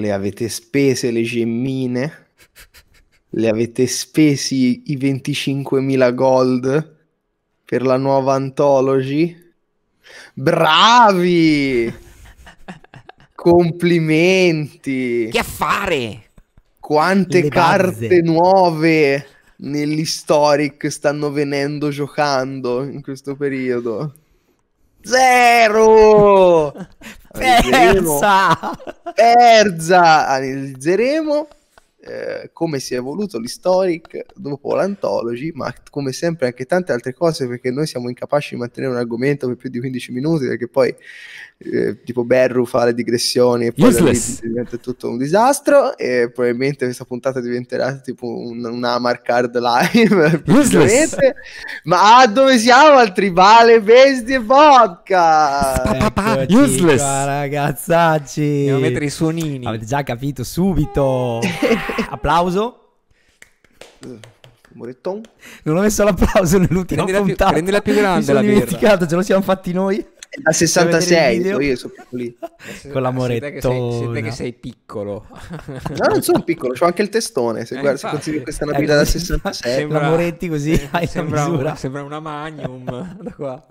le avete spese le gemmine, le avete spesi i 25.000 gold per la nuova anthology. Bravi! Complimenti! Che affare! Quante Le carte bazze. nuove nell'historic stanno venendo giocando in questo periodo? Zero! Analizzeremo- Persa! Perza! Analizzeremo eh, come si è evoluto l'historic dopo l'antology, ma come sempre anche tante altre cose perché noi siamo incapaci di mantenere un argomento per più di 15 minuti perché poi eh, tipo Berru fa le digressioni e poi diventa tutto un disastro e probabilmente questa puntata diventerà tipo un, una Amar Card live ma dove siamo al tribale bestie podcast Pa- pa- Eccoci useless. qua, ragazzacci. A mettere i suonini. Avete già capito subito. Applauso. Moretton Non ho messo l'applauso nell'ultima Prendila più- puntata. prendila più grande Mi sono la birra. dimenticato, ce lo siamo fatti noi. da vedere 66 il video? io sono piccolino Con la Sei te che sei- piccolo. No, non sono piccolo, c'ho anche il testone. Se, Eh, guarda, se infatti. consideri questa è una Eh, pila da sì, 66. La Moretti così, eh, sembra, misura. sembra una magnum da qua.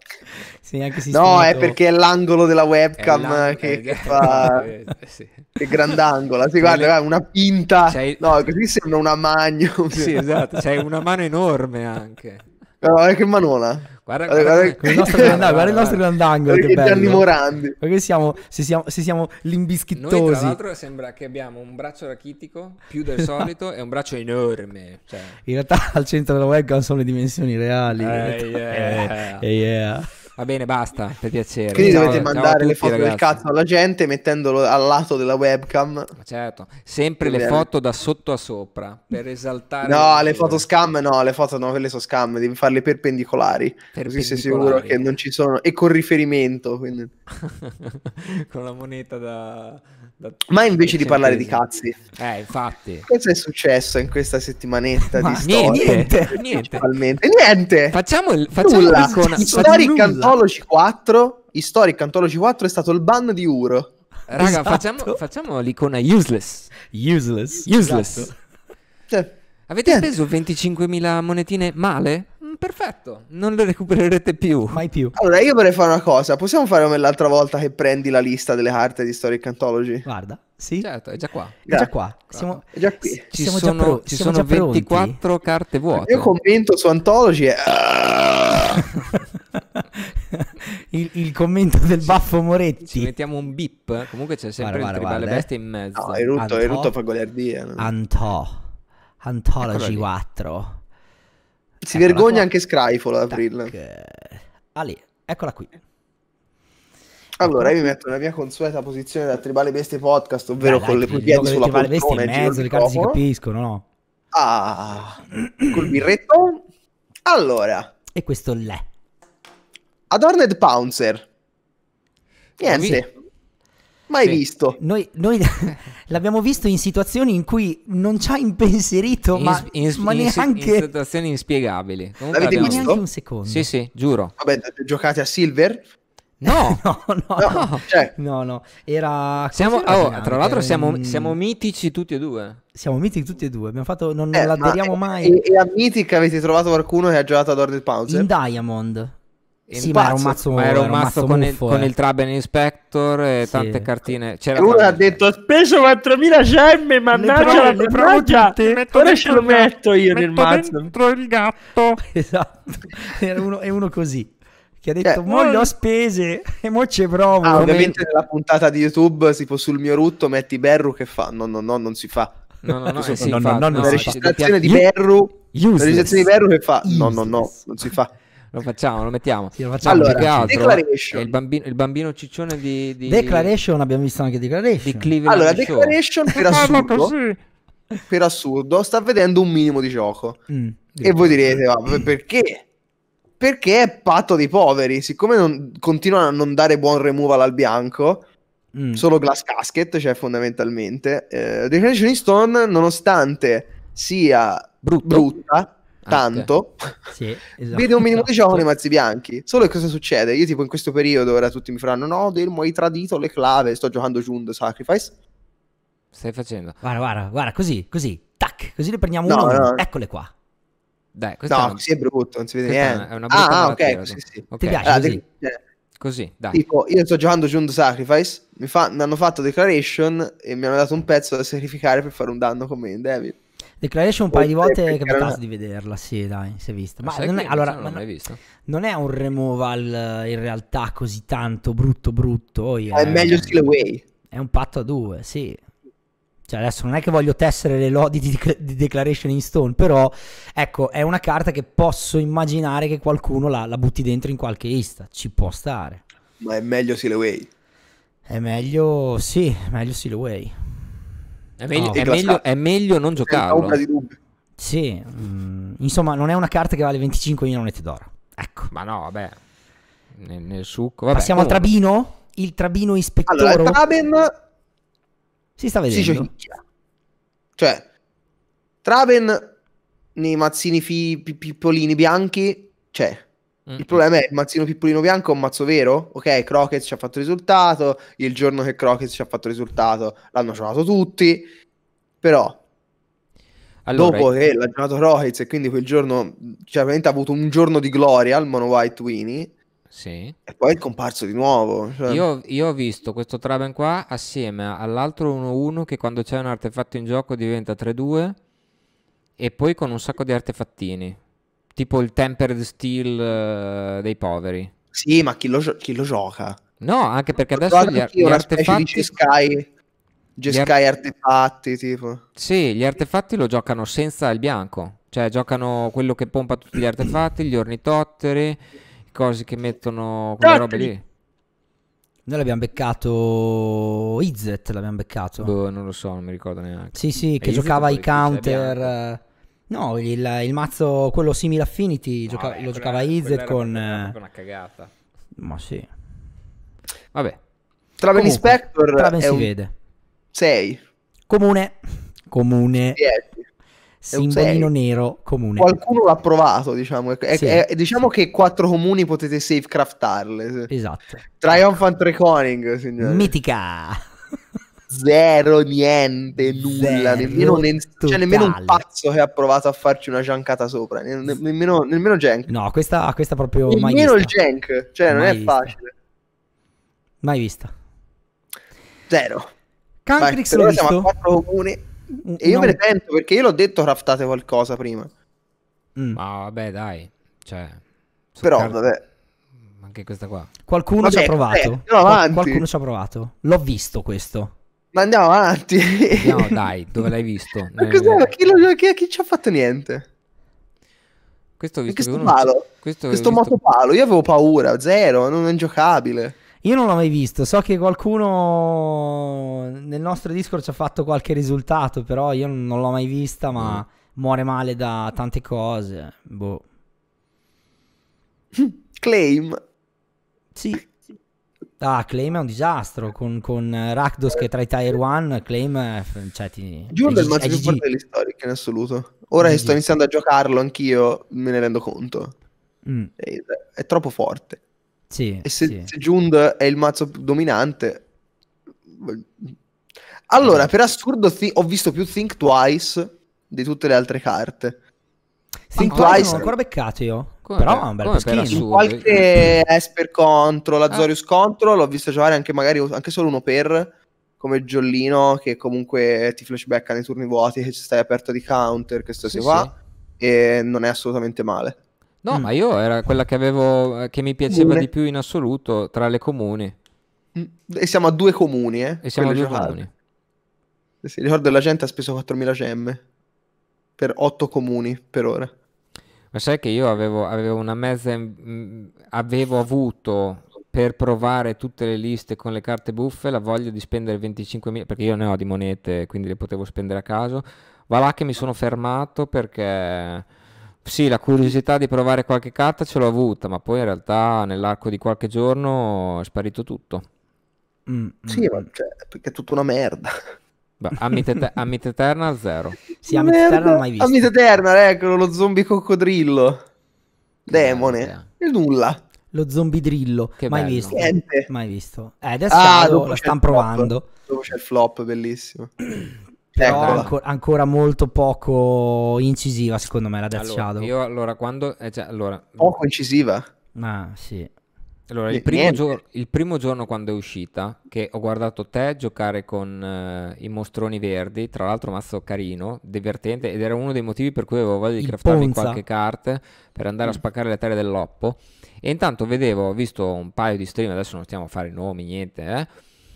Sì, anche No, è perché è l'angolo della webcam È che, eh, che fa eh, sì. che grandangola. Si guarda, guarda, una pinta. C'hai- No, così sembra una magnum. Sì, esatto, c'hai una mano enorme anche. No, guarda che manona. Guarda, Guarda, guarda, guarda- il nostro grandangolo, guarda il nostro grandangolo, che che Gianni bello. Morandi. Perché siamo, se siamo, se siamo Noi tra l'altro sembra che abbiamo un braccio rachitico più del solito e un braccio enorme. Cioè, In realtà al centro della webcam sono le dimensioni reali. Eh, yeah. Eh, eh, yeah. Va bene, basta, per piacere. Quindi Ciao- dovete mandare le tutti, foto del ragazzi. cazzo alla gente mettendolo al lato della webcam. Certo, sempre le foto da sotto a sopra per esaltare No, le misura. foto scam, no, le foto no, quelle sono scam, devi farle perpendicolari. Così sei sicuro Perpendicolari. che non ci sono. E con riferimento. Quindi... con la moneta da, da- Ma invece di parlare di cazzi, Eh, infatti. cosa è successo in questa settimanetta Ma di storia? Niente, niente. Niente. Facciamo, il, facciamo Nulla. l'icona. Historic nulla. Anthology 4. Historic Anthology 4 è stato il ban di Uro. Raga, Esatto. facciamo, facciamo l'icona useless. Useless. Useless. Esatto. Cioè, Avete Niente. speso 25.000 monetine male? Mm, perfetto, non le recupererete più. Mai più. allora io vorrei fare una cosa. Possiamo fare come l'altra volta che prendi la lista delle carte di Historic Anthology? Guarda, sì. Certo, è già qua. È già qua. Siamo, È già qui. Ci siamo sono, già, pro- ci siamo sono già pronti. 24 carte vuote. Il mio commento su Anthology è... il, il commento del baffo Ci Moretti. mettiamo un bip. Comunque c'è sempre Guarda, il guarda, tribale guarda, eh. bestia in mezzo. No, è rutto, è Antò. rutto fa goliardia. no? Antò. Antology Eccola lì. 4. Si Eccola vergogna qua. anche Skyfall ad aprirla. Ali, eccola qui. Allora, io mi metto nella mia consueta posizione da Tribale Bestie Podcast, ovvero Dai, con dai, le il piedi sulla poltrona in e giro mezzo, le carte si capiscono, no? Ah, col birretto. Allora, E questo l'è. Adorned Pouncer. Niente. Mai Sì. visto. Noi, noi l'abbiamo visto in situazioni in cui non ci ha impensierito, In, ma, in- ma in- in neanche, situazioni inspiegabili. Comunque L'avete abbiamo- visto? neanche un secondo. Sì, sì, giuro. Vabbè, giocate a Silver? No, No, no, No. Cioè, no, no, era... siamo, oh, tra l'altro siamo, in- siamo mitici tutti e due. siamo mitici tutti e due, abbiamo fatto, non, eh, non l'adderiamo ma- mai. E, e a Mythic avete trovato qualcuno che ha giocato ad Adorned Pouncer? In Diamond. Sì, ma era un mazzo, Ma era un era mazzo con, il, muffo, con eh. il Traben Inspector e Sì. tante cartine. C'era E uno ha detto speso 4000 gemme, mannaggia la mannaggia. Ora ce lo metto io nel mazzo. il gatto. Esatto, era uno, è uno così. Che ha detto, Cioè, mo le ho spese e mo ci provo. Ah, ovviamente nella puntata di YouTube, tipo sul mio rutto, metti Berru che fa. No, no, no, non si fa. No, no, no, eh sì, No, no, no, no, la si registrazione di Io- Berru. La Useless. registrazione di Berru che fa. No, no, no, Useless. non si fa. Lo facciamo, lo mettiamo. Sì, lo facciamo. Allora, che altro Declaration. il bambino, il bambino ciccione di, di, Declaration, abbiamo visto anche di Declaration. Cleveland Allora, Show. Declaration per assurdo, per assurdo sta vedendo un minimo di gioco. Mm. E voi direte, "Ma per- perché? Perché è patto dei poveri. Siccome non- continuano a non dare buon removal al bianco, Mm. solo glass casket, cioè fondamentalmente, eh, Declaration in Stone, nonostante sia Brutto. brutta, tanto, Sì, esatto. vede un minimo di gioco nei mazzi bianchi. Solo che cosa succede? Io tipo in questo periodo ora tutti mi faranno no, Delmo hai tradito le clave, sto giocando Jund Sacrifice. Stai facendo? Guarda, guarda, guarda, così, così, tac, così le prendiamo No, una. no. Eccole qua. Dai, No, così è brutto, non si vede questa niente. è una brutta ah, ah, malattia, ok, sì, sì. ok. Ti piace? Allora, così. Così, dai. Tipo, io sto giocando Jund Sacrifice, mi, fa- mi hanno fatto Declaration e mi hanno dato un pezzo da sacrificare per fare un danno come in Devil. Declaration un paio di volte è capitato di vederla, sì, dai, si è vista. Ma sai non è, allora, non ma non è un removal in realtà così tanto brutto brutto. oh, È meglio stile Way. È un patto a due, sì. Cioè, adesso non è che voglio tessere le lodi di, di Declaration in Stone, però, ecco, è una carta che posso immaginare che qualcuno la, la butti dentro in qualche ista. Ci può stare. Ma è meglio stile Way. È meglio, sì, meglio Silhouette. È meglio, No. è meglio- è meglio non giocarlo. Sì, mm, insomma, non è una carta che vale 25.000 monete d'oro. Ecco. Ma no, vabbè. Nel, nel succo. Vabbè, Passiamo comunque. al trabino? Il trabino ispettoro? Allora, Traben si sta si vedendo. giochicchia. Cioè, Traben nei mazzini fi- pi- pippolini bianchi c'è. Mm. Il problema è il mazzino pippolino bianco è un mazzo vero? Ok, Crockett ci ha fatto risultato. Il giorno che Crockett ci ha fatto risultato l'hanno giocato tutti. Però, Allora, dopo che l'ha giocato Crockett e quindi quel giorno, cioè, veramente ha avuto un giorno di gloria al Mono White Winnie. sì. E poi è comparso di nuovo. cioè- Io, io ho visto questo Traben qua assieme all'altro 1-1 che quando c'è un artefatto in gioco diventa 3-2 e poi con un sacco di artefattini. Tipo il Tempered Steel eh, dei poveri. Sì, ma chi lo, gio- chi lo gioca? No, anche perché adesso gli, ar- gli artefatti... Jeskai, Jeskai artefatti, tipo. Sì, gli artefatti lo giocano senza il bianco. Cioè giocano quello che pompa tutti gli artefatti, gli ornitotteri, i cosi che mettono quelle robe lì. Noi l'abbiamo beccato Izzet, l'abbiamo beccato. Boh, non lo so, non mi ricordo neanche. Sì, sì, che Izzet giocava i counter. No, il, il mazzo, quello simile Affinity, gioca- Vabbè, lo giocava era con... era eh, una cagata. Ma sì. Vabbè, Traven Inspector Traven si un vede. 6. Comune. Comune. 10. Simbolino nero comune. Qualcuno l'ha provato, diciamo. È- Sì. è- diciamo che quattro comuni potete safe craftarle. sì. Esatto. Triumphant Reconing, signore. Mitica. Zero, niente, nulla. Zero Nemmeno, nen- cioè, nemmeno un pazzo che ha provato a farci una giancata sopra. Ne- ne- nemmeno, nemmeno Jank. No, questa, questa proprio mai nemmeno il. Jank. Cioè, non Mai è vista. facile. Mai vista. Zero. L'ho ora siamo a quattro comuni. Un- E io una- me ne pento perché io l'ho detto craftate qualcosa prima. Mm. ma vabbè, dai. Cioè, Però, carte- vabbè. Anche questa qua. Qualcuno ci ha provato. eh. Qualcuno ci ha provato. L'ho visto questo. Ma andiamo avanti. No, dai, dove l'hai visto? Ma Nel- cos'è? Chi, lo- chi- chi ci ha fatto niente? Questo visto Questo palo. Questo Questo visto- motopalo, io avevo paura, zero, non è ingiocabile. Io non l'ho mai visto. So che qualcuno nel nostro Discord ci ha fatto qualche risultato, però io non l'ho mai vista, ma Mm. muore male da tante cose. Boh. Claim. Sì. Ah, Claim è un disastro. Con, con eh, Rakdos che è tra i tier 1, Claim f- cioè, ti, Giuro è il mazzo più forte degli storici in assoluto. Ora che sto iniziando a giocarlo anch'io, me ne rendo conto. Mm, È, è troppo forte. sì, E se, sì. se Jund è il mazzo dominante... Allora, per assurdo, ho visto più Think Twice di tutte le altre carte. Think non Twice l'ho ancora beccato io. Come però per- è un bel? In qualche Esper contro, l'Azorius Ah. contro, l'ho visto giocare anche magari anche solo uno per come Giollino che comunque ti flashbacka nei turni vuoti che ci stai aperto di counter, queste Sì, cose qua e non è assolutamente male. No, Mm. ma io era quella che avevo, eh, che mi piaceva Comune. di più in assoluto tra le comuni. Mm, E siamo a due comuni, eh. E siamo a due giocate. comuni. Sì, ricordo che la gente ha speso 4.000 gemme per 8 comuni per ora. Ma sai che io avevo, avevo una mezza. avevo avuto per provare tutte le liste con le carte buffe la voglia di spendere 25.000 perché io ne ho di monete, quindi le potevo spendere a caso. Va là che mi sono fermato perché. Sì, la curiosità di provare qualche carta ce l'ho avuta, ma poi in realtà nell'arco di qualche giorno è sparito tutto. Mm, Sì, mm, ma mm. cioè, perché è tutta una merda. Beh, Amit, Ete- Amit Eternal 0. Sì, Amit Eternal non l'ho mai visto. Amit Eternal, eccolo, lo zombie coccodrillo. Demone. Merda. E nulla. Lo zombie drillo. Che mai bello. visto. Niente. Mai visto. Eh, adesso Ah, la c'è stanno provando. Dopo c'è il flop, bellissimo. Però Eccola. anco- ancora molto poco incisiva, secondo me, la Death Allora, Shadow. io allora quando... eh, cioè, allora, Poco incisiva. Ma sì. Allora, il primo, niente. gior- il primo giorno quando è uscita, che ho guardato te giocare con eh, i mostroni verdi, tra l'altro mazzo carino, divertente, ed era uno dei motivi per cui avevo voglia di Il craftarmi Ponza. qualche carte per andare a Mm. spaccare le terre dell'Oppo. E intanto vedevo, ho visto un paio di stream, adesso non stiamo a fare nomi, niente, eh,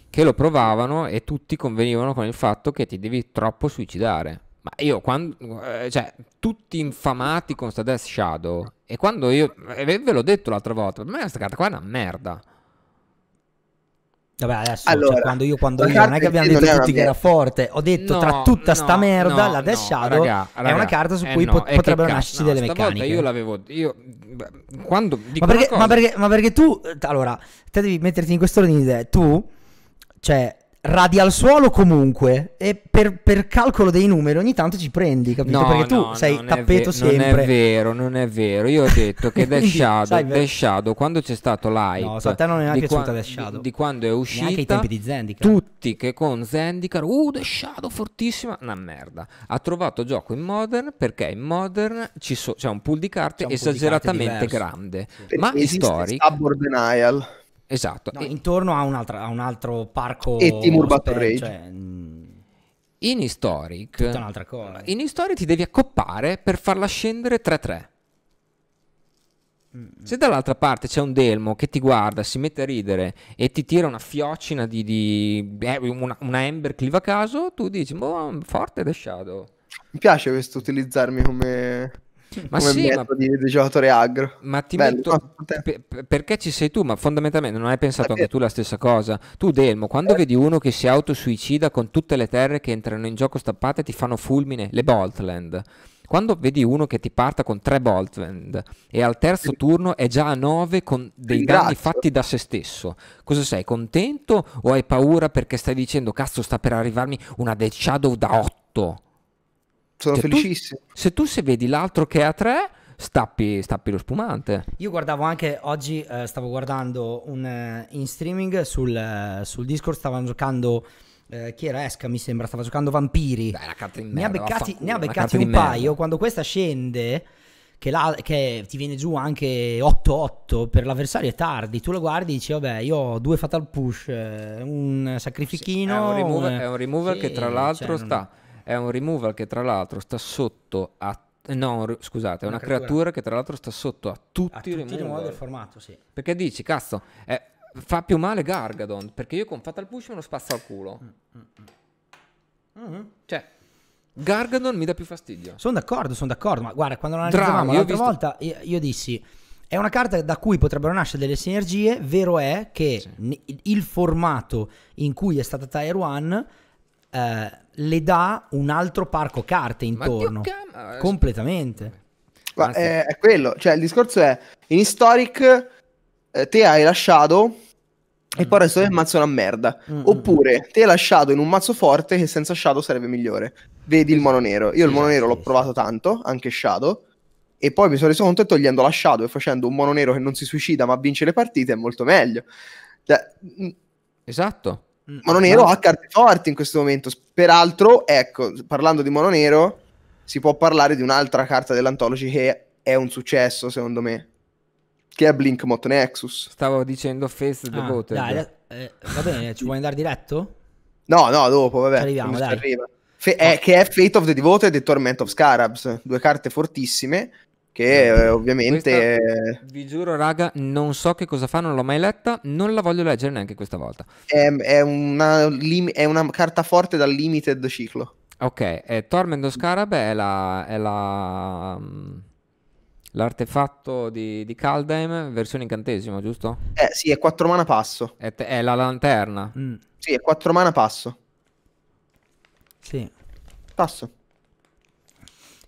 che lo provavano e tutti convenivano con il fatto che ti devi troppo suicidare. Ma io quando, eh, cioè, tutti infamati con sta Death Shadow. E quando io, eh, ve l'ho detto l'altra volta, per me questa carta qua è una merda. Vabbè, adesso Allora, cioè, quando io, quando io, non è che abbiamo detto è tutti che era forte. Ho detto No, tra tutta sta no, merda, no, la Death no, Shadow raga, è raga, una carta su eh cui no, pot- potrebbero nascerci no, delle meccaniche. io l'avevo, io, quando Ma perché, ma, perché, ma perché tu, allora, te devi metterti in quest'ordine di idee. Tu, cioè, radi al suolo comunque e per, per calcolo dei numeri ogni tanto ci prendi, capito? No, perché tu no, sei tappeto ve- Non sempre. è vero, non è vero. Io ho detto che Quindi, Shadow, sai, Shadow, quando c'è stato l'hype No, so, a te non è neanche di, piaciuta qua- Death Shadow. di, di quando è Neanche ai uscita, tempi di Zendikar. tutti che con Zendikar, uh, Death Shadow fortissima, una merda. Ha trovato gioco in Modern perché in Modern ci so- c'è un pool di carte C'è un pool di esageratamente carte grande. Perché Ma esiste Historic, Stubborn Denial. Esatto, No, e- intorno a un, altro, a un altro parco. E Timur Battle spe- Rage. Cioè, mh, in Historic, tutta un'altra cosa. in Historic ti devi accoppare per farla scendere 3-3. Mm, Se dall'altra parte c'è un Delmo che ti guarda, si mette a ridere e ti tira una fiocina di, di- eh, una, una Ember cliva a caso, tu dici, boh, forte The Shadow. Mi piace questo utilizzarmi come, Ma come sì, ma, di, di giocatore agro. ma ti Bello, metto... no, te- pe- pe- perché ci sei tu? Ma fondamentalmente non hai pensato anche tu la stessa cosa? Tu, Delmo, quando vedi uno che si autosuicida con tutte le terre che entrano in gioco stappate ti fanno fulmine, le Boltland. Quando vedi uno che ti parta con tre Boltland e al terzo turno è già a 9 con dei Ringrazio. danni fatti da se stesso, cosa sei? Contento o hai paura perché stai dicendo cazzo sta per arrivarmi una Death Shadow da 8? Sono Cioè, tu- felicissimo. Se tu se vedi l'altro che è a 3, stappi, stappi lo spumante. Io guardavo anche oggi, eh, stavo guardando un, eh, in streaming sul, eh, sul Discord, stavano giocando. eh, chi era Esca? Mi sembra, stava giocando Vampiri. Dai, la carta di ne ha merda, beccati, ne ha beccati un merda. paio. Quando questa scende, che, la- che ti viene giù anche 8-8 per l'avversario è tardi. Tu lo guardi e dici, vabbè, io ho due fatal push, eh, un sacrifichino. È un removal, un- è un removal sì, che tra l'altro cioè, non- sta è un removal che tra l'altro sta sotto a no, scusate, è Una una creatura. creatura che tra l'altro sta sotto a tutti, a i tutti i removal. removal del formato, sì. Perché dici, cazzo, eh, fa più male Gargadon, perché io con Fatal Push me lo spazzo al culo. Mhm. Cioè, Gargadon mi dà più fastidio. Sono d'accordo, sono d'accordo, ma guarda, quando lo analizzavamo l'altra visto- volta, io, io dissi, è una carta da cui potrebbero nascere delle sinergie, vero è che Sì. il formato in cui è stata Tier 1 eh, le dà un altro parco carte intorno, cam- completamente. Ma Anzi- è, è quello, cioè il discorso è in Historic eh, te hai lasciato e poi il resto del mazzo è una merda. Mm, mm, Oppure te hai lasciato in un mazzo forte che senza Shadow sarebbe migliore. Vedi il mono nero. Io il mono Esatto, nero l'ho sì, provato tanto, anche Shadow. E poi mi sono reso conto che togliendo la Shadow e facendo un mono nero che non si suicida ma vince le partite è molto meglio. Cioè, mm, Esatto. Mm, Mono Nero ma- ha carte forti in questo momento. Peraltro, ecco, parlando di Mono Nero, si può parlare di un'altra carta dell'Anthology che è un successo, secondo me. Che è Blink Mot Nexus. Stavo dicendo Face the Ah, Voted. dai, eh, va bene, ci vuoi andare diretto? No, no, dopo, vabbè. Ci arriviamo, dai. arriva. Fe- è- che è Fate of the Devoted e Torment of Scarabs. Due carte fortissime che eh, ovviamente... Questa, vi giuro, raga, non so che cosa fa, non l'ho mai letta, non la voglio leggere neanche questa volta. È, è una, lim- è una carta forte dal limited ciclo. Ok, eh, Torment of Scarab è la... È la mm, L'artefatto di, di Kaldheim, versione incantesimo, giusto? Eh sì, è 4 mana passo. È, te- è la lanterna. Mm, Sì, è 4 mana passo. sì. Passo.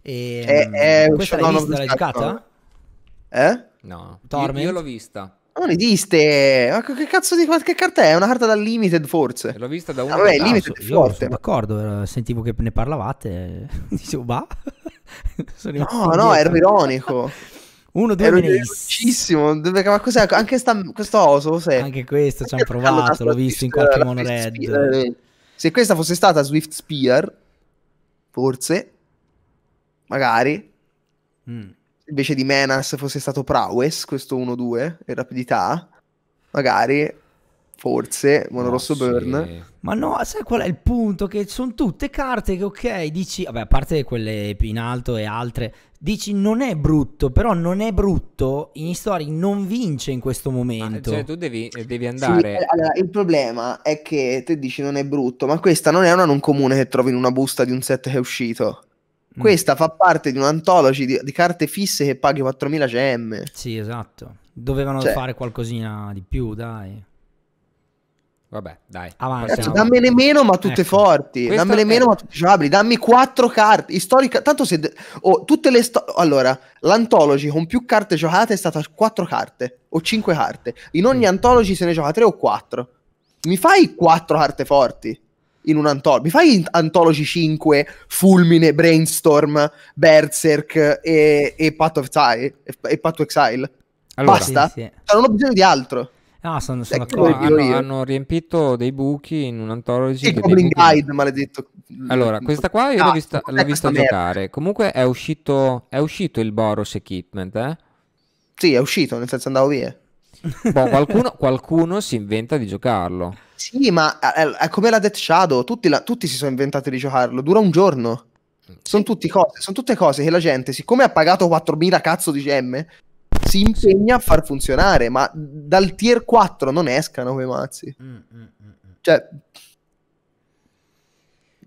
E, È- mm, è questa l'hai vista, l'hai giocata? Eh? No, io, Torment? io l'ho vista. Ma non esiste. Ma che cazzo di che carta è? È una carta dal limited, forse. L'ho vista da uno Ah, vabbè, il Ah, limite so- è io forte. sono d'accordo, eh, sentivo che ne parlavate, dicevo, bah, rimasto No, no, ero ironico. Uno, due, Ero velocissimo. Ma cos'è? Anche sta, questo oso, cos'è? Anche questo ci hanno provato, l'ho visto in qualche Spear, eh. Se questa fosse stata Swift Spear, forse, magari, Mm. invece di Menace fosse stato Prowess, questo 1-2, e rapidità, magari, forse, Monorosso No, sì. Burn. Ma no, sai qual è il punto? Che sono tutte carte che, ok, dici, vabbè, a parte quelle più in alto e altre, dici non è brutto, però non è brutto, in History non vince in questo momento. cioè, tu devi, devi Sì, andare... eh, allora, il problema è che te dici non è brutto, ma questa non è una non comune che trovi in una busta di un set che è uscito. Mm. Questa fa parte di un'antology di, di carte fisse che paghi 4000 CM. Sì, esatto. Dovevano Cioè- fare qualcosina di più, dai. Vabbè, dai. Avanti, Cazzo, avanti. dammene meno, ma tutte Ecco. forti. Questa dammene è- meno, ma tutte giocabili. Dammi quattro carte. Storica. Tanto se. de- oh, tutte le. sto- allora, l'antology con più carte giocate è stata quattro carte o cinque carte. In ogni Sì. antology se ne gioca tre o quattro. Mi fai quattro carte forti in un antology? Mi fai antology 5, Fulmine, Brainstorm, Berserk e, e Path of Exile? E, e Path of Exile? Allora, Basta. Sì, sì. Cioè, non ho bisogno di altro. Ah, sono, sono hanno, hanno riempito dei buchi in un anthology. Il Goblin buchi- Guide, maledetto. Allora, questa qua io l'ho Ah, vista, cos'è l'ho vista questa merda? giocare. Comunque è uscito, è uscito il Boros Equipment, eh? Sì, è uscito, nel senso andavo via. Boh, qualcuno, qualcuno si inventa di giocarlo. Sì, ma è, è come la Death Shadow, tutti, la- tutti si sono inventati di giocarlo, dura un giorno. Sono, tutti cose, sono tutte cose che la gente, siccome ha pagato 4.000 cazzo di gemme, si impegna a far funzionare, ma dal tier 4 non escano quei mazzi. Mm, mm, mm, mm. Cioè,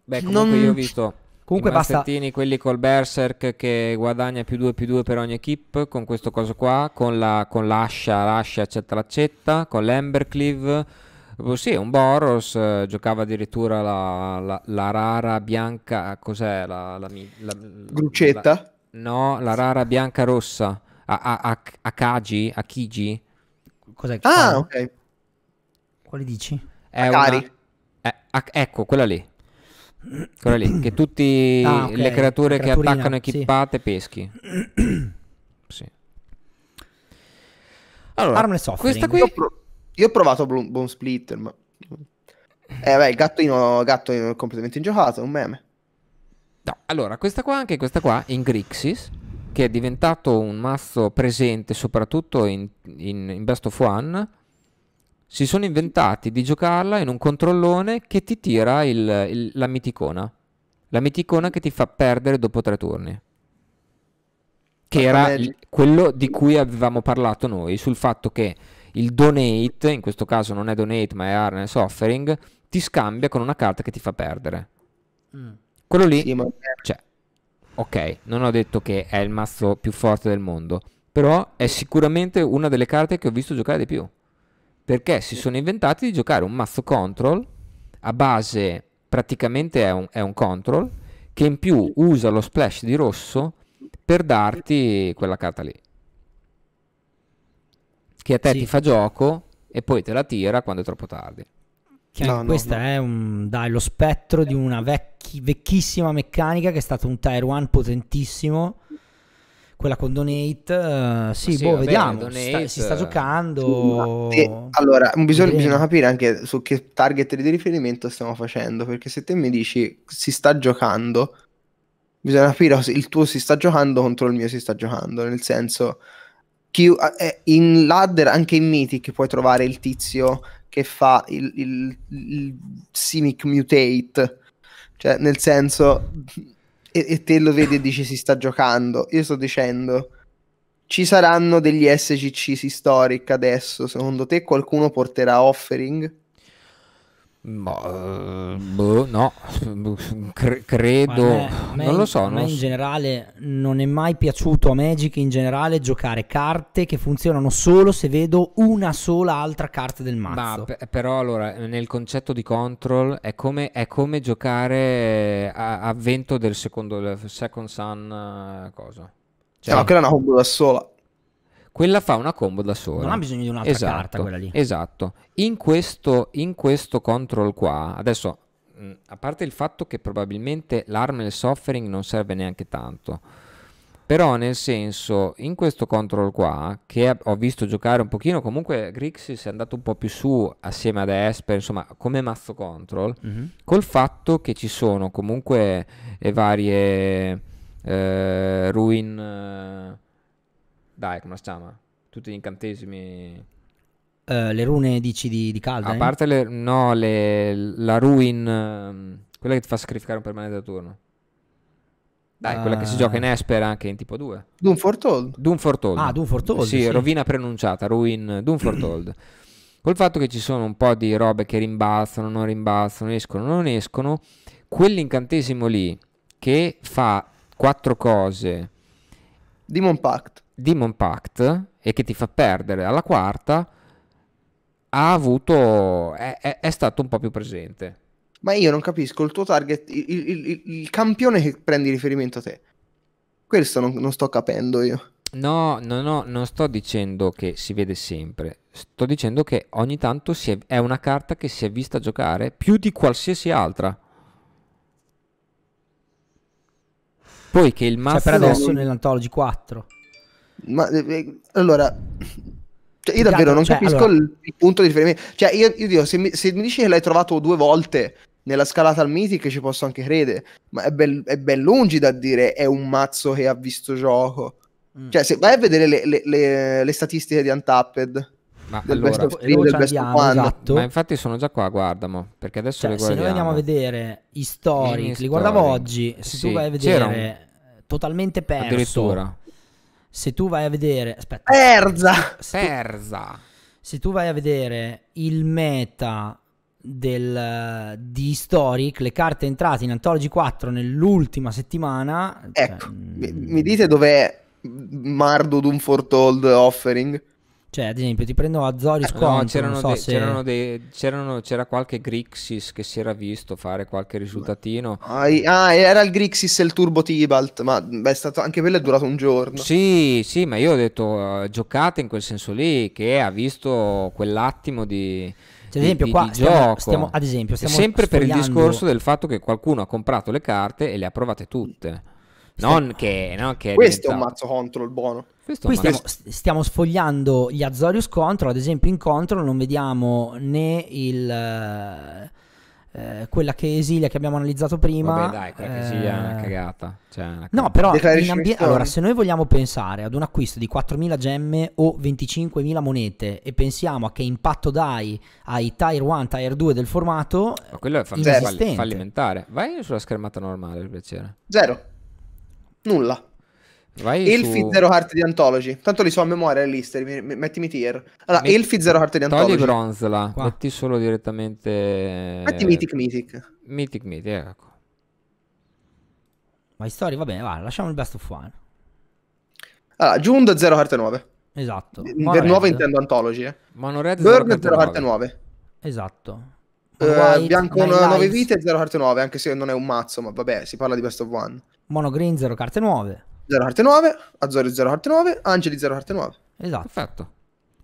Beh, comunque Non- io ho visto Comunque i basta- quelli col Berserk che guadagna più 2 più 2 per ogni equip, con questo coso qua, con, la, con l'ascia, l'ascia accetta l'accetta, con l'Embercleave. Oh, sì, un Boros, eh, giocava addirittura la, la- la rara bianca, cos'è? La, la, la- Gruccetta? la- no, la rara bianca rossa, a, a, a, Akagi, Akigi. Cos'è? Ah, quale, ok. quale dici? È Akari. una- eh, ac- ecco, quella lì. Quella lì, che tutte Ah, ok, le creature che attaccano sì. equippate peschi. Sì. Allora, Offering. questa qui Io ho, pro- io ho provato Bloom- Bone Splitter, ma... Eh, beh, il gattino, gattino è completamente ingiocato, è un meme. No, allora, questa qua, anche questa qua, in Grixis, che è diventato un mazzo presente soprattutto in, in- in Best of One, si sono inventati di giocarla in un controllone che ti tira il- il- la miticona. La miticona che ti fa perdere dopo tre turni. Che era quello di cui avevamo parlato noi, sul fatto che il donate, in questo caso non è donate ma è harness offering, ti scambia con una carta che ti fa perdere. Mm. Quello lì Sì, ma... cioè, ok, non ho detto che è il mazzo più forte del mondo, però è sicuramente una delle carte che ho visto giocare di più. Perché si sono inventati di giocare un mazzo control a base praticamente è un, è un control che in più usa lo splash di rosso per darti quella carta lì. Che a te Sì. ti fa gioco e poi te la tira quando è troppo tardi. Che No, anche no, questa no. è un, dai, lo spettro di una vecchi- vecchissima meccanica che è stato un Tier 1 potentissimo. Quella con Donate, eh, sì, Sì, boh, vabbè, vediamo. Donate, si, sta, si sta eh, giocando. Sì, allora, bisogna, bisogna capire anche su che target di riferimento stiamo facendo, perché se te mi dici si sta giocando, bisogna capire se il tuo si sta giocando contro il mio si sta giocando, nel senso chi- eh, in ladder, anche in Mythic puoi trovare il tizio che fa il, il, il Simic Mutate, cioè nel senso e, e te lo vedi e dici si sta giocando, io sto dicendo ci saranno degli SGC Historic adesso? Secondo te qualcuno porterà offering? Ma, eh, boh, no, Cre- credo, Ma me- non lo so, a me in so. generale non è mai piaciuto a Magic in generale giocare carte che funzionano solo se vedo una sola altra carta del Ma mazzo. pe- però allora nel concetto di control è come, è come giocare a, a vento del secondo del second sun eh, cosa. Cioè, no, quella è una combo da sola. Quella fa una combo da sola. Non ha bisogno di un'altra Esatto, carta quella lì. Esatto. In questo, in questo control qua, adesso, mh, a parte il fatto che probabilmente l'Armless Offering non serve neanche tanto, Però nel senso, in questo control qua, che ho visto giocare un pochino, comunque Grixis è andato un po' più su assieme ad Esper, insomma, come mazzo control, Mhm. col fatto che ci sono comunque le varie eh, ruin... eh, dai, come si chiama? Tutti gli incantesimi... Eh, le rune dici di, di Calda? A parte le, no, le- la ruin, ehm, quella che ti fa sacrificare un permanente a turno. Dai, quella che si Ah. gioca in Esper anche in tipo 2. Doom Foretold. Doom Foretold. Ah, Doom Foretold, Sì, sì. rovina pronunciata, ruin, Doom Foretold. Col fatto che ci sono un po' di robe che rimbalzano, non rimbalzano, escono, non escono, quell'incantesimo lì che fa quattro cose Demon Pact. Demon Pact e che ti fa perdere alla quarta ha avuto è, è- è stato un po' più presente. Ma io non capisco il tuo target, il, il- il- il campione che prendi riferimento a te. Questo non, non sto capendo io. No, no, no, non sto dicendo che si vede sempre, sto dicendo che ogni tanto si è, è una carta che si è vista giocare più di qualsiasi altra. Poi che il Cioè, mazzo per adesso nell'Anthology 4. Ma eh, eh, allora, cioè, io davvero non cioè, capisco allora- il, punto di riferimento. Cioè, io, io dico, se mi, se mi dici che l'hai trovato due volte nella scalata al Mythic, ci posso anche credere. Ma è ben, è ben lungi da dire è un mazzo che ha visto gioco. Mm. Cioè, se vai a vedere le, le- le- le statistiche di Untapped Ma del allora, best of three, del best of andiamo, one. esatto. ma infatti sono già qua, guardamo, perché adesso Cioè, le se noi andiamo a vedere i storic, Mini li guardavo oggi, se Sì, tu vai a vedere totalmente perso, Addirittura. Se tu vai a vedere, aspetta, Perza! se tu, Persa. se tu vai a vedere il meta del, di Historic, le carte entrate in Anthology 4 nell'ultima settimana, cioè, Ecco, mi, mm, mi dite dov'è Mardo Doom Foretold Offering? Cioè, ad esempio, ti prendo Azorius No, contro, c'erano non so dei- se... c'erano dei- c'erano- c'era qualche Grixis che si era visto fare qualche risultatino. Ah, ah, era il Grixis e il Turbo Tibalt, ma beh, è stato, anche quello è durato un giorno. Sì, sì, ma io ho detto eh, giocate in quel senso lì, che ha visto quell'attimo di, Cioè, ad esempio, di- qua di stiamo- gioco. stiamo- ad esempio, stiamo Sempre per il sfogliando- discorso del fatto che qualcuno ha comprato le carte e le ha provate tutte. Non che, non che è Questo è un diventato- mazzo control buono. Qui stiamo, st- stiamo sfogliando gli Azorius Control, ad esempio in Control non vediamo né il, eh, eh, quella che esilia che abbiamo analizzato prima. Vabbè, dai, quella che sia è una eh, cagata. Cioè, una No, cagata. però in Declaration ambie- Stone. allora, se noi vogliamo pensare ad un acquisto di 4.000 gemme o 25.000 monete e pensiamo a che impatto dai ai Tier 1, Tier 2 del formato, Ma quello è fa- inesistente. falli- fallimentare. Vai sulla schermata normale, per piacere. Zero. Nulla. Vai Elfi su... Zero Heart di Anthology. Tanto li so a memoria le liste, mi- mi- mettimi tier. Allora, Metti- Elfi Zero Heart di Togli Anthology. Bronzela, Qua. metti solo direttamente... Metti Mythic Mythic. Mythic Mythic, ecco. ma i story, va bene, va, lasciamo il best of one. Allora, Jund Zero Heart 9. Esatto. Per nuovo intendo Anthology. Eh. Mono Red Burn Zero Heart 049. 9. Esatto. Eh, White, bianco Nine 9 Lives, vite e Zero Heart 9, anche se non è un mazzo, ma vabbè, si parla di best of one. Mono green, 0 carte nuove. Zero Heart 9, Azori Zero Heart 9, Angeli Zero Heart 9. Esatto. Perfetto.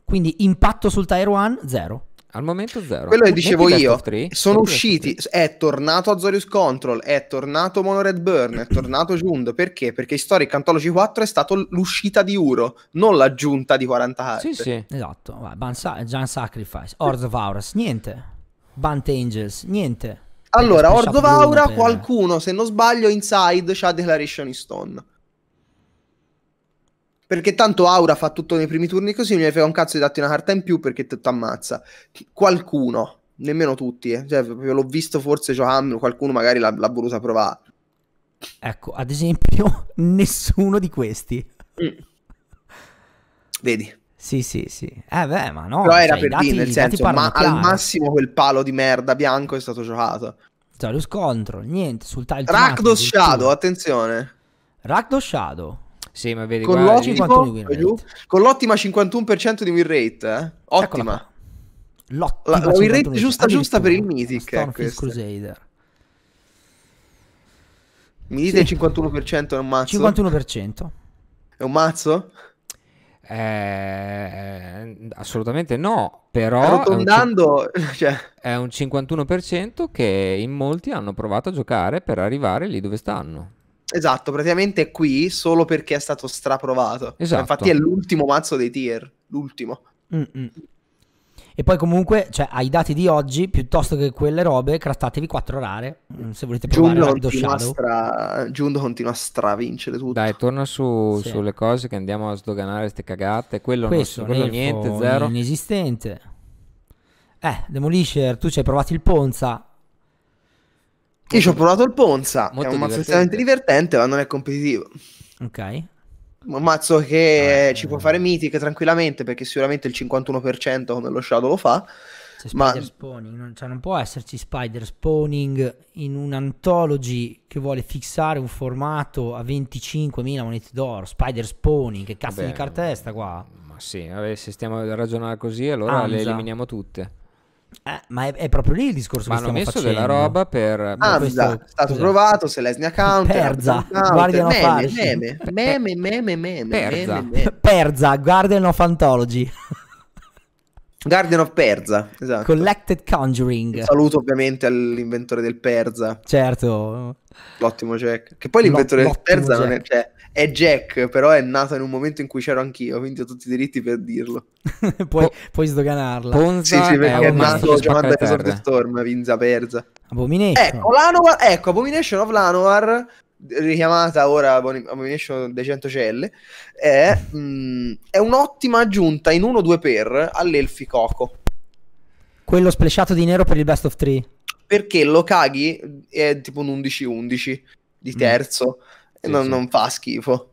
Quindi impatto sul Tier 1, 0. Al momento zero. Quello che dicevo io, three, sono usciti, è tornato Azorius Control, è tornato Mono Red Burn, è tornato Jund, perché? Perché Historic Anthology 4 è stato l'uscita di Uro, non l'aggiunta di 40 carte. Sì, sì. Esatto. Vai, Ban Sa- Giant Sacrifice. Hordes of Auras, niente. Bunt Angels, niente. Allora, Perché Horde of Special Aura, Bloom per- qualcuno, se non sbaglio, inside c'ha Declaration in Stone. Perché tanto Aura fa tutto nei primi turni così, mi frega un cazzo di darti una carta in più perché ti ammazza. Qualcuno, nemmeno tutti, eh. cioè, proprio l'ho visto forse giocando, qualcuno magari l'ha, l'ha voluta provare. Ecco, ad esempio, nessuno di questi. Mm. Vedi, Sì, sì, sì. Eh beh, ma no. però era cioè, per dati- dire, nel senso, ma al chiaro. massimo quel palo di merda bianco è stato giocato. Zorius Control, niente. Sul tile Rakdos. Shadow, attenzione. Rakdos Shadow. Sì, ma vedi, Con guarda, l'ottimo, 51 win rate. giù, con l'ottima 51% di win rate, eh. Ottima. L'ottima La- la win rate 51. giusta, giusta per il. Mythic, questa. Crusader. Mi dite il 51% è un mazzo? 51%. È un mazzo? Eh, assolutamente no, però è un, cioè, è un 51% che in molti hanno provato a giocare per arrivare lì dove stanno. Esatto, praticamente è qui solo perché è stato straprovato. Esatto. Infatti è l'ultimo mazzo dei tier, l'ultimo. Mm-mm. E poi comunque, cioè, ai dati di oggi, piuttosto che quelle robe, craftatevi 4 rare, mm, se volete provare Rapido continua, a Shadow. stra... Jund continua a stravincere tutto. Dai, torna su, Sì. sulle cose che andiamo a sdoganare ste cagate. Quello, Questo, non, quello Nelfo niente, zero. inesistente. Eh, Demolisher, tu ci hai provato il Ponza. Io ci ho provato il Ponza, che è Molto un mazzo divertente. estremamente divertente, ma non è competitivo. Ok. Un mazzo che Eh, ci può fare Mythic tranquillamente, perché sicuramente il 51% come lo Shadow lo fa. C'è Ma- Spider Spawning, non, cioè non può esserci Spider Spawning in un anthology che vuole fissare un formato a 25.000 monete d'oro. Spider Spawning, che cazzo Vabbè, di carta è sta qua? Ma sì, vabbè, se stiamo a ragionare così, allora le Anza. eliminiamo tutte. Eh, ma è, è proprio lì il discorso Ma che hanno stiamo messo facendo. della roba per... Ah, questo- è stato cos'è? provato, Selesnia Counter, Perza, Guardian of meme, meme, meme, meme, meme, Perza. meme, meme. Perza, Guardian of Anthology, Guardian of Perza, esatto. Collected Conjuring. Saluto ovviamente all'inventore del Perza, Certo, l'ottimo Jack. Che poi l'inventore L'o- del Perza l'ottimo non è, Jack. cioè, è Jack, però è nato in un momento in cui c'ero anch'io, quindi ho tutti i diritti per dirlo. puoi, Po- puoi sdoganarla. Ponza Sì, sì, perché è, mazzo nato giocando a the. Storm, Vinza Perza. Abomination. Ecco, Lanovar, ecco, Abomination of Lanovar, richiamata ora Abomination dei 100 celle, è, mm, è un'ottima aggiunta in 1-2 per all'Elfi Coco. Quello splashato di nero per il best of three. Perché lo caghi è tipo un 11-11 di Mm. terzo e Sì, non, sì. non fa schifo.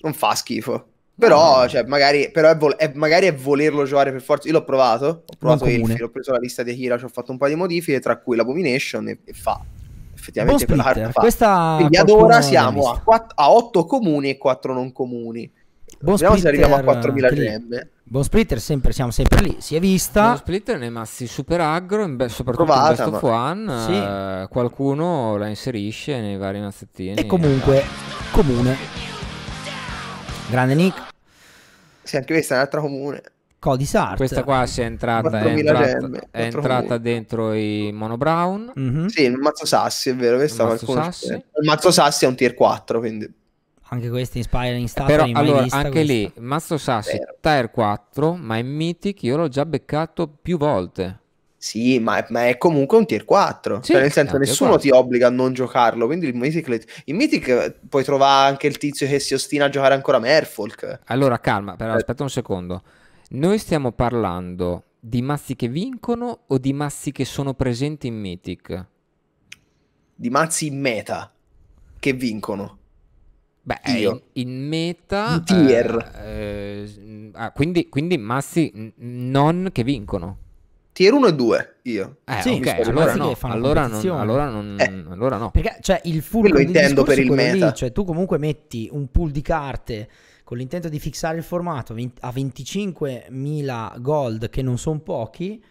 Non fa schifo. Però, No. cioè, magari, però è, vol- è- magari è volerlo giocare per forza. Io l'ho provato, ho provato. Elfi, ho preso la lista di Akira, ci ho fatto un po' di modifiche, tra cui l'Abomination e, e fa. Effettivamente quella carta fa. Questa Quindi ad ora siamo a, quatt- a 8 comuni e 4 non comuni. Buon Vediamo se splitter, arriviamo a 4000 anche lì. gemme. Buon splitter, sempre, siamo sempre lì. Si è vista. splitter nei mazzi super aggro, in be- soprattutto Provata, in Best of One, Sì. eh, qualcuno la inserisce nei vari mazzettini. E comunque, comune. Grande Nick. Sì, anche questa è un'altra comune. Cody Sart. Questa qua si è entrata, è 4.000 entrata, gemme, è 4 entrata dentro i Mono Brown. Mhm. Sì, il mazzo Sassi, è vero. Questa Il mazzo qualcuno Sassi. Il mazzo Sassi è un tier 4, quindi... Anche questa Inspiring Stat. Però allora anche questa? lì Mazzo Sassi. Tier 4, ma in Mythic io l'ho già beccato più volte. Sì, ma è, ma è comunque un tier 4. Sì, cioè, nel senso, nessuno 4. ti obbliga a non giocarlo. Quindi il Mythic, in Mythic puoi trovare anche il tizio che si ostina a giocare ancora Merfolk. Allora calma, però Eh. aspetta un secondo. Noi stiamo parlando di mazzi che vincono o di mazzi che sono presenti in Mythic? Di mazzi in meta che vincono. Beh, Io. in, in meta... In tier. eh, eh, ah, quindi, quindi mazzi n- non che vincono. Tier 1 e 2, io. Eh, Sì, ok, mazzi allora no, allora non, allora, non, Eh. allora no. Perché cioè il full il intendo per è il quello lì, meta. cioè tu comunque metti un pool di carte con l'intento di fissare il formato a 25.000 gold che non sono pochi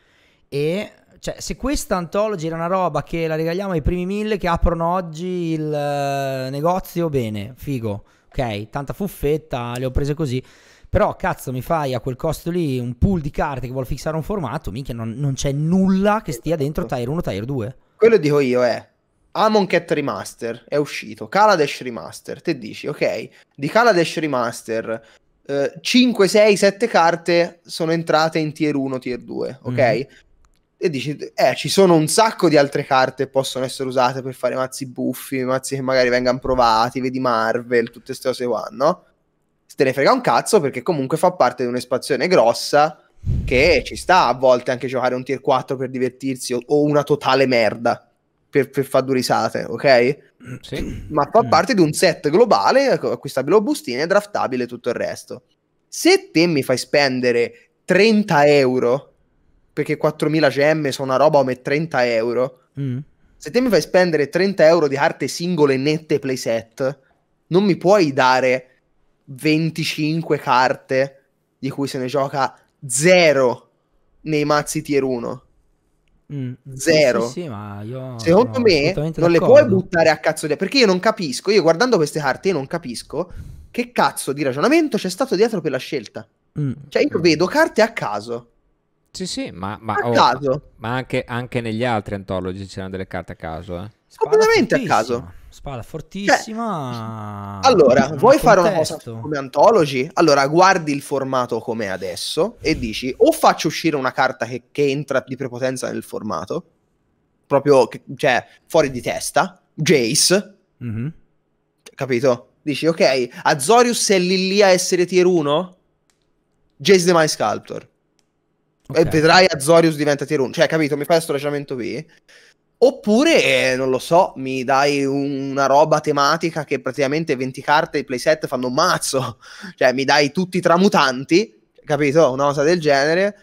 e cioè se questa antology era una roba che la regaliamo ai primi mille che aprono oggi il eh, negozio bene, figo. Ok, tanta fuffetta, le ho prese così. Però cazzo mi fai a quel costo lì un pool di carte che vuole fissare un formato, minchia non, non c'è nulla che stia dentro Tier 1, Tier 2. Quello dico io è Amon Cat Remaster è uscito, Kaladesh Remaster, te dici, ok, di Kaladesh Remaster eh, 5, 6, 7 carte sono entrate in tier 1, tier 2, ok? Mhm. E dici, eh, ci sono un sacco di altre carte che possono essere usate per fare mazzi buffi, mazzi che magari vengano provati, vedi Marvel, tutte queste cose qua, no? Se te ne frega un cazzo perché comunque fa parte di un'espansione grossa che ci sta a volte anche giocare un tier 4 per divertirsi o, o una totale merda per, per fare due risate, ok? Sì. Ma fa Mm. parte di un set globale, acquistabile bustine, draftabile e tutto il resto. Se te mi fai spendere 30 euro, perché 4.000 gemme sono una roba come 30 euro, Mm. se te mi fai spendere 30 euro di carte singole nette playset, non mi puoi dare 25 carte di cui se ne gioca zero nei mazzi tier 1. Mm. Zero. Sì, sì, sì, io Secondo sono me non le d'accordo. puoi buttare a cazzo di... Perché io non capisco, io guardando queste carte, io non capisco che cazzo di ragionamento c'è stato dietro per la scelta. Mm. Cioè io vedo carte a caso. Sì, sì, ma, ma, A oh, caso. ma anche, anche negli altri antologi c'erano delle carte a caso, eh. Completamente a caso. Spada fortissima. Allora, Non vuoi fare una cosa come Anthology? Allora, guardi il formato com'è adesso e dici o faccio uscire una carta che, che entra di prepotenza nel formato, proprio, cioè, fuori di testa, Jace, Mhm. capito? Dici, ok, Azorius è lì lì a essere tier 1? Jace the My Sculptor. E Ok. vedrai Azorius diventa tier 1. Cioè, capito? Mi fai questo ragionamento qui. Oppure, eh, non lo so, mi dai una roba tematica che praticamente 20 carte di playset fanno un mazzo. Cioè, mi dai tutti i tramutanti, capito? Una cosa del genere.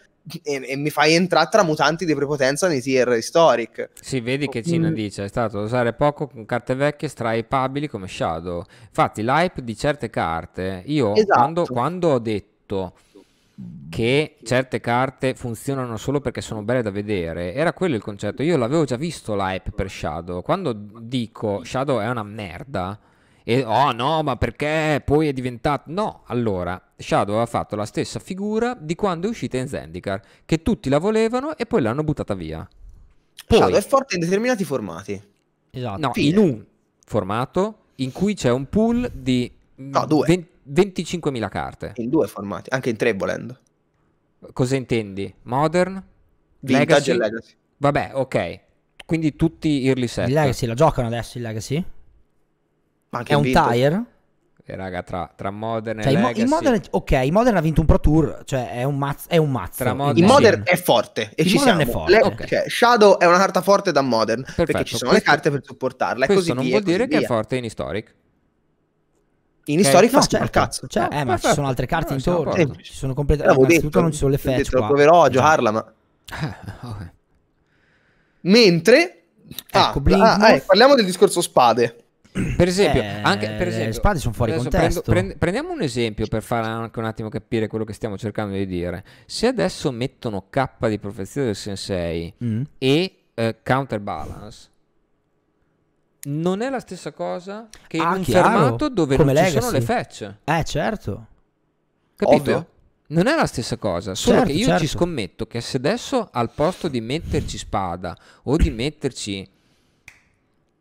E, e mi fai entrare tramutanti di prepotenza nei tier historic. Sì, vedi che Cina Mm. dice è stato usare poco con carte vecchie straipabili come Shadow. Infatti, l'hype di certe carte, io Esatto. quando, quando ho detto che certe carte funzionano solo perché sono belle da vedere, era quello il concetto. Io l'avevo già visto l'hype per Shadow. Quando dico Shadow è una merda, e oh no, ma perché poi è diventato. No, allora Shadow aveva fatto la stessa figura di quando è uscita in Zendikar, che tutti la volevano e poi l'hanno buttata via. Poi, Shadow è forte in determinati formati. Esatto. No, Fine. in un formato in cui c'è un pool di No, due. 20 25.000 carte. In due formati, anche in tre volendo. Cosa intendi? Modern? Vintage Legacy? e Legacy. Vabbè, ok. Quindi tutti early set. Il Legacy la giocano adesso il Legacy? Ma anche È in un vintage. tire? Eh, raga, tra, tra Modern Cioè, e Legacy. il Modern, ok, il Modern ha vinto un Pro Tour, cioè è un mazzo. È un mazzo Tra il Modern- Sì. Modern è forte e Il ci Modern siamo. è forte. Le- Ok. cioè, Shadow è una carta forte da Modern perché Perfetto, ci sono questo- le carte per supportarla e Questo così non via, vuol e dire che è via. forte in Historic. In History fa No, schifo al certo, cazzo. cioè, eh, ma ci perfetto. sono altre carte No, intorno. d'accordo. Ci sono complete- L'avevo innanzitutto detto, non ci sono le fetch qua. proverò a Esatto. giocarla, ma... Ok. Mentre... Ah, Ecco, ah, Morph. eh, parliamo del discorso spade. Per esempio, Eh, anche, per le esempio, spade sono fuori contesto. prendo- prend- prendiamo un esempio per fare anche un attimo capire quello che stiamo cercando di dire. Se adesso mettono K di profezia del Sensei Mm. e eh, counterbalance, non è la stessa cosa che in Ah, un chiaro. fermato dove Come non ci sono Legacy. le fetch. Eh, certo. Capito? Ovvio. Non è la stessa cosa, solo Certo, che io certo. ci scommetto che se adesso al posto di metterci spada o di metterci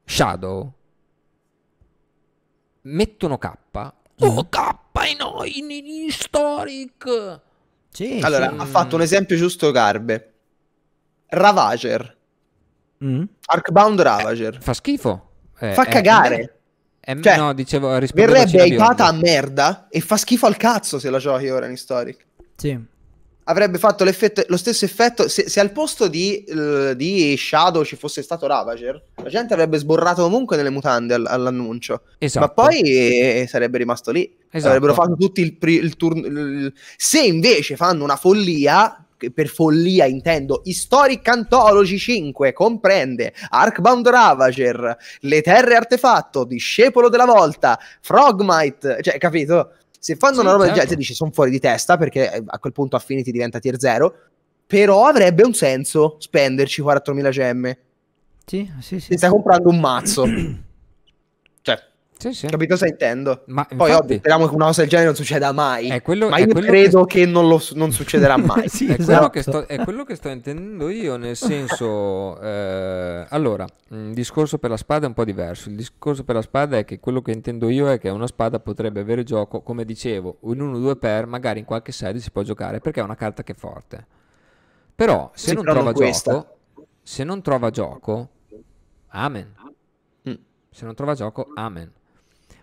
shadow mettono K, oh K in, in, in historic. Sì. Allora, sì. ha fatto un esempio giusto Garbe. Ravager. Mm. Arcbound Ravager. Fa schifo. Eh, Fa è- cagare. è- Cioè, no, dicevo, Verrebbe hypata a merda e fa schifo al cazzo se la giochi ora in Historic. Sì. Avrebbe fatto l'effetto- lo stesso effetto se, se al posto di, eh, di Shadow ci fosse stato Ravager, la gente avrebbe sborrato comunque nelle mutande al- all'annuncio. Esatto. Ma poi eh, sarebbe rimasto lì. Esatto. Avrebbero fatto tutti il, il turno. il- Se invece fanno una follia, per follia intendo Historic Anthology 5, comprende Arcbound Ravager, le terre artefatto, Discepolo della Volta, Frogmite, cioè capito? Se fanno Sì, una roba del certo. genere, dici sono fuori di testa perché eh, a quel punto Affinity diventa tier 0. Però avrebbe un senso spenderci 4.000 gemme. Sì, sì, sì. Ti stai comprando un mazzo. cioè, Sì, sì. capito cosa intendo? Ma Poi infatti- ovvio, speriamo che una cosa del genere non succeda mai. Quello- ma io credo che, non, lo, non succederà mai. Sì, è, esatto. quello che sto, è quello che sto intendendo io, nel senso, eh, allora, il discorso per la spada è un po' diverso. Il discorso per la spada è che quello che intendo io è che una spada potrebbe avere gioco, come dicevo, in 1-2 per, magari in qualche sede si può giocare perché è una carta che è forte. Però se Sì, non trova questa. gioco, se non trova gioco, amen. Mm. Se non trova gioco, amen.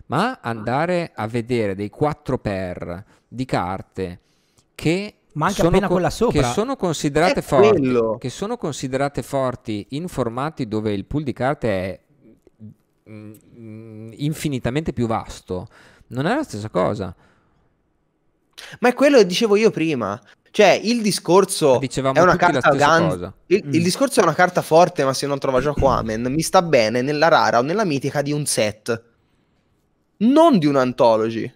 Ma andare a vedere dei 4 per di carte che Ma anche sono appena co- quella sopra. che sono considerate È forti, quello. che sono considerate forti in formati dove il pool di carte è mm, mm, infinitamente più vasto. Non è la stessa cosa. Ma è quello che dicevo io prima. Cioè, il discorso Dicevamo è una tutti la carta cosa. Il, il Mm. discorso è una carta forte, ma se non trova gioco Amen, mi sta bene nella rara o nella mitica di un set. Non di un anthology.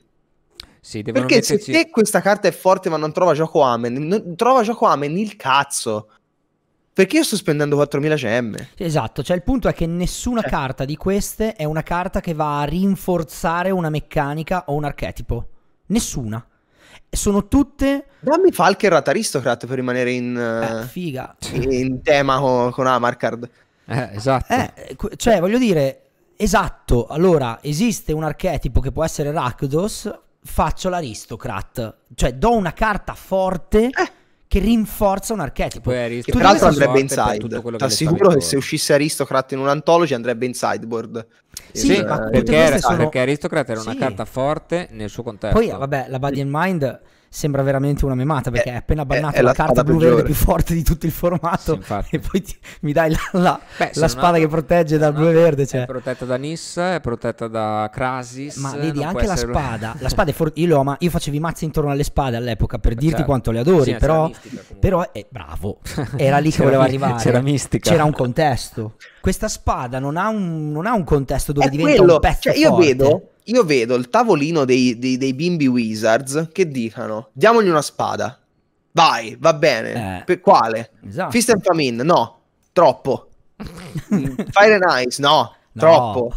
Sì, Perché se metterci... te questa carta è forte ma non trova gioco Amen, non- trova gioco Amen il cazzo. Perché io sto spendendo 4.000 gemme? Esatto, cioè il punto è che nessuna Cioè. carta di queste è una carta che va a rinforzare una meccanica o un archetipo. Nessuna. Sono tutte... Dammi Falker Aristocrat per rimanere in, Eh, eh, figa. in tema con, con Amarcard. Eh, esatto. Eh, cioè, voglio dire, Esatto, allora esiste un archetipo che può essere Rakdos, faccio l'aristocrat, cioè do una carta forte Eh. che rinforza un archetipo. Poi Che tra l'altro andrebbe per tutto inside. quello Ti assicuro che se uscisse Aristocrat in un Antology andrebbe in sideboard. Sì, eh, tutte perché, era- sono- perché Aristocrat era una Sì. carta forte nel suo contesto. Poi, vabbè, la Body and Mind sembra veramente una memata perché È- è appena è- bannato è la, la carta blu-verde più forte di tutto il formato Sì, e poi ti- mi dai la, la- Beh, la spada altro- che protegge dal non blu e altro verde. È Cioè. protetta da Nissa, è protetta da Krasis. Ma vedi anche la spada, la spada è forte. Io, ama- io facevo i mazzi intorno alle spade all'epoca per dirti certo. quanto le adori, Sì, però, mistica però è bravo, era lì che voleva arrivare. c'era mistica. C'era un contesto. Questa spada non ha un, non ha un contesto dove È diventa quello, un pezzo cioè io forte. vedo, io vedo il tavolino dei, dei- dei bimbi Wizards che dicano diamogli una spada. Vai, va bene. Eh. Per quale? Esatto. Fist and Famine? No, troppo. Fire and Ice? No, No. troppo.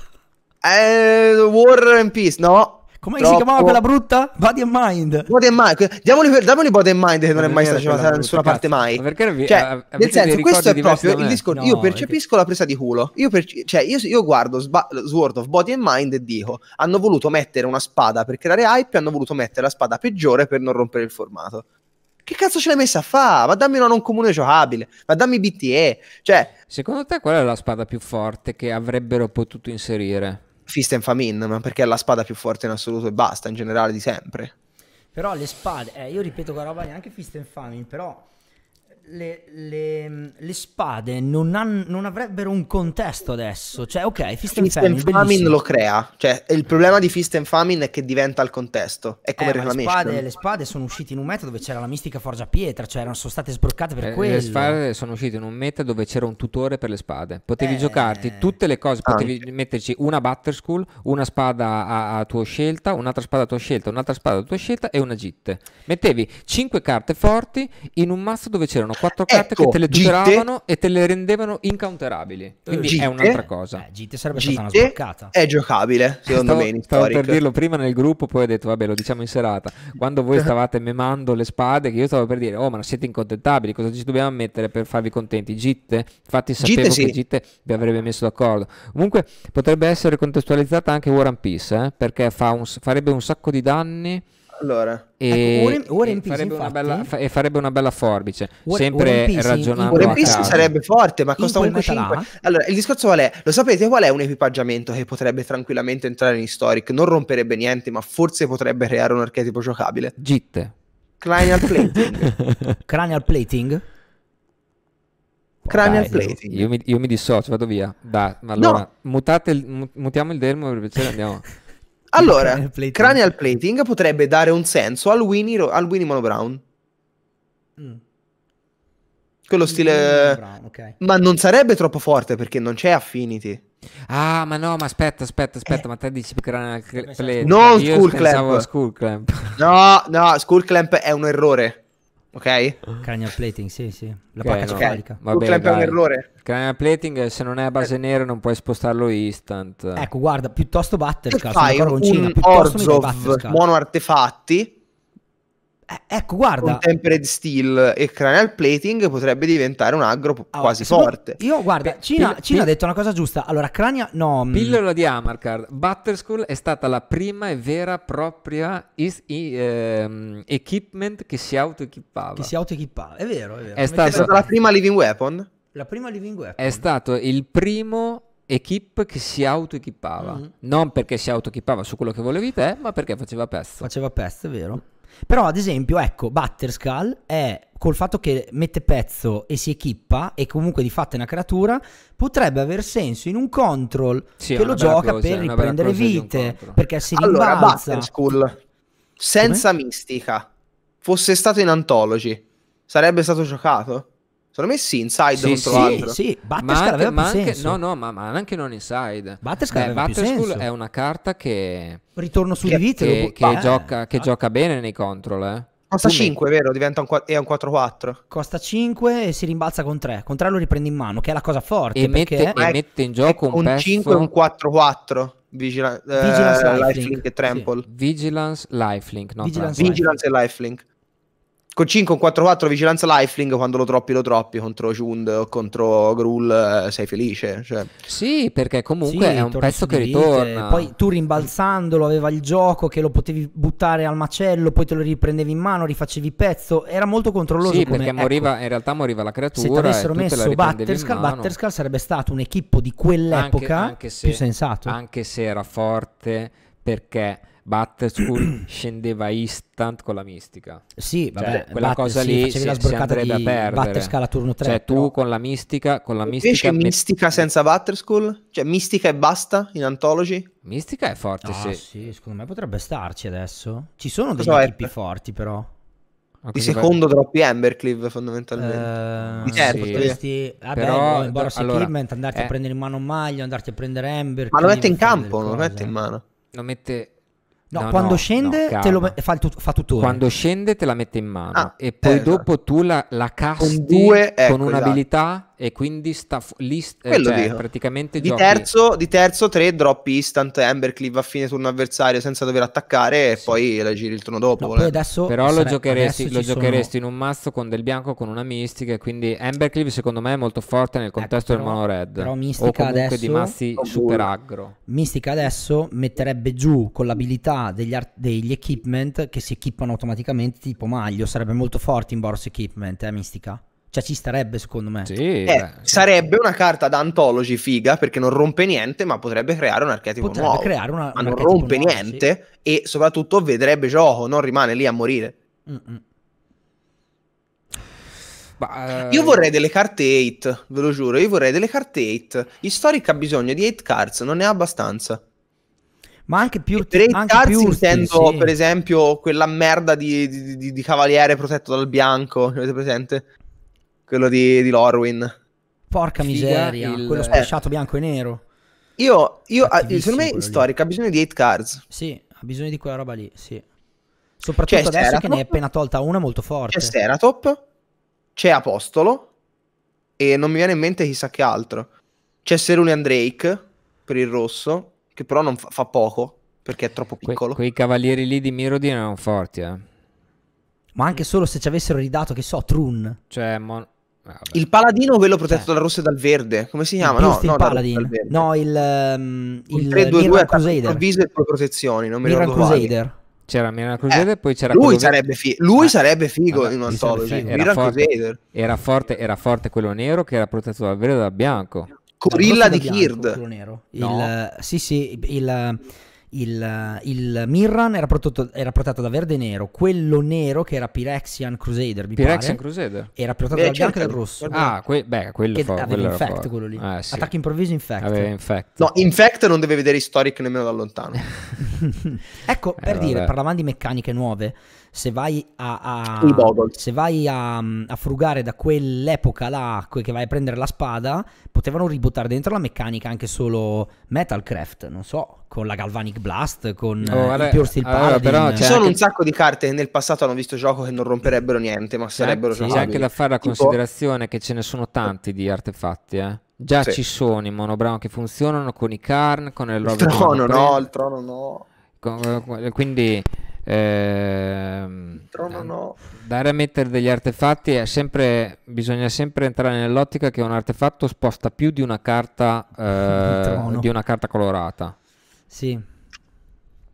Eh, War and Peace? No. Come troppo. si chiamava quella brutta? Body and Mind. Body and Mind, diamoli, diamoli Body and Mind che non è mai stato quella da nessuna parte mai. Ma perché vi- Cioè, a- avete nel senso, questo è proprio il discorso. No, io percepisco la presa di culo. Io, perce- cioè, io, io guardo Sba- Sword of Body and Mind e dico: hanno voluto mettere una spada per creare hype, hanno voluto mettere la spada peggiore per non rompere il formato. Che cazzo ce l'hai messa a fa? Ma dammi una non comune giocabile, ma dammi BTE. Cioè, Secondo te qual è la spada più forte che avrebbero potuto inserire? Fist and Famine, ma perché è la spada più forte in assoluto e basta, in generale di sempre. Però le spade, eh, io ripeto quella roba neanche Fist and Famine, però le, le- le spade non, han- non avrebbero un contesto adesso. Cioè, ok, Fist and Fist and Famine, Famine bellissimo. lo crea. Cioè, il problema di Fist and Famine è che diventa il contesto. È come Eh, le spade, le spade sono uscite in un meta dove c'era la mistica forgia pietra, cioè erano, sono state sbloccate per Eh, quello. Le spade sono uscite in un meta dove c'era un tutore per le spade. Potevi Eh. giocarti tutte le cose, potevi metterci una Butter School, una spada a, a tua scelta, un'altra spada a tua scelta, un'altra spada a tua scelta e una gitte. Mettevi 5 carte forti in un mazzo dove c'erano 4 carte Ecco, che te le gitte. tuteravano e te le rendevano incounterabili. Quindi Gitte. è un'altra cosa. Eh, GT sarebbe stata una Gitte sbloccata. è giocabile, secondo Stavo, me, in stavo per dirlo prima nel gruppo, poi ho detto, vabbè, lo diciamo in serata. Quando voi stavate memando le spade, che io stavo per dire, oh, ma siete incontentabili, cosa ci dobbiamo mettere per farvi contenti? Gitte? Infatti sapevo Gitte sì. che Gitte vi avrebbe messo d'accordo. Comunque potrebbe essere contestualizzata anche War and Peace, eh, perché fa un- farebbe un sacco di danni Allora, e, Ecco, War and- War e Peace, farebbe, infatti- bella, fa- e farebbe una bella forbice, War- War sempre and Peace in- ragionando in War a and Peace caso. sarebbe forte, ma costa comunque meta 5. là? Allora, il discorso qual è? Lo sapete qual è un equipaggiamento che potrebbe tranquillamente entrare in Historic? Non romperebbe niente, ma forse potrebbe creare un archetipo giocabile. Gitte. Cranial Plating. Cranial plating? Cranial Plating. Io mi, io mi dissocio, vado via. Ma allora, mutate il- mu- mutiamo il dermo per piacere, andiamo. Allora, Cranial Plating. Cranial Plating potrebbe dare un senso al Winnie, Ro- al Winnie Mono Brown. Mm. Quello stile... Brown, ok. Ma non sarebbe troppo forte perché non c'è Affinity. Ah, ma no, ma aspetta, aspetta, aspetta, ma te dici Cranial Plating. Non Io Clamp. Skull Clamp. No, no, Skull Clamp è un errore. Ok? Cranial plating, sì, sì. La Ok, pacca no. cefalica. Vabbè, Skull Clamp è un errore. Cranial Plating, se non è a base nera, non puoi spostarlo instant. Ecco, guarda, piuttosto sono fai un Orzhov Batterscall. mono artefatti ecco, guarda. con Tempered Steel e Cranial Plating potrebbe diventare un aggro allora, quasi forte. Io, guarda, Cina, pil- Cina ha pil- detto una cosa giusta. Allora, Crania, no. mm, Pillola di Amarcard. Batterskull è stata la prima e vera propria is- i- ehm, equipment che si autoequipava. Che si autoequipava. È vero, è vero. È stato- È stata la prima Living Weapon? la prima living weapon. È stato il primo equip che si autoequipava. Mhm. Non perché si autoequipava su quello che volevi te, ma perché faceva pezzo. Faceva pest, è vero. Però, ad esempio, ecco, Batterskull è col fatto che mette pezzo e si equippa e comunque di fatto è una creatura, potrebbe aver senso in un control Sì, che lo gioca clause, per riprendere vite, perché si Allora, rimbalza. Batterskull, senza mistica, fosse stato in Anthology, sarebbe stato giocato? Secondo me sì, inside Sì, contro sì, altro. sì, anche, aveva ma più anche- senso. no, no, ma, ma anche non inside. Batterskull Beh, senso. è una carta che, Ritorno su Che- di vite. che, che eh, gioca, che ah, gioca bene nei control. Eh. Costa Tu 5, vero? Diventa un, è un 4-4. Costa 5 e si rimbalza con 3. Con 3 lo riprendi in mano, che è la cosa forte. E perché mette, e mette in gioco un, un pezzo 5 e un 4-4. Vigila- eh, Vigilance lifelink. lifelink, e Trample. Vigilance Lifelink. No, Vigilance. Vigilance e lifelink. Con 5, 4, 4 vigilanza lifelink quando lo troppi lo troppi contro Chund o contro Gruul eh, sei felice. Cioè. Sì, perché comunque Sì, è un pezzo che ritorna. Poi tu rimbalzandolo aveva il gioco che lo potevi buttare al macello, poi te lo riprendevi in mano, rifacevi pezzo. Era molto controlloso. Sì, come, perché ecco, moriva, in realtà moriva la Se ti creatura avessero messo mano. Batterskull sarebbe stato un equippo di quell'epoca Anche- anche se- più sensato. Anche se era forte perché Batterskull scendeva instant con la mistica. Sì, vabbè, Cioè, quella Batter- cosa sì, lì facevi si, la si andrebbe di a perdere. Batterskull a turno 3. Cioè tu però- con la mistica, con la Invece mistica, met- Mistica senza Batterskull? Cioè Mistica e basta in Anthology? mistica è forte, Ah, sì. sì, secondo me potrebbe starci adesso. Ci sono è? equipi forti, però. Di secondo troppi Embercleave fondamentalmente. Eh, Di terzo, sì. sì. Vabbè, Però, in Boros allora, Equipment, andarti eh. a prendere in mano un maglio, andarti a prendere Ember. Ma lo mette in campo, non lo mette in mano. Lo mette... No, No, quando no, scende no, te lo fa, il tut- fa tutore. Quando scende te la mette in mano Ah, e poi eh, dopo tu la, la casti due, ecco, con esatto. E quindi sta fu- lì st- eh, cioè, praticamente Di giochi terzo, di terzo 3 droppi instant Embercleave a fine turno avversario senza dover attaccare e poi la giri il turno dopo. No, volendo. adesso Però lo sare- giocheresti, adesso lo ci sono- giocheresti in un mazzo con del bianco con una mistica e quindi Embercleave secondo me è molto forte nel contesto Ecco, del però- mono red però o Mistica comunque adesso- di mazzi Oh, super aggro. Mistica adesso metterebbe giù con l'abilità degli, ar- degli equipment che si equipano automaticamente tipo maglio. Sarebbe molto forte in Boros Equipment, eh, Mistica. Cioè ci starebbe secondo me. Sì, Eh, beh, sarebbe una carta da Anthology figa perché non rompe niente, ma potrebbe creare un archetipo Potrebbe nuovo. creare una, ma un non rompe nuovo, niente e soprattutto vedrebbe gioco, non rimane lì a morire. sì. Mm-mm. ma, eh, Io vorrei delle carte 8, ve lo giuro, io vorrei delle carte 8. Historic ha bisogno di 8 cards, non ne ha abbastanza. Ma anche più Per 8 anche cards più intendo sì. per esempio quella merda di, di- di- di cavaliere protetto dal bianco, avete presente? Quello di, di Lorwyn. Porca Figa miseria, il- quello eh. splashato bianco e nero. Io, io ah, secondo me. Historic ha bisogno di 8 cards. Sì, ha bisogno di quella roba lì, sì. Soprattutto C'è adesso che Ceratop. ne è appena tolta una molto forte. C'è Steratop, c'è Apostolo e non mi viene in mente chissà che altro. C'è Serunian Drake per il rosso, che però non fa, fa poco perché è troppo que- piccolo. quei cavalieri lì di Mirrodin erano forti, eh. Ma anche solo se ci avessero ridato, che so, Trun. Cioè, mon- vabbè. Il paladino, quello protetto Cioè. dal rosso e dal verde, come si Il chiama? No, il no, dal rosso e Paladin. dal verde. No, il, ehm, il il 3 2 2 Mirran attacco Crusader. improvviso e poi protezioni, non mi ricordo quali. Crusader. C'era Milan Crusader, poi c'era Eh, Lui sarebbe, fi- lui Ah, sarebbe figo vabbè, in un figo. Era forte. Crusader. Era forte, era forte quello nero che era protetto dal verde e dal bianco. Corilla Dal di e bianco, Kird. quello nero. No. Il, sì, sì, il, il, il Mirran era protetto, era protetto da verde e nero. Quello nero, che era Pyrexian Crusader, mi Pyrexian pare, Crusader. era protetto Beh, dal bianco e certo. dal rosso. Ah, que- beh, quello, che fo- aveva quello infect quello lì. Eh, sì. Attacco improvviso infect. Aveva infect. No, Infect non deve vedere Historic nemmeno da lontano. ecco, per Eh, dire, vabbè. parlavamo di meccaniche nuove. Se vai a, a- se vai a, a frugare da quell'epoca là, che vai a prendere la spada, potevano ributtare dentro la meccanica anche solo Metalcraft, non so, con la Galvanic Blast, con Oh, eh, guarda, il Pure Steel allora, Paladin. però Ci c'è sono anche- un sacco di carte che nel passato hanno visto gioco che non romperebbero niente, ma C'è, sarebbero c'è giocabili. anche da fare la Tipo- considerazione che ce ne sono tanti di artefatti, eh. Già Sì. ci sono i monobrown che funzionano con i Karn, con il Il trono no, il trono no. con- quindi Il trono no. dare a mettere degli artefatti è sempre bisogna sempre entrare nell'ottica che un artefatto sposta più di una carta eh, di una carta colorata Sì.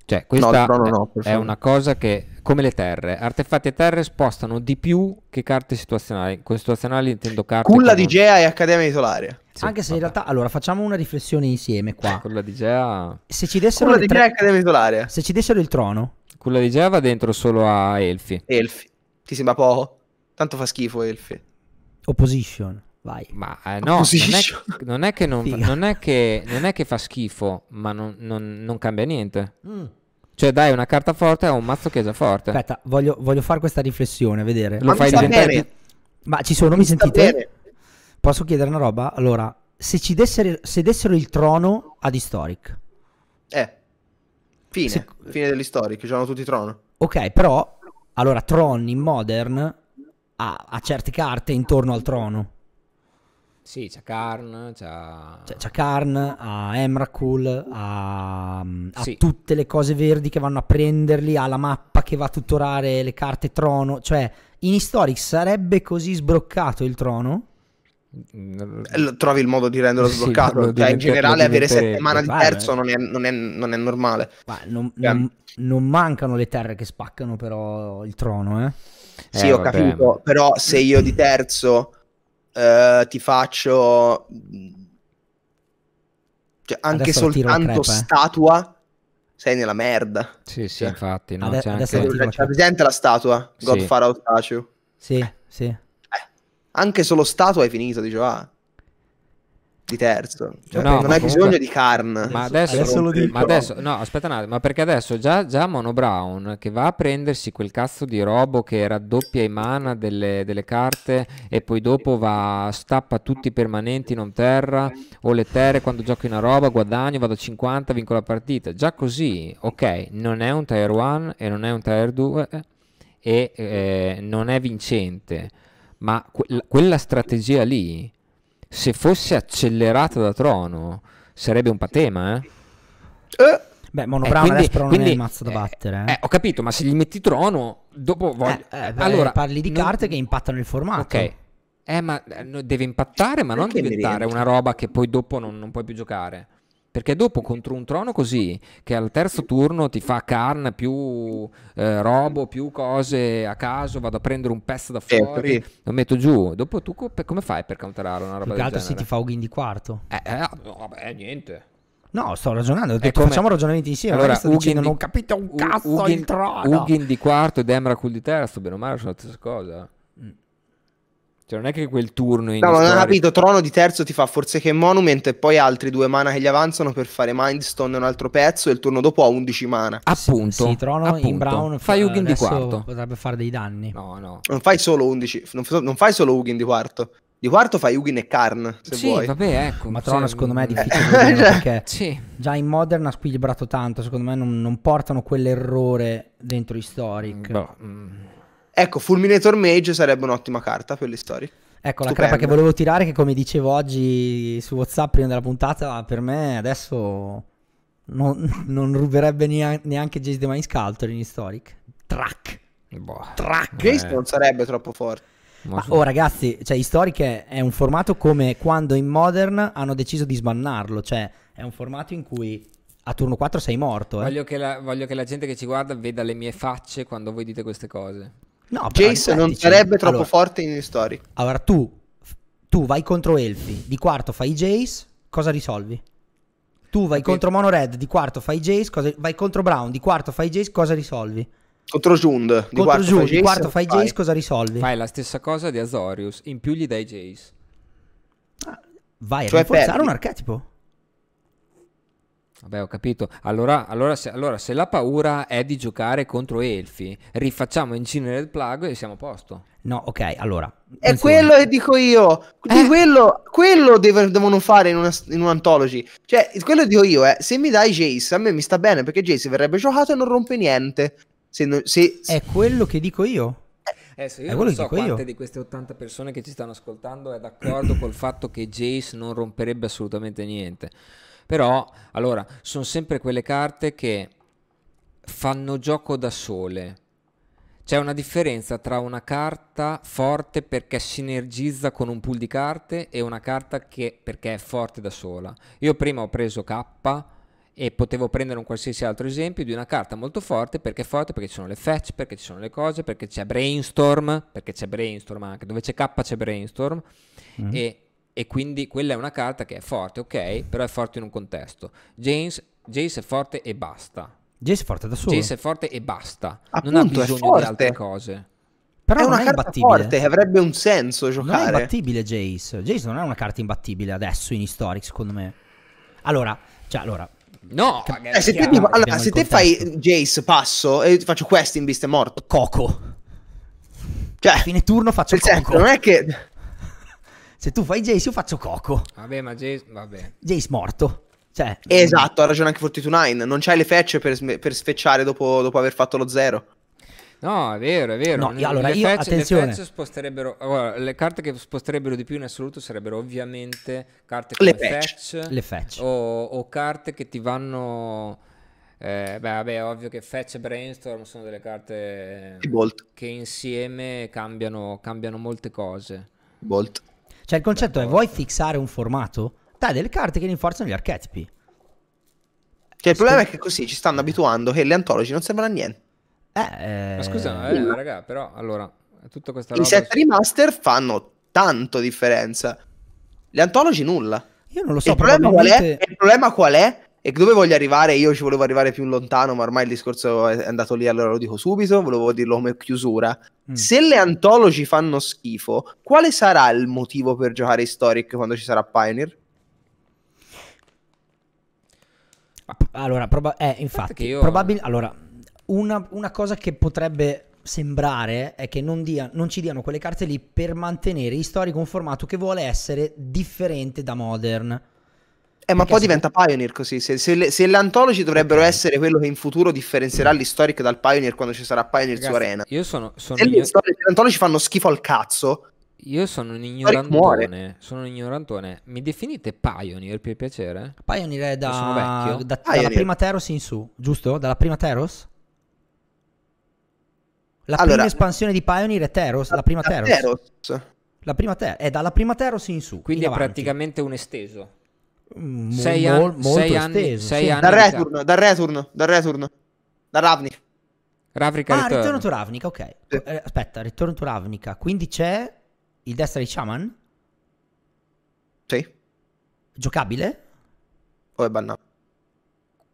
cioè questa il trono è- no, per è una cosa che come le terre artefatti e terre spostano di più che carte situazionali con situazionali intendo carte Culla di Gea e Accademia di Solare. Sì, anche se in vabbè. realtà, allora facciamo una riflessione insieme qua. Culla di Gea Se ci dessero, Culla le di tre- Gea e Accademia di Solare. se ci dessero il trono, Culla di Gea va dentro solo a Elfi Elfi. Ti sembra poco? Tanto fa schifo Elfi. opposition, vai. Ma eh, no, non è, non è che non, non è che, non è che fa schifo, ma non, non- non cambia niente. Mm. Cioè, dai una carta forte a un mazzo che è già forte. Aspetta, voglio, voglio fare questa riflessione, vedere. Lo fai mi diventare Ma ci sono, mi sta sentite? bene. Posso chiedere una roba? Allora, se ci dessero, se dessero il trono ad Historic, Eh. Fine. Se- Fine dell'historic, giocano tutti trono. ok, però, allora Tron in Modern ha, ha certe carte intorno al trono. Sì, c'è Karn, c'ha... Cioè, c'ha Karn, ha Emrakul, ha, ha Sì. tutte le cose verdi che vanno a prenderli, ha la mappa che va a tutorare le carte trono. Cioè, in Historic sarebbe così sbroccato il trono? Eh, Trovi il modo di renderlo Sì, sbloccato. lo Cioè, in generale, avere sette mana di terzo non è, non è- non è normale. Ma non, Cioè- non- non mancano le terre che spaccano però il trono, eh? Sì, Eh, ho vabbè. capito. Però se io di terzo eh, ti faccio cioè, anche Adesso soltanto crepa, eh. statua, sei nella merda. Sì, sì, Cioè, infatti, no, ade- c'è adesso anche... C'è presente la statua? Sì. Godfather of Statue. Sì, sì. Anche solo statua hai finito, dicevo, ah, di terzo. Cioè, No, non hai comunque- bisogno di Karn. Ma adesso, adesso lo dico. ma adesso, no, aspetta un attimo, ma perché adesso già, già Mono Brown che va a prendersi quel cazzo di robo che raddoppia i mana delle, delle carte e poi dopo va, stappa tutti i permanenti non terra o le terre quando giochi una roba, guadagno, vado a 50, vinco la partita. Già così, ok, non è un tier 1 e non è un tier 2 e eh, non è vincente, ma que- quella strategia lì, se fosse accelerata da Trono, sarebbe un patema, eh? Eh, Beh, Mono Eh, quindi- adesso però non è quindi- il mazzo da eh, battere. Eh, Eh, ho capito, ma se gli metti Trono, dopo voglio... Eh, eh, beh, allora, parli di non- carte che impattano il formato. Ok. Eh, ma eh, deve impattare, ma non Perché mi diventare una roba che poi dopo non, non puoi più giocare. Perché dopo contro un trono così, che al terzo turno ti fa Karn più eh, robo, più cose a caso, vado a prendere un pezzo da fuori, capito. lo metto giù. Dopo tu co- come fai per counterare una Più roba che del altro si genere? ti fa Ugin di quarto. Eh, eh, no, vabbè, niente. No, sto ragionando, ho detto come- facciamo ragionamenti insieme. Allora, sto dicendo Ugin non di- capite un cazzo Ugin, il trono. Ugin di quarto ed Emrakul di terzo, bene o male sono la stessa cosa. Cioè non è che quel turno in No, ma non ho capito. Trono di terzo ti fa forse che Monument e poi altri due mana che gli avanzano per fare Mindstone e un altro pezzo. E il turno dopo ha 11 mana. Appunto, Sì, trono appunto. in Brown fai Ugin di quarto. Potrebbe fare dei danni. No, no. Non fai solo 11. Non, non fai solo Ugin di quarto. Di quarto fai Ugin e Karn. Se sì, vuoi. vabbè, ecco. Ma cioè, Trono secondo me è mm, difficile Eh, cioè- perché Sì. già in Modern ha squilibrato tanto, secondo me non, non portano quell'errore dentro Historic. Boh, mm. Ecco, Fulminator Mage sarebbe un'ottima carta per le storie. Ecco, la Stupendo. crepa che volevo tirare che come dicevo oggi su Whatsapp prima della puntata, per me adesso non, non ruberebbe nea- neanche Jace the Mind Sculptor in Historic. Track. Boh. Track. Jace Eh, non sarebbe troppo forte. ma oh ragazzi, cioè Historic è, è un formato come quando in Modern hanno deciso di sbannarlo, cioè è un formato in cui a turno 4 sei morto. Eh. voglio, che la, voglio che la gente che ci guarda veda le mie facce quando voi dite queste cose. No, però Jace non sarebbe troppo allora, forte in story. Allora tu, tu vai contro Elfi, di quarto fai Jace, cosa risolvi? Tu vai Capito. contro Mono Red, di quarto fai Jace, cosa- vai contro Brown, di quarto fai Jace, cosa risolvi? Contro Jund. Di contro quarto Giù, fai di Jace, quarto fai vai. Jace, cosa risolvi? Fai la stessa cosa di Azorius, in più gli dai Jace. Vai a Cioè, rinforzare perdi. un archetipo. Vabbè, ho capito. Allora, allora, se, allora, se la paura è di giocare contro Elfi, rifacciamo Incinerate Plug e siamo a posto. No, ok, allora. È quello che dico io. Di Eh. quello, quello deve- devono fare in, una, in un'antology. Cioè, quello che dico io è: se mi dai Jace, a me mi sta bene perché Jace verrebbe giocato e non rompe niente. Se, no- se- È quello che dico io. Adesso È io quello non che so quante io. di queste 80 persone che ci stanno ascoltando è d'accordo col fatto che Jace non romperebbe assolutamente niente. Però, allora, sono sempre quelle carte che fanno gioco da sole. C'è una differenza tra una carta forte perché sinergizza con un pool di carte e una carta che perché è forte da sola. Io prima ho preso K e potevo prendere un qualsiasi altro esempio di una carta molto forte perché è forte perché ci sono le fetch, perché ci sono le cose, perché c'è brainstorm, perché c'è brainstorm anche, dove c'è K c'è brainstorm Mm. e, e quindi quella è una carta che è forte, ok, però è forte in un contesto. James, Jace è forte e basta. Jace è forte da solo. Jace è forte e basta. non ha Appunto, bisogno di altre cose. Però è non una è carta imbattibile. forte avrebbe un senso Non è giocare. imbattibile Jace. Jace non è una carta imbattibile adesso in Historic, secondo me. Allora, cioè, allora, No, Eh, se te, chiaro. dico- allora, se il te fai. Jace, passo e faccio quest in vista è morto. Coco. Cioè, A fine turno faccio senso, Coco. non è che. Se tu fai Jace, io faccio Coco. Vabbè, ma Jace, vabbè. Jace morto. Cioè, Esatto, ha ragione anche 42 Non c'hai le fetch per, per sfecciare dopo, dopo aver fatto lo zero. No, è vero, è vero. No, Le- allora le io- fetch- attenzione. Le, fetch sposterebbero, guarda, le carte che sposterebbero di più in assoluto sarebbero ovviamente carte Le come fetch. fetch, Le fetch. O, o carte che ti vanno... eh, beh, vabbè, è ovvio che fetch e brainstorm sono delle carte Di Bolt. che insieme cambiano, cambiano molte cose. Bolt. Cioè il concetto è vuoi fissare un formato? Dai delle carte che rinforzano gli archetipi. Cioè, il problema è che così ci stanno abituando che le antologi non servono a niente. Eh, Ma scusa, eh, eh, raga, però allora, tutta questa I set remaster fanno tanto differenza. Le antologi nulla. io non lo so, il, problema qual è? il problema qual è? E dove voglio arrivare? Io ci volevo arrivare più lontano, ma ormai il discorso è andato lì, allora lo dico subito. Volevo dirlo come chiusura. Mm. Se le antologi fanno schifo, quale sarà il motivo per giocare Historic quando ci sarà Pioneer? Allora, proba- eh, infatti, io- probabil- allora, una, una cosa che potrebbe sembrare è che non, dia- non ci diano quelle carte lì per mantenere istorico un formato che vuole essere differente da Modern. Eh, ma poi diventa Pioneer così. Se, se le, se le antologi dovrebbero Ok. essere quello che in futuro differenzierà l'Historic dal Pioneer quando ci sarà Pioneer su Ragazzi, Arena. Io sono, sono Se le antologi fanno schifo al cazzo, io sono un ignorantone. Sono un ignorantone. Mi definite Pioneer per piacere? Pioneer è Io sono da, vecchio. da- Pioneer. dalla prima Teros in su, giusto? Dalla prima Teros? La Allora- prima espansione di Pioneer è Teros, la prima Teros. Teros. La prima Teros è dalla prima Teros in su. Quindi in è avanti. praticamente un esteso. Sei mol- anni- molto sei anni- esteso, sei sì. anni- Dal di return, dal return, dal return. Da Ravnik. Ravnica Ah, Return. Return to Ravnica, ok. Sì. Eh, aspetta, Return to Ravnica. Quindi c'è il Destiny Shaman? Sì. Giocabile? O è bannato.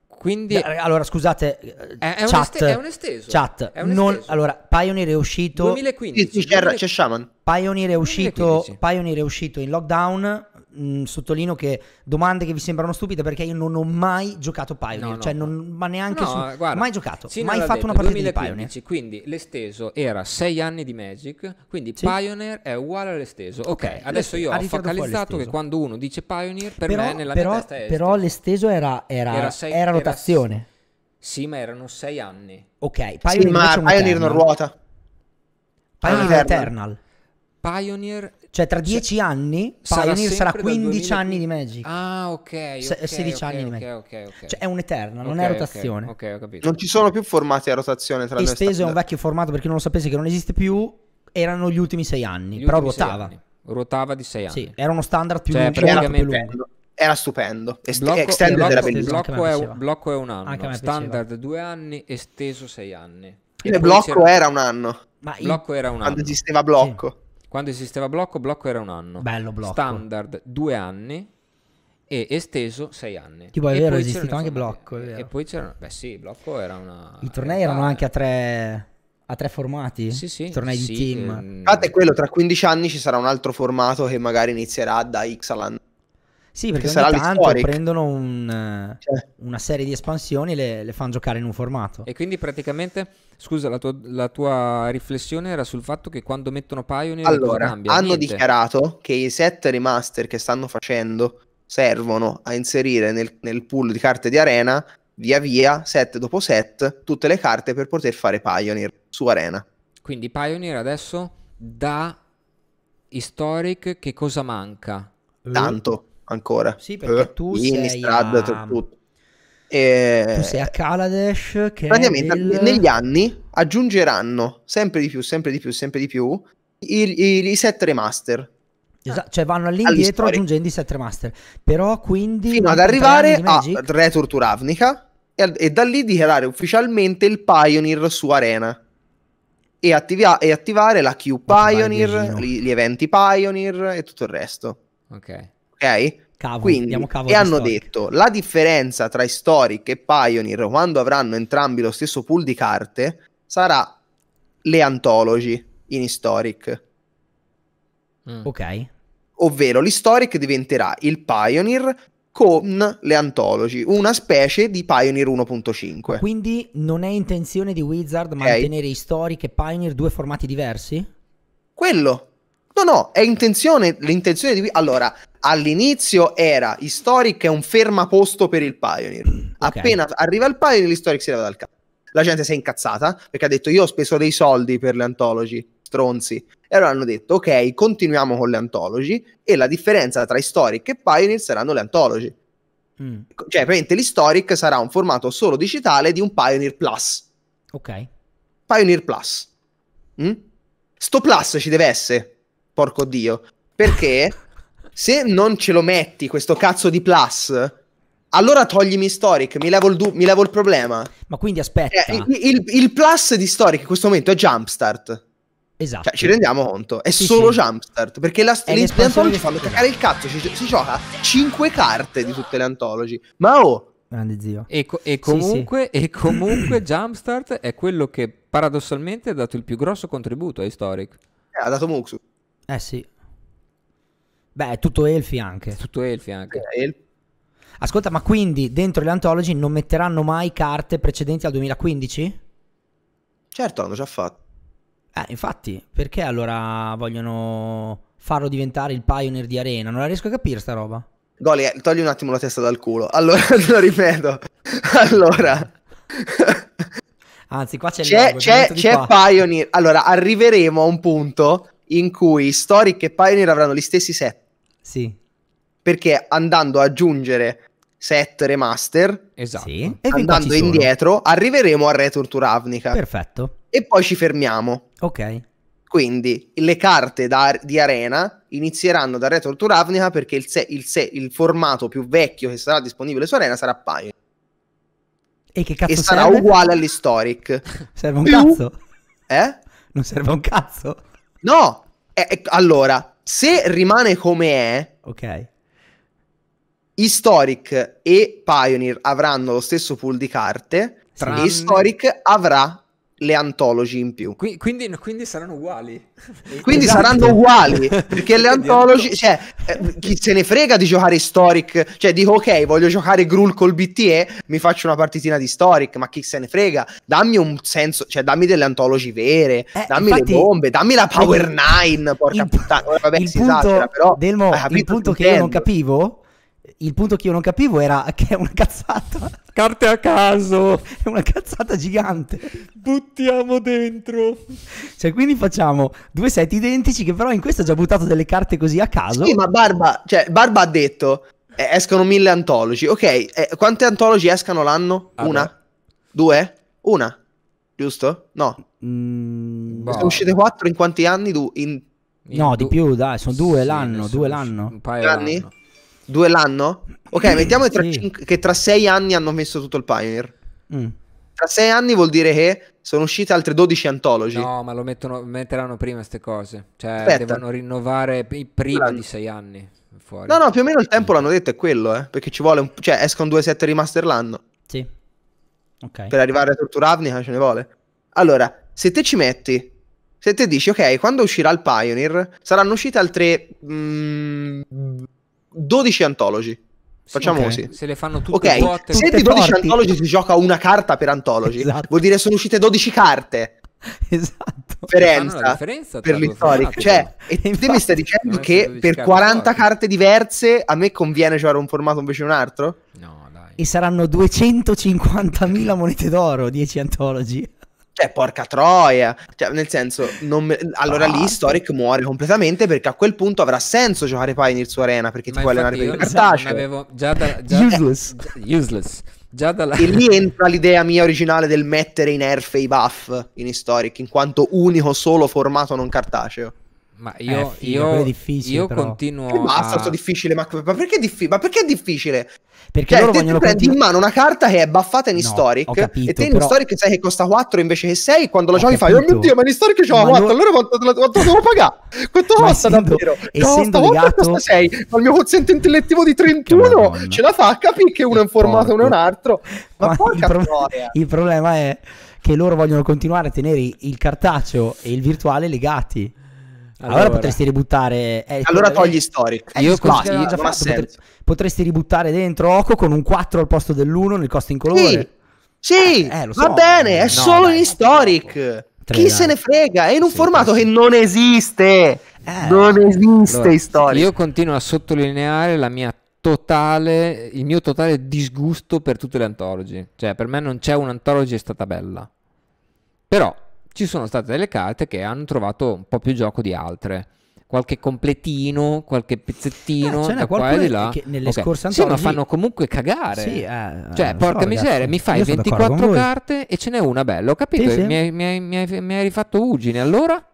Quindi allora, scusate, eh, è, è un chat, este- è un esteso. chat, È un non- esteso. allora, Pioneer è uscito... 2015. Sì, sì, c'è, 2000 c'è Shaman. Pioneer è uscito, 2015. Pioneer è uscito in lockdown. Mm, sottolineo che domande che vi sembrano stupide perché io non ho mai giocato Pioneer, No, no. cioè non, ma neanche No, su, guarda, mai giocato, mai fatto detto, una partita 2015, Quindi l'esteso era 6 anni di Magic, quindi Sì. Pioneer è uguale all'esteso. Ok, Ok, adesso io ho focalizzato che quando uno dice Pioneer, per Però, me nella però, mia testa è però esteso. l'esteso era, era, Era sei- era era- rotazione. Sì, ma erano 6 anni. Ok, Pioneer Sì, ma Pioneer non Eternal. ruota. Pioneer Ah, è Eternal. Eternal. Pioneer Cioè tra 10 anni sarà Pioneer sarà sempre dal 15 anni di 2015. Magic. Ah, ok. Se- ok, 16 ok, anni di ok, Magic. Cioè è un Eternal, non è rotazione. Ok, ho capito. Non ci sono più formati a rotazione tra Esteso è un vecchio formato per chi non lo sapesse che non esiste più. Erano gli ultimi 6 anni, Gli però sei ruotava. anni. Ruotava di 6 anni. Sì, era uno standard più Cioè, lungo, Era molto più praticamente- lungo. stupendo. Era stupendo. Est- Blocco, Extended blocco- era bellissimo. blocco è, un, blocco è un anno, Anche a me piaceva. standard due anni, esteso sei anni. E Il blocco era un anno. Ma il- blocco era un Quando anno. esisteva blocco. Quando esisteva blocco, blocco era un anno. Bello blocco. Standard due anni e esteso sei anni. Tipo, è E vero, è esistito anche blocco. E poi c'erano, beh sì, blocco era una... I tornei erano Ah, anche a tre, a tre formati? Sì, sì. Tornei sì, di team. ehm, Infatti è quello, tra 15 anni ci sarà un altro formato che magari inizierà da X all'anno. Sì, perché sarà tanto prendono un, Cioè, una serie di espansioni e le, le fanno giocare in un formato. E quindi praticamente, scusa, la tua, la tua riflessione era sul fatto che quando mettono Pioneer allora, cambia? hanno Niente. dichiarato che i set remaster che stanno facendo servono a inserire nel, nel pool di carte di arena via via, set dopo set, tutte le carte per poter fare Pioneer su arena. Quindi Pioneer adesso da Historic che cosa manca? Tanto ancora. Sì, perché tu sei Innistrad, a- tut- tutto. E... Tu sei a Kaladesh che Praticamente del- negli anni aggiungeranno sempre di più, sempre di più, sempre di più i, i- i set remaster Esa- cioè vanno all'indietro aggiungendo i set remaster. Però quindi fino ad arrivare a? Return to Ravnica e, e da lì dichiarare ufficialmente il Pioneer su Arena e, attivia- e attivare la Q Pioneer, gli, gli eventi Pioneer e tutto il resto. Ok. Ok? Cavo, Quindi, e hanno Historic. detto la differenza tra Historic e Pioneer quando avranno entrambi lo stesso pool di carte sarà le antology in Historic. Mm. Ok. ovvero l'Historic diventerà il Pioneer con le antology, una specie di Pioneer 1.5. Quindi non è intenzione di Wizard mantenere Historic e Pioneer due formati diversi? Quello. No, no, è intenzione, l'intenzione di... Allora, all'inizio era Historic è un fermaposto per il Pioneer. Ok. Appena arriva il Pioneer, l'Historic si leva dal capo. la gente si è incazzata perché ha detto io ho speso dei soldi per le antology, stronzi. E allora hanno detto ok, continuiamo con le antology e la differenza tra Historic e Pioneer saranno le antology. Mm, Cioè, praticamente l'Historic sarà un formato solo digitale di un Pioneer Plus. ok. Pioneer Plus. Mm? Sto Plus ci deve essere, porco dio, perché se non ce lo metti questo cazzo di Plus, allora toglimi Historic, mi levo il, du- mi levo il problema. Ma quindi aspetta. Eh, il, il- il Plus di Historic in questo momento è Jumpstart. esatto. Cioè, ci rendiamo conto, è Sì, solo sì. Jumpstart, perché la, le, le antology fanno cagare il cazzo, ci- si gioca 5 carte di tutte le antology. Ma oh, Grande zio. E, co- e Sì, comunque, e comunque Jumpstart è quello che paradossalmente ha dato il più grosso contributo a Historic. eh, ha dato Muxu. Eh sì. Beh, è tutto Elfi anche. Tutto Elfi anche. Eh, Ascolta, ma quindi dentro le antology non metteranno mai carte precedenti al 2015? Certo, l'hanno già fatto. Eh, infatti, perché allora vogliono farlo diventare il Pioneer di Arena? Non la riesco a capire sta roba. Goli, eh, togli un attimo la testa dal culo. Allora, te lo ripeto. Allora, Anzi, qua c'è il c'è, c'è, c'è. Pioneer. Allora, arriveremo a un punto in cui Historic e Pioneer avranno gli stessi set. Sì. Perché andando ad aggiungere set remaster, Esatto. Sì. E andando indietro, arriveremo a Return to Ravnica. Perfetto. E poi ci fermiamo. Ok. Quindi le carte da- di Arena inizieranno da Return to Ravnica perché il, se- il se- il formato più vecchio che sarà disponibile su Arena sarà Pioneer. E che cazzo E sarà serve? uguale all'Historic. Serve un Più- cazzo? Eh? Non serve un cazzo? No! Eh, eh, allora, se rimane come è, Ok. Historic e Pioneer avranno lo stesso pool di carte, Tranne- e Historic avrà le antology in più. Qui- quindi, quindi saranno uguali. Quindi Esatto. saranno uguali perché le antology, cioè, eh, chi se ne frega di giocare Historic, cioè dico ok, voglio giocare Grul col BTE, mi faccio una partitina di Historic, ma chi se ne frega, dammi un senso, cioè dammi delle antology vere, Eh, dammi infatti- le bombe, dammi la Power il- 9, porca il- puttana, vabbè, il punto, esagera, però Delmo, il punto che io non capivo, il punto che io non capivo era che è una cazzata, Carte a caso. è una cazzata gigante. Buttiamo dentro. Cioè, quindi facciamo due set identici che però in questo ha già buttato delle carte così a caso. Sì, ma Barba, cioè, Barba ha detto eh, escono mille antology. Ok, eh, quante antology escano l'anno? Vabbè. Una? Due? Una? Giusto? No. Mm. Sono uscite quattro in quanti anni? Du- in No, di più, dai, sono due Sì, l'anno, due sono l'anno. Un paio Due anni? Due l'anno? Ok, mettiamo che tra, Sì. cinque- che tra sei anni hanno messo tutto il Pioneer. Mm. Tra sei anni vuol dire che sono uscite altre 12 antology. No, ma lo mettono, metteranno prima queste cose. Cioè, Aspetta. devono rinnovare prima di sei anni. Fuori. No, no, più o meno il tempo l'hanno detto è quello, eh. Perché ci vuole un... Cioè, escono due set remaster l'anno. Sì. Ok. per arrivare a Tortura Ravnica ce ne vuole. Allora, se te ci metti, se te dici, ok, quando uscirà il Pioneer, saranno uscite altre mm, 12 antology. Facciamo ok. così. Se le fanno tutte Ok, vuote. se Tutte di 12 forti. antology si gioca una carta per antology, Esatto. vuol dire sono uscite 12 carte. Esatto. Differenza differenza per l'historic. Cioè, e te Infatti, mi stai dicendo che sono 12 per carte 40 forti. carte diverse a me conviene giocare un formato invece di un altro? No, dai. E saranno 250.000 monete d'oro, 10 antology. Cioè, porca troia. Cioè, nel senso, non me- allora lì Basta. Historic muore completamente perché a quel punto avrà senso giocare Pioneer su Arena perché ti puoi allenare per il cartaceo. avevo già da, già- Useless. già- useless. Già dalla E lì entra l'idea mia originale del mettere in Erfe i buff in Historic in quanto unico solo formato non cartaceo. Ma io, Eh, figa, quello io, è difficile, io continuo Che basta, a... sto difficile, ma, ma perché, diffi- ma perché è difficile? Perché Cioè, loro vogliono tu prendi in mano una carta che è buffata in No, Historic capito, e te in però- Historic sai che costa 4 invece che 6 quando la Ho giochi fai oh capito. mio dio ma in Historic Ma 4 no- allora quanto, quanto, devo pagare? Quanto Ma costa essendo- davvero? essendo Costa 8 legato- costa 6 ma il mio quoziente intellettivo di 31 Madonna. ce la fa a capire che uno è un formato e uno è un altro ma, Ma porca il, pro- il problema è che loro vogliono continuare a tenere il cartaceo e il virtuale legati. Allora, Allora. potresti ributtare. eh, allora togli Historic Eh, Io che avevi già non ha fatto, potre- potresti ributtare dentro Oco con un 4 al posto dell'1 nel costo in colore. Sì, Eh, lo va so. bene, è No, solo dai, in Historic. Chi dai. se ne frega? È in un Sì, formato sì. che non esiste. Eh. Non esiste Allora, Historic. io continuo a sottolineare la mia totale, il mio totale disgusto per tutte le antologi. Cioè, per me non c'è un'antology è stata bella. Però ci sono state delle carte che hanno trovato un po' più gioco di altre. Qualche completino, qualche pezzettino, Eh, n'è da qua e di là. che nelle Ok. scorse Sì, ma fanno comunque cagare. Sì, eh, Cioè, eh, porca so, miseria, ragazzi. mi fai Io sono d'accordo 24 con voi. carte e ce n'è una bella. Ho capito, Sì, sì. Mi, hai, mi hai- mi hai- mi hai rifatto Ugine. Allora?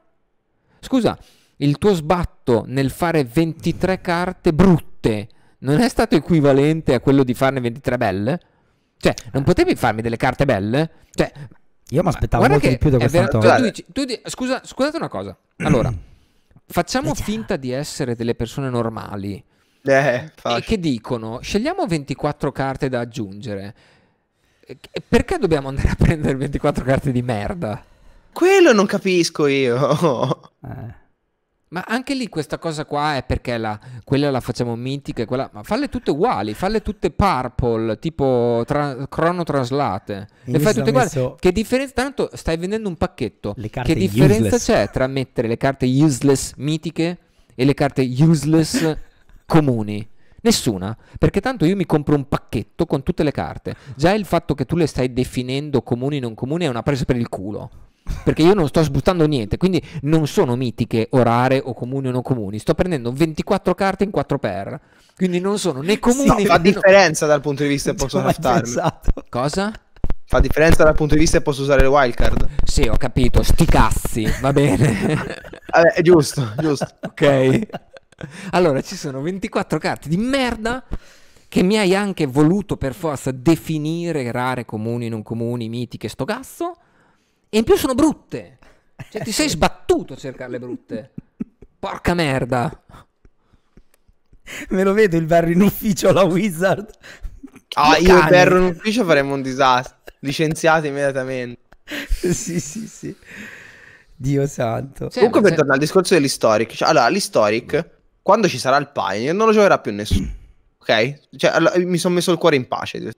Scusa, il tuo sbatto nel fare 23 carte brutte non è stato equivalente a quello di farne 23 belle? Cioè, non potevi farmi delle carte belle? Cioè, Io mi aspettavo guarda molto che di più da è questa vera- antology. tu dici- tu di- scusa, scusate una cosa. Allora, facciamo finta di essere delle persone normali Eh, e che dicono scegliamo 24 carte da aggiungere. Perché dobbiamo andare a prendere 24 carte di merda? Quello non capisco io. Eh. Ma anche lì questa cosa qua è perché la, quella la facciamo mitica, quella, ma falle tutte uguali, falle tutte purple, tipo tra, crono traslate. Io Le fai tutte uguali. messo Che differenza? Tanto stai vendendo un pacchetto. Che differenza useless. c'è tra mettere le carte useless mitiche e le carte useless comuni? Nessuna, perché tanto io mi compro un pacchetto con tutte le carte. Già il fatto che tu le stai definendo comuni non comuni è una presa per il culo. Perché io non sto sbuttando niente, quindi non sono mitiche o rare o comuni o non comuni. Sto prendendo 24 carte in 4 per. Quindi non sono né comuni No, né fa differenza dal punto di vista e ci posso craftarmi. Cosa? Fa differenza dal punto di vista e posso usare le wildcard. Sì, ho capito, sti cazzi, va bene. Vabbè, è giusto, giusto. ok. Allora, ci sono 24 carte di merda che mi hai anche voluto per forza definire rare, comuni, non comuni, mitiche, sto cazzo. E in più sono brutte. Cioè, ti sei sbattuto a cercarle brutte. Porca merda. Me lo vedo il Barry in ufficio la Wizard. Ah, io cane. per in ufficio faremmo un disastro. Licenziati immediatamente. sì, sì, sì. Dio santo. Cioè, Comunque, per se- tornare al discorso dell'historic, cioè, allora, l'historic, quando ci sarà il Pioneer, non lo giocherà più nessuno. Ok? Cioè, allora, mi sono messo il cuore in pace.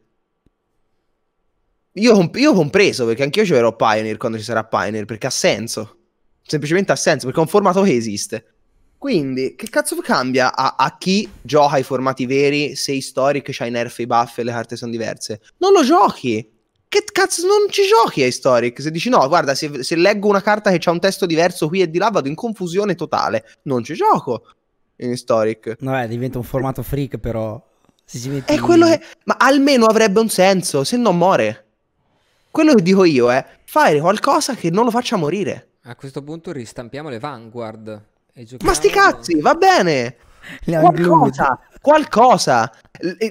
Io, io ho compreso perché anch'io giocherò Pioneer quando ci sarà Pioneer perché ha senso. Semplicemente ha senso perché è un formato che esiste. Quindi, che cazzo cambia a, a chi gioca i formati veri se Historic c'ha i nerf, i buff e le carte sono diverse? Non lo giochi! Che cazzo non ci giochi a Historic? Se dici no, guarda, se, se leggo una carta che ha un testo diverso qui e di là vado in confusione totale. Non ci gioco in Historic. Vabbè, diventa un formato freak, però. Se ci metti... È quello che... Ma almeno avrebbe un senso, se no muore. Quello che dico io è fare qualcosa che non lo faccia morire. A questo punto ristampiamo le Vanguard. E giochiamo... Ma sti cazzi, va bene. Le. Qualcosa, qualcosa.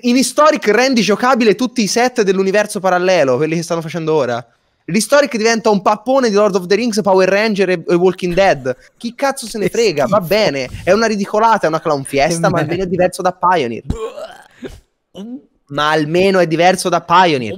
In Historic rendi giocabile tutti i set dell'universo parallelo, quelli che stanno facendo ora. L'Historic diventa un pappone di Lord of the Rings, Power Ranger e, e Walking Dead. Chi cazzo se ne Che frega? Va bene, è una ridicolata, è una clown fiesta, ma almeno è diverso da Pioneer. Ma almeno è diverso da Pioneer.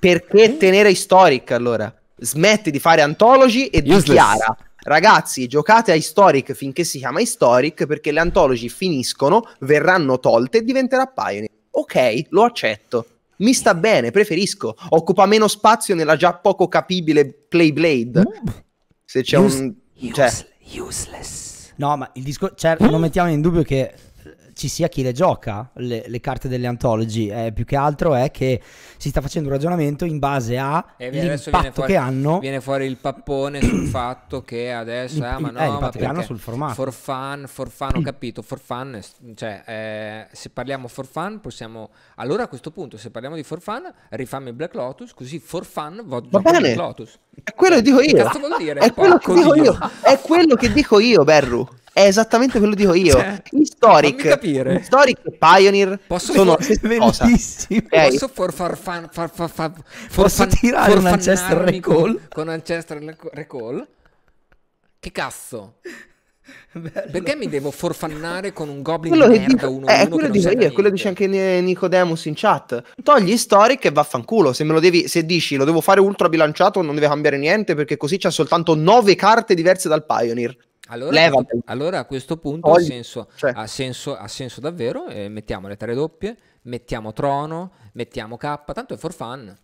Perché tenere Historic allora? Smetti di fare antology e Useless. dichiara Ragazzi, giocate a Historic finché si chiama Historic perché le antology finiscono, verranno tolte e diventerà Pioneer. Ok, lo accetto. Mi sta bene, preferisco. Occupa meno spazio nella già poco capibile Playblade. Se c'è Use- un... Cioè, Use- useless. No, ma il discorso. Cioè, non mettiamo in dubbio che ci sia chi le gioca, le, le carte delle antology. Eh, più che altro è che si sta facendo un ragionamento in base a E adesso viene l'impatto fuori, che hanno. viene fuori il pappone sul fatto che adesso Il- ah, ma il- no, eh, ma l'impatto che hanno sul formato. for fun, for fun, ho capito, for fun, cioè eh, se parliamo for fun possiamo allora a questo punto se parliamo di for fun rifammi Black Lotus così for fun vo- gioco bene. Black Lotus. è quello che dico Che io. cazzo vuol dire? È quello che dico io. È quello che dico io, Berru. È esattamente quello che dico io. Cioè, Historic, fammi capire. Historic e Pioneer Posso sono. Ok. Posso for far fan, far, far, far, Posso fan- tirare un con- Recall? Con, Ancestral Rec- Recall? Che cazzo? Bello. Perché mi devo forfannare con un goblin Quello di merda dico, uno eh, uno quello che dico io, quello dice anche Nicodemus in chat. Togli Historic e vaffanculo. Se me lo devi, se dici lo devo fare ultra bilanciato, non deve cambiare niente perché così c'ha soltanto nove carte diverse dal Pioneer. Allora, a Levati. questo, allora a questo punto ha senso, Cioè. ha senso, ha senso davvero. eh, mettiamo le tre doppie, mettiamo Trono, mettiamo K, tanto è for fun.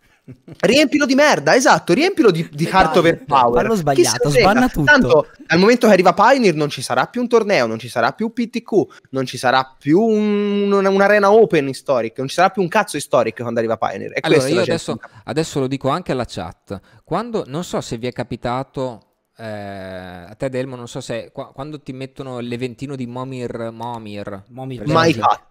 Riempilo di merda, esatto, riempilo di, di overpower. Fallo Chi sbagliato, sbanna tutto. Tanto, dal momento che arriva Pioneer non ci sarà più un torneo, non ci sarà più PTQ, non ci sarà più un- un- un'arena open Historic, non ci sarà più un cazzo Historic quando arriva Pioneer. E Allora, io adesso, adesso lo dico anche alla chat. Quando, non so se vi è capitato, eh, a te Delmo, non so se qua- quando ti mettono l'eventino di Momir, Momir, Momir Mai fatto,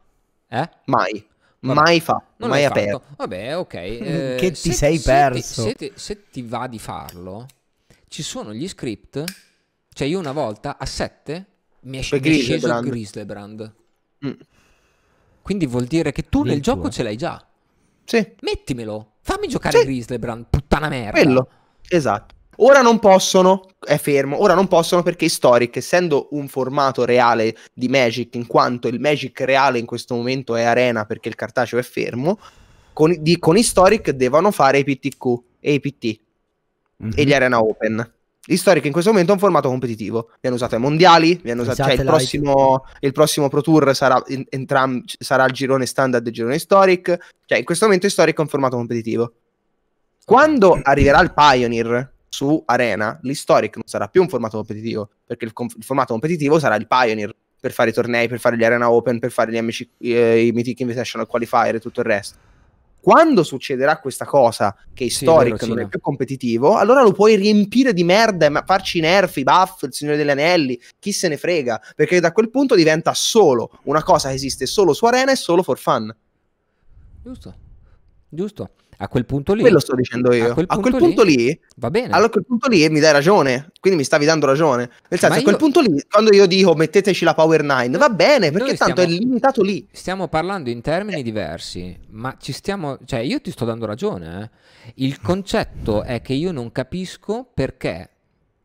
Eh? mai, Vabbè. mai fatto, Non mai l'hai aperto. fatto? Vabbè, ok. eh, Che ti se- sei se ti- perso. Se ti, se ti va di farlo, ci sono gli script. Cioè, io una volta a 7 mi è, sc- mi è sceso. Griselbrand. Mm. Quindi vuol dire che tu nel Addirittura. gioco ce l'hai già. Sì, Mettimelo. Fammi giocare Sì. Griselbrand, puttana merda. quello, esatto. Ora non possono, è fermo, ora non possono perché Historic, essendo un formato reale di Magic, in quanto il Magic reale in questo momento è Arena perché il cartaceo è fermo, con, di- con Historic devono fare i PTQ e i PT Mhm. e gli Arena Open. Historic in questo momento è un formato competitivo. Vi hanno usato ai mondiali, vi hanno usato, cioè il, prossimo, il prossimo Pro Tour sarà, entram- sarà il girone standard e il girone Historic. Cioè, in questo momento Historic è un formato competitivo. Quando arriverà il Pioneer su Arena, l'Historic non sarà più un formato competitivo, perché il, com- il formato competitivo sarà il Pioneer per fare i tornei, per fare gli Arena Open, per fare gli MC, eh, i Mythic Invitational Qualifier e tutto il resto. Quando succederà questa cosa, che Sì, Historic vero, non è più competitivo, allora lo puoi riempire di merda e farci i nerf, i buff, il Signore degli Anelli, chi se ne frega, perché da quel punto diventa solo una cosa che esiste solo su Arena e solo for fun. Giusto. Giusto. A quel punto lì Quello sto dicendo io. A quel A quel punto punto lì va bene. Allora a quel punto lì mi dai ragione, quindi mi stavi dando ragione. Nel senso, Ma a quel io- punto lì, quando io dico metteteci la Power 9, va bene, perché Noi tanto stiamo- è limitato lì. Stiamo parlando in termini diversi, ma ci stiamo, cioè io ti sto dando ragione. eh. Il concetto è che io non capisco perché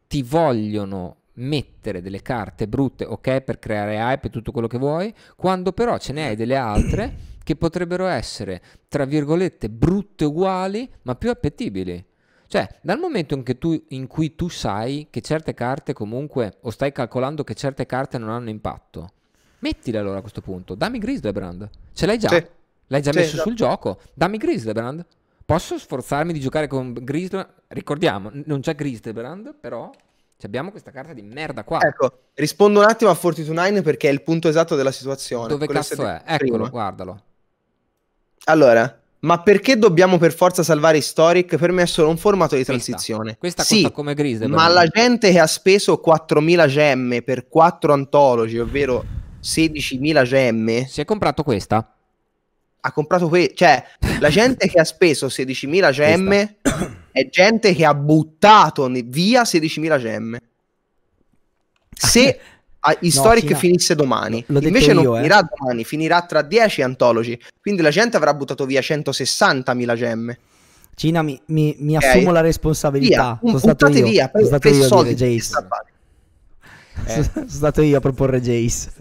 ti vogliono mettere delle carte brutte, ok, per creare hype e tutto quello che vuoi, quando però ce ne hai delle altre che potrebbero essere, tra virgolette, brutte uguali, ma più appetibili. Cioè, dal momento in, che tu- in cui tu sai che certe carte comunque, o stai calcolando che certe carte non hanno impatto, mettile allora a questo punto. Dammi Griselbrand. Ce l'hai già? Sì. L'hai già Sì, messo esatto. sul gioco? Dammi Griselbrand. Posso sforzarmi di giocare con Griselbrand? Ricordiamo, non c'è Griselbrand, però ci abbiamo questa carta di merda qua. Ecco, rispondo un attimo a Fortitude 9 perché è il punto esatto della situazione. Dove Quello cazzo è? Eccolo, prima. guardalo. Allora, ma perché dobbiamo per forza salvare Historic? Per me è solo un formato di Questa. transizione. Questa sì, come Griselbrand. ma la gente che ha speso 4.000 gemme per 4 antologi, ovvero 16.000 gemme, Si è comprato questa? ha comprato que- cioè la gente che ha speso 16.000 gemme è gente che ha buttato via 16.000 gemme. Se a- Historic Cina, finisse domani invece non io, eh. finirà domani finirà tra 10 antologi. Quindi la gente avrà buttato via 160.000 gemme. Cina, mi, mi- mi assumo la via, responsabilità. un- Sono stato buttate io. via sono per, stato io soldi dire che Jace. salvate. Eh. sono stato io a proporre Jace.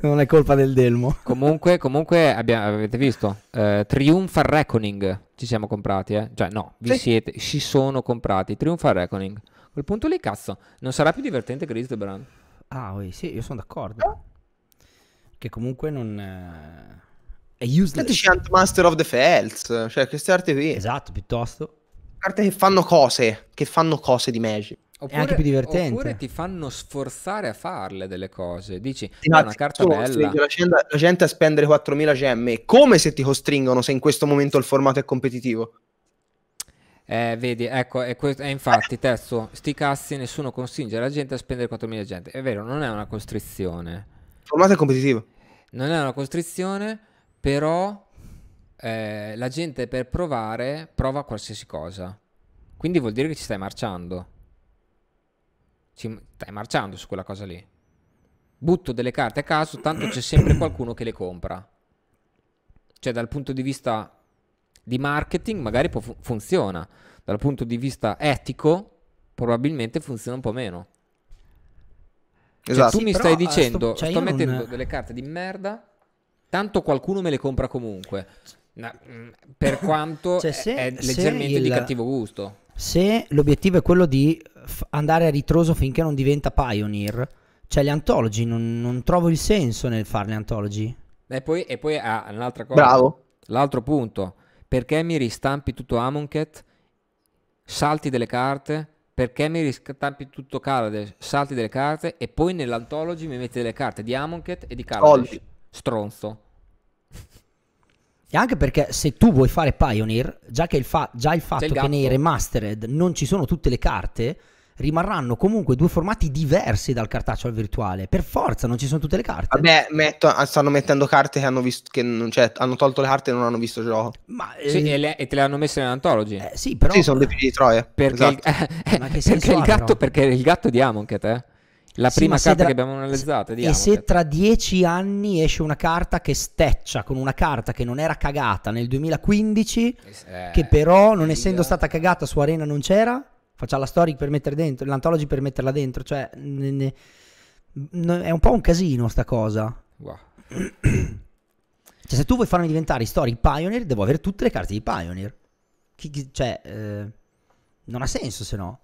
Non è colpa del Delmo. Comunque, comunque abbiamo- avete visto? Eh, Triumphal Reckoning ci siamo comprati, eh? Cioè, no, vi Sì. siete, si sono comprati. Triumphal Reckoning. A quel punto lì, cazzo, non sarà più divertente Griselbrand. Ah, ui, sì, io sono d'accordo. Che comunque non... eh, È useless. Ant Master of the Fells cioè queste carte qui Esatto, piuttosto. carte che fanno cose che fanno cose di Magic anche più divertente. Oppure ti fanno sforzare a farle delle cose. Dici, Sì, "Ah, ma una carta bella. La gente, la gente a spendere 4.000 gemme. Come se ti costringono se in questo momento il formato è competitivo? Eh, vedi, ecco, è, que- è infatti, testo, sti cazzi, nessuno costringe la gente a spendere 4.000 gente. È vero, non è una costrizione. Il formato è competitivo. Non è una costrizione, però eh, la gente per provare prova qualsiasi cosa. Quindi vuol dire che ci stai marciando. Ci stai marciando su quella cosa lì. Butto delle carte a caso, tanto c'è sempre qualcuno che le compra. Cioè, dal punto di vista di marketing, magari può fu- funziona. Dal punto di vista etico, probabilmente funziona un po' meno. Cioè, Esatto. tu Sì, mi stai sto- dicendo, cioè, sto io non- mettendo delle carte di merda, tanto qualcuno me le compra comunque. Na- mm, per quanto Cioè, è- se- è se leggermente di il- cattivo gusto. Se l'obiettivo è quello di andare a ritroso finché non diventa Pioneer, cioè le antologi, non, non trovo il senso nel fare le antologi. E poi, e poi ah, un'altra cosa. Bravo. L'altro punto. perché mi ristampi tutto Amonkhet, salti delle carte, perché mi ristampi tutto Kaladesh, salti delle carte e poi nell'antology mi metti delle carte di Amonkhet e di Kaladesh. Soldi. Stronzo. E anche perché se tu vuoi fare Pioneer, già che il, fa- già il fatto il che nei remastered non ci sono tutte le carte, rimarranno comunque due formati diversi dal cartaceo al virtuale. Per forza non ci sono tutte le carte. Vabbè, metto- ah, stanno mettendo carte che hanno visto che non, cioè, hanno tolto le carte e non hanno visto il gioco. Ma, Sì, eh, e, le- e te le hanno messe nell'antology. eh, sì, però... sì, sono dei figli di Troia. Perché, Esatto. il, Ma che perché, il gatto, però? perché il gatto di Amonkhet, eh? La Sì, prima ma se carta da- che abbiamo analizzato E se tra dieci anni esce una carta che steccia con una carta che non era cagata nel 2015, Eh, che però, non figa. essendo stata cagata su Arena non c'era, faccia la story per mettere dentro, l'antology per metterla dentro, cioè ne- ne- no- è un po' un casino sta cosa. Wow. Cioè se tu vuoi farmi diventare story Pioneer, devo avere tutte le carte di Pioneer. Chi- chi- cioè, eh, non ha senso se no.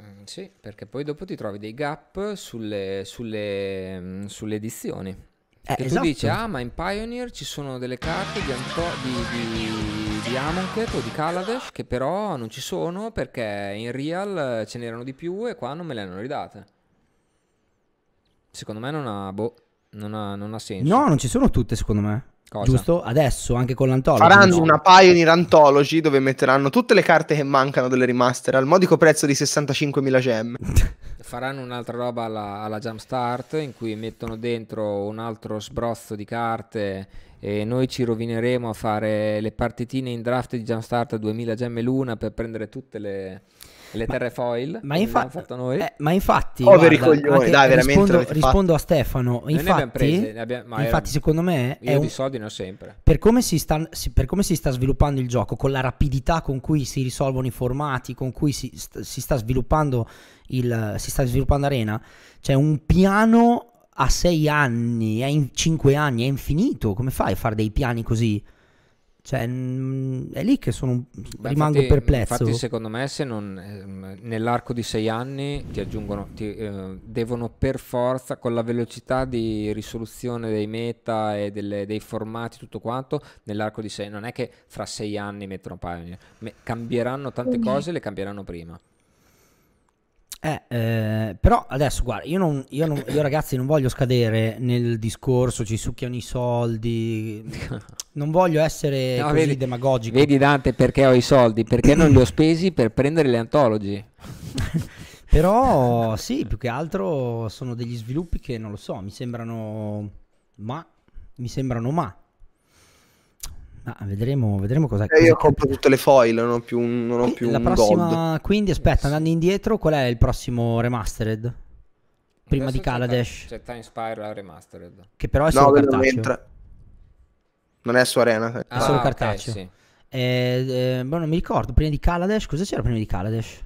Mm, sì, perché poi dopo ti trovi dei gap sulle, sulle, mm, sulle edizioni. Eh, che esatto. tu dici, ah, ma in Pioneer ci sono delle carte di, Anto- di, di, di Amonkhet o di Kaladesh che però non ci sono perché in Real ce n'erano di più e qua non me le hanno ridate. Secondo me non ha, boh, non ha, non ha senso. No, non ci sono tutte secondo me. Cosa? Giusto? Adesso, anche con l'antology. Faranno no. una Pioneer Anthology dove metteranno tutte le carte che mancano delle remaster al modico prezzo di 65.000 gemme. Faranno un'altra roba alla, alla Jumpstart in cui mettono dentro un altro sbrozzo di carte e noi ci rovineremo a fare le partitine in draft di Jumpstart a 2000 gemme l'una per prendere tutte le, le terre foil. Ma, infa- fatto noi. eh, ma infatti, Poveri guarda, coglioni, dai, veramente rispondo, rispondo a Stefano. Infatti, prese, ne abbiamo- ma infatti era- secondo me è Io un- di soldi ne ho sempre. per, come si sta, per come si sta sviluppando il gioco, con la rapidità con cui si risolvono i formati, con cui si, st- si sta sviluppando il, si sta sviluppando Arena, c'è un piano a sei anni, è in cinque anni, è infinito. Come fai a fare dei piani così? Cioè, mm, è lì che sono Beh, rimango infatti- perplesso. Infatti, secondo me, se non ehm, nell'arco di sei anni ti aggiungono, ti, eh, devono per forza, con la velocità di risoluzione dei meta e delle- dei formati, tutto quanto, nell'arco di sei, non è che fra sei anni mettono Pioneer, Me- cambieranno tante cose, le cambieranno prima. Eh, eh, però adesso guarda, io, non, io, non- io ragazzi non voglio scadere nel discorso, ci succhiano i soldi, non voglio essere No, così vedi- demagogico. Vedi Dante perché ho i soldi? Perché non li ho spesi per prendere le antology. Però sì, più che altro sono degli sviluppi che non lo so, mi sembrano ma, mi sembrano ma. Ma vedremo, vedremo cosa, Eh, io compro tutte le foil, non ho più, un- non ho più La un gold. prossima, quindi aspetta, andando indietro, qual è il prossimo remastered? Prima Adesso di Kaladesh, C'è Time Spiral Remastered. che però è No, solo vedo cartaceo. Non è su Arena. eh. È solo ok, cartaceo. sì. Eh, eh, boh, non mi ricordo, prima di Kaladesh, cosa c'era prima di Kaladesh?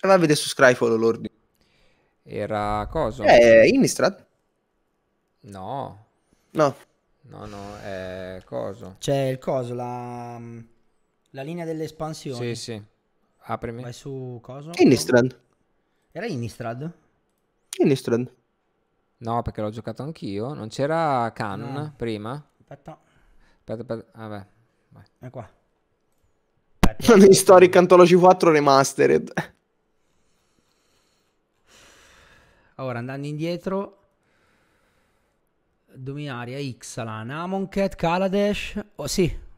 Allora vede su Scryfall l'ordine. Era cosa? Eh, Innistrad? No, No. No, no, è coso. C'è il coso, la, la linea delle espansioni. Sì, sì. Aprimi. Vai su coso? Innistrad. Era Innistrad? Innistrad. No, perché l'ho giocato anch'io. Non c'era Khan No. prima? Aspetta, Aspetta, aspetta. Vabbè. è qua. Aspetta. Historic Anthology 4 Remastered. Ora andando indietro Dominaria, Ixalan, Amonkhet, Kaladesh Oh sì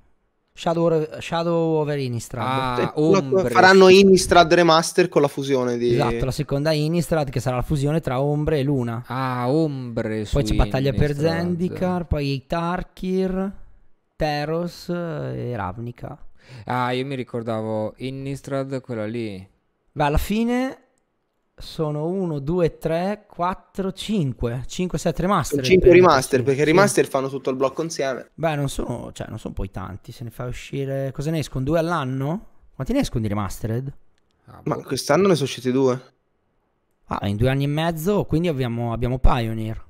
Shadow, Shadow over Innistrad Ah, ombre. Faranno Innistrad Remaster con la fusione di... Esatto, la seconda Innistrad che sarà la fusione tra Ombre e Luna Ah, ombre Poi su c'è battaglia per Innistrad. Zendikar Poi Tarkir Teros e Ravnica Ah, io mi ricordavo Innistrad, quella lì. Beh alla fine sono 1, 2, 3, 4, 5 5, 7 remaster Sono 5 per- remaster, sì, perché sì. remaster fanno tutto il blocco insieme. Beh, non sono, cioè, non sono poi tanti. Se ne fa uscire. Cosa ne escono? Due all'anno? Quanti ne escono di remastered? Ah, Ma boh. quest'anno ne sono usciti due. Ah, in due anni e mezzo. Quindi abbiamo, abbiamo Pioneer.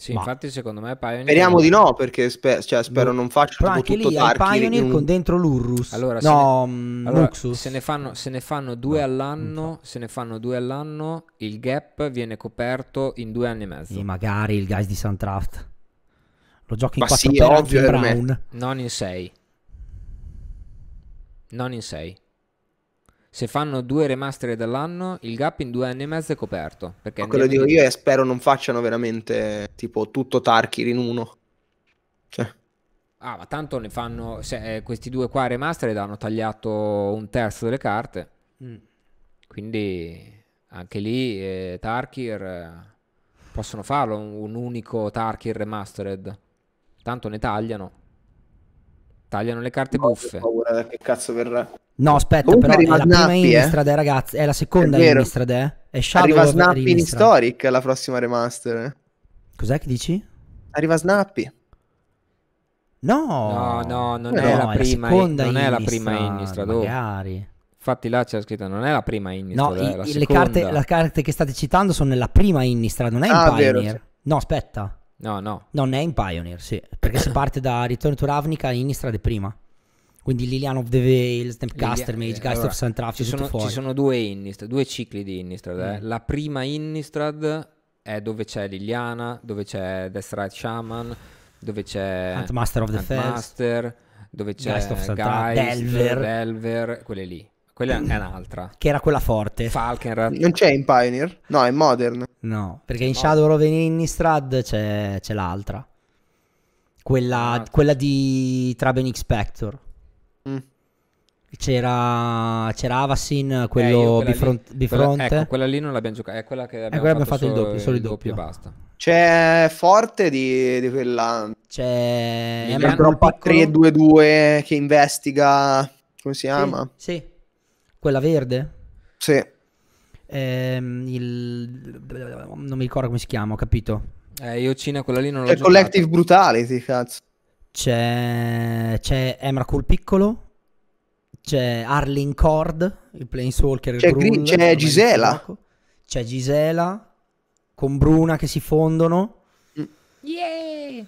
Sì, ma- infatti secondo me Pioneer... Speriamo di no, perché spe- cioè, spero non facciano Però anche tutto lì Pioneer in un- con dentro l'Urrus. Allora, se no, mm, Allora, se ne fanno, se ne fanno due all'anno, se ne fanno due all'anno, il gap viene coperto in due anni e mezzo. Sì, magari il guys di Sundraft. Lo giochi in Ma 4 sì, per me. Brown. Non in sei. non in 6. Se fanno due remastered all'anno, il gap in due anni e mezzo è coperto. Perché Ma quello dico io e spero non facciano veramente tipo tutto Tarkir in uno. Cioè, Ah, ma tanto ne fanno. Se, eh, questi due qua remastered hanno tagliato un terzo delle carte. Mm. Quindi anche lì eh, Tarkir eh, possono farlo un, un unico Tarkir remastered. Tanto ne tagliano. Tagliano le carte ho buffe. paura che cazzo verrà. No, aspetta, Comunque però è la prima Snappy, eh. Innistrad, eh, ragazzi. È la seconda È vero. Innistrad, eh. È Shadow Arriva Snappy in. Historic la prossima remaster. eh. Cos'è che dici? Arriva Snappy. No, No, no, non No, è la la prima. seconda non è la prima Innistrad, oh. Magari. Infatti là c'è scritto non è la prima Innistrad, No, è i- la le, carte, le carte che state citando sono nella prima Innistrad, non è in Ah, Pioneer. vero, No, aspetta. No, no. Non è in Pioneer, sì. Perché si parte da Return to Ravnica, Innistrad è prima. Quindi Lilian of the Veil, Snapcaster Mage, eh, Geist allora, of Santraf, ci sono, ci sono due Innistrad, due cicli di Innistrad. eh. Mm. La prima Innistrad è dove c'è Liliana, dove c'è Deathstrike Shaman, dove c'è Huntmaster of the Fells. Huntmaster, dove c'è Geist of Geist, Delver. Delver, quelle lì. Quella è un'altra. Che era quella forte. Falkenrath. Non c'è in Pioneer? No, è Modern. No, perché in Shadow of Innistrad c'è, c'è l'altra. Quella, Ah. quella di Traben Expector. Mm. C'era, c'era Avacin, Eh, quello quella lì- bifron- quella- bifronte. ecco, quella lì non l'abbiamo giocata, è quella che abbiamo, quella abbiamo fatto, fatto il doppio, solo il e doppio. basta. C'è Forte di, di quella... C'è Emrakul Troppa piccolo. 322 che investiga... Come si chiama? Sì, sì. Quella verde. Sì. Ehm, il... Non mi ricordo come si chiama, ho capito. Eh, io Cina quella lì non l'ho giocata. Collective Brutality, cazzo. C'è, c'è Emrakul piccolo. C'è Arling Cord, il Planeswalker. C'è Gri- c'è Gisela. C'è Gisela con Bruna che si fondono. Yeah!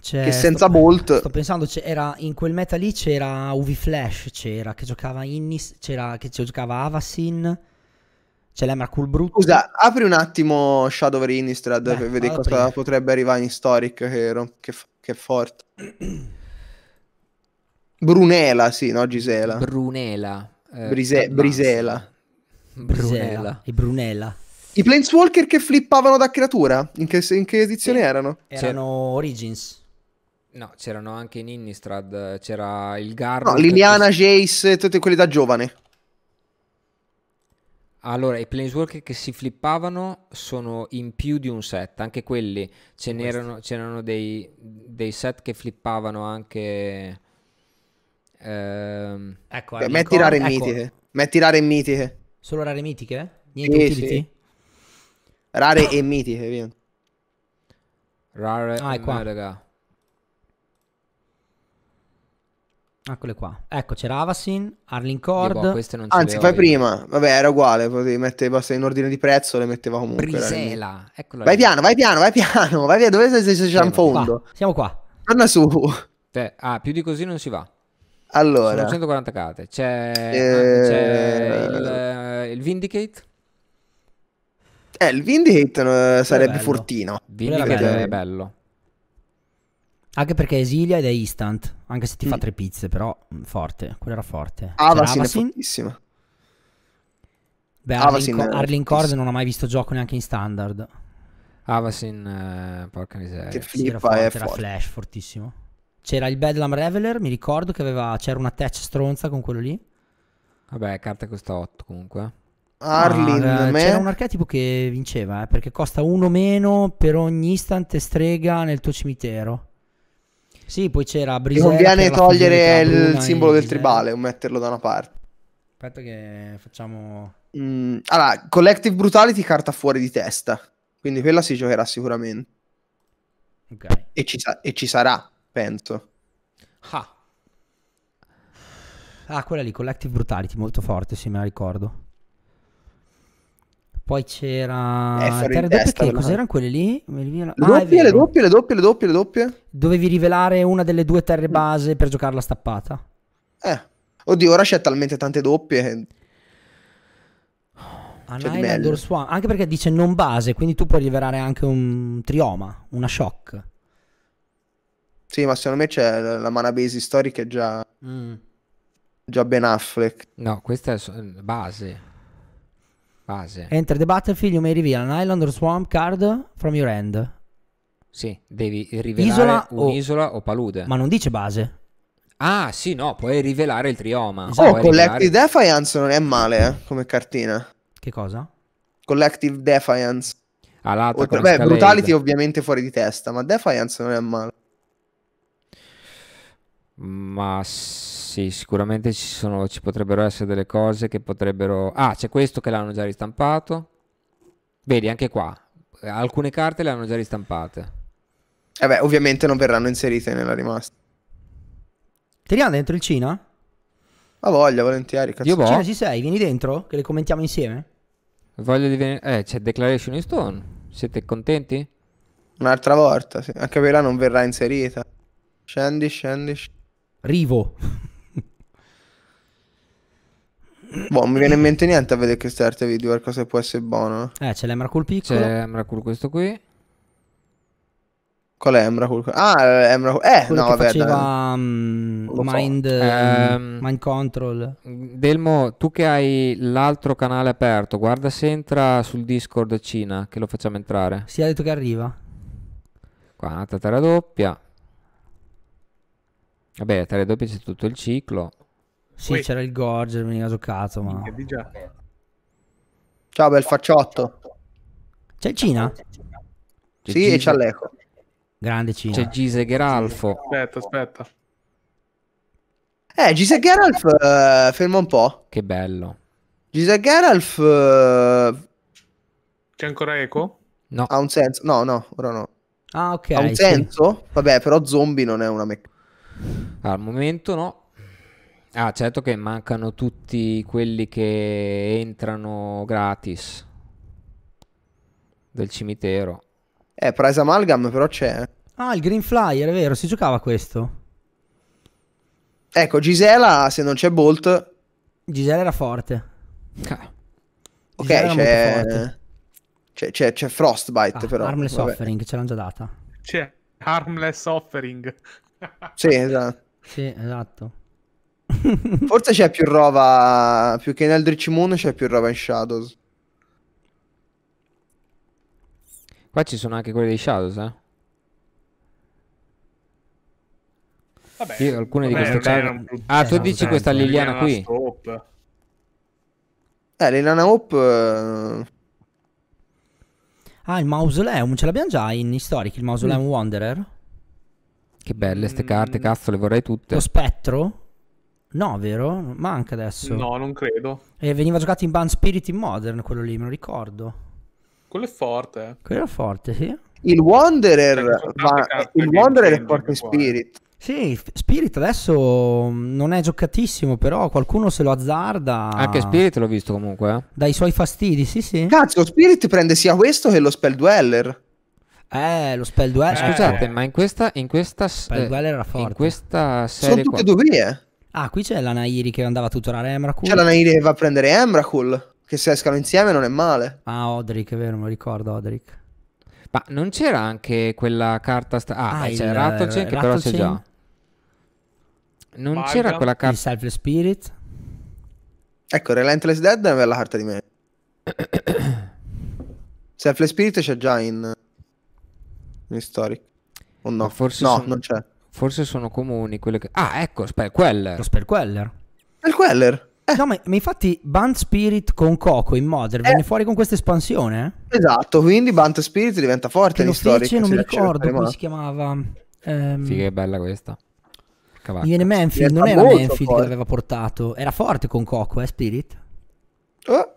C'è, Che senza sto, Bolt. Sto pensando, c'era, in quel meta lì c'era UV Flash, c'era che giocava Innis, c'era che giocava Avacin. C'è l'Emrakul brutto. Scusa, apri un attimo Shadow of Innistrad Beh, per vedere cosa prima. potrebbe arrivare in Historic che, che, che forte. Brunela, sì, no Gisela. Brunela. eh, Brise-. Brisela. Brunella. e Brunella. I Planeswalker che flippavano da creatura? In che, in che edizione erano? Erano Origins. No, c'erano anche in Innistrad, c'era il Garrot. No, Liliana, Jace, tutti quelli da giovane. Allora, i Planeswalker che si flippavano sono in più di un set, anche quelli ce n'erano, c'erano dei, dei set che flippavano anche... ehm, Ecco, Beh, metti rare ecco, mitiche. Metti rare mitiche. Solo rare mitiche? Niente Sì, utility? sì. Rare e mitiche, via. Rare Ah, è e qua. Mega. Eccole qua. Ecco, c'era Avacin, Arling boh, Cord. ce Anzi, fai io. prima. Vabbè, era uguale. Potevi mettere basta in ordine di prezzo, le metteva comunque. Brisela, eccola Vai lì. piano, vai piano, vai piano. Vai via, dove sei? Già in Fermo, fondo. Qua, siamo qua. Torna su. Te- ah, più di così non si va. Allora, Sono 140 carte. C'è, Eh, c'è il, eh, il Vindicate. eh, il Vindicate eh, sarebbe fortino. Vindicate bello. è bello. Anche perché è esilia ed è instant. Anche se ti fa Mm. tre pizze, però mm, forte. Quello era forte. C'era Avacin è fortissima. Beh, Avacin Arling, Co- è Arling Cord fortissimo. non ho mai visto gioco neanche in standard. Avasin, eh, porca miseria. Che Sì, era flippa forte, era forte. flash, fortissimo. C'era il Bedlam Reveler, mi ricordo che aveva, c'era una tech stronza con quello lì. Vabbè, carta costa 8 comunque. Arlin, Ah, eh, me- c'era un archetipo che vinceva, eh, perché costa uno meno per ogni instant e strega nel tuo cimitero. Sì, poi c'era Brisera. conviene la fusione togliere il simbolo del tribale o metterlo da una parte. Aspetta che facciamo... Mm, allora, Collective Brutality carta fuori di testa. Quindi quella si giocherà sicuramente. Ok. E ci, sa- e ci sarà, penso. Ah, Ah, quella lì, Collective Brutality, molto forte, sì, me la ricordo. Poi c'era... Di Terre doppie che cos'erano quelle lì? Le Ah, doppie, le vero. doppie, le doppie, le doppie, le doppie. Dovevi rivelare una delle due terre base per giocarla stappata. Eh. Oddio, ora c'è talmente tante doppie che... An C'è di Island meglio. or Swan, anche perché dice non base, quindi tu puoi rivelare anche un trioma, una shock. Sì, ma secondo me c'è la, la mana base storica è già... Mm. Già Ben Affleck. No, questa è base. Base. Enter the battlefield, you may reveal an island or swamp card from your hand. Sì, devi rivelare Isola o- un'isola o palude. Ma non dice base. Ah, sì, no, puoi rivelare il trioma. Esatto. Oh, Puoi Collective rivelare- Defiance non è male, eh, come cartina. Che cosa? Collective Defiance. Ah, l'altra Oltre- con beh, Escalade. Brutality ovviamente fuori di testa, ma Defiance non è male. Ma sì, sicuramente ci sono, ci potrebbero essere delle cose che potrebbero... Ah, c'è questo che l'hanno già ristampato. Vedi, anche qua. Alcune carte le hanno già ristampate. Eh beh, ovviamente non verranno inserite nella rimasta. Tiriamo dentro il Cina? Ma voglia, volentieri. Cazzo. Io boh. Cina ci sei? Vieni dentro? Che le commentiamo insieme? Voglio divenire... Eh, c'è Declaration in Stone. Siete contenti? Un'altra volta, sì. Anche quella non verrà inserita. Scendi, scendi. sc- Rivo. Boh, non mi viene in mente niente a vedere queste arte video, qualcosa che può essere buono. Eh, c'è l'Emerald piccolo. C'è Emrakul questo qui. Qual è Emrakul? Ah, Emrakul. Eh, Quello no, che vabbè, faceva mm, Non lo so. mind, Ehm, mind control. Delmo, tu che hai l'altro canale aperto, guarda se entra sul Discord Cina, che lo facciamo entrare. Si è detto che arriva. Qua, un'altra terra doppia. Vabbè, la terra doppia c'è tutto il ciclo. Sì, Ui. c'era il Gorger, veniva giocato, ma... Già. Ciao, bel facciotto. C'è il Cina? C'è Sì, e c'ha l'eco. Grande Cina. C'è Gise Geralfo. Aspetta, aspetta. Eh, Gise Geralf, eh, ferma un po'. Che bello. Gise Geralf eh, C'è ancora Eco? No, ha un senso. No, no, ora no. Ah, ok. ha un sì. senso? Vabbè, però zombie non è una meccanica. al momento no. Ah, certo che mancano tutti quelli che entrano gratis del cimitero. Eh, Price Amalgam però c'è. Ah, il Green Flyer, è vero, si giocava questo. Ecco, Gisela, se non c'è Bolt, Gisele era forte. Ca- ok, c'è... forte. c'è, c'è, c'è Frostbite Ah, però. Armless vabbè. Offering, ce l'hanno già data. C'è Harmless Offering. Sì, esatto. Sì, esatto. Forse c'è più roba, più che in Eldritch Moon c'è più roba in Shadows. Qua ci sono anche quelli dei Shadows, eh. Vabbè, Io alcune di vabbè, queste non carte- Ah, tu dici questa. Liliana Liliana qui? Stop. Eh, l'Ilana Hope... eh, Ah, il Mausoleum, ce l'abbiamo già in Historic, il Mausoleum Wanderer. Che belle ste Mm. carte, cazzo, le vorrei tutte. Lo Spettro? No, vero? Manca adesso. No, non credo. E veniva giocato in Band Spirit in Modern, quello lì, me lo ricordo. Quello è forte. eh. Quello era forte, sì. Il Wanderer, sono tante va- il Wanderer è forte in eh. Spirit. Sì, Spirit adesso mm, non è giocatissimo, però qualcuno se lo azzarda. Anche Spirit l'ho visto comunque, eh. Dai suoi fastidi, sì, sì. Cazzo, Spirit prende sia questo che lo Spell Dweller. Eh, lo Spell Dweller. Eh, Scusate, eh. ma in questa, in questa, Spell eh, Dweller era in forte. questa Sono serie tutte qua, due vie. Ah, qui c'è la Nairi che andava a tutorare Emrakul. C'è la Nairi che va a prendere Emrakul. Che se escano insieme non è male. Ah, Odric, è vero, me lo ricordo, Odric. ma non c'era anche quella carta sta- Ah, Ah, c'è il- Rattleschain che però c'è già. Non c'era quella Il carta Selfless Spirit. Ecco, Relentless Dead è una bella carta di me. Selfless Spirit c'è già in, in Historic. O no? Ma forse no, sono- non c'è. Forse sono comuni quelle che Ah, ecco, aspetta, quelle. Lo Spell Queller. È il Queller. No, ma, ma infatti Band Spirit con Coco in Modern Eh. viene fuori con questa espansione? eh? Esatto, quindi Bant Spirit diventa forte Che in lo Historic. fece, non mi ricordo come si chiamava. Ehm, Figa, che bella questa. Cavacca. mi viene Manfield, non era Manfield che l'aveva portato. Era forte con Coco, eh, Spirit? Oh.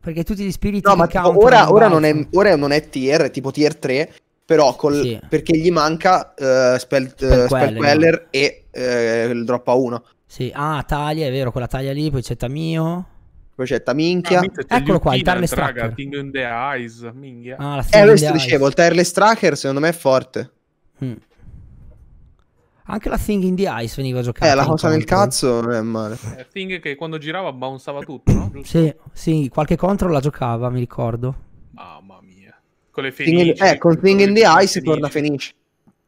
Perché tutti gli spiriti No, ma ora, ora non è, ora non è tier, è tipo tier 3. Però col- Sì. perché gli manca eh, Spell, Spell eh, Spell Queller, Queller e eh, il drop a 1. Sì, ah, taglia, è vero, quella taglia lì, poi c'è Tamio. Poi c'è Taminchia. Ah, Eccolo qua, il raga, Tracker. Thing in the Eyes, minchia. Ah, eh, the dicevo, Eyes. il Tireless Tracker secondo me è forte. Mm. Anche la Thing in the Ice veniva giocata. Eh, la cosa nel cazzo non è male. Eh, Thing che quando girava bounsava tutto, no? Giusto? Sì, sì, qualche control la giocava, mi ricordo. Con le Thing in- fenici. eh, con Thing in the Ice torna fenici.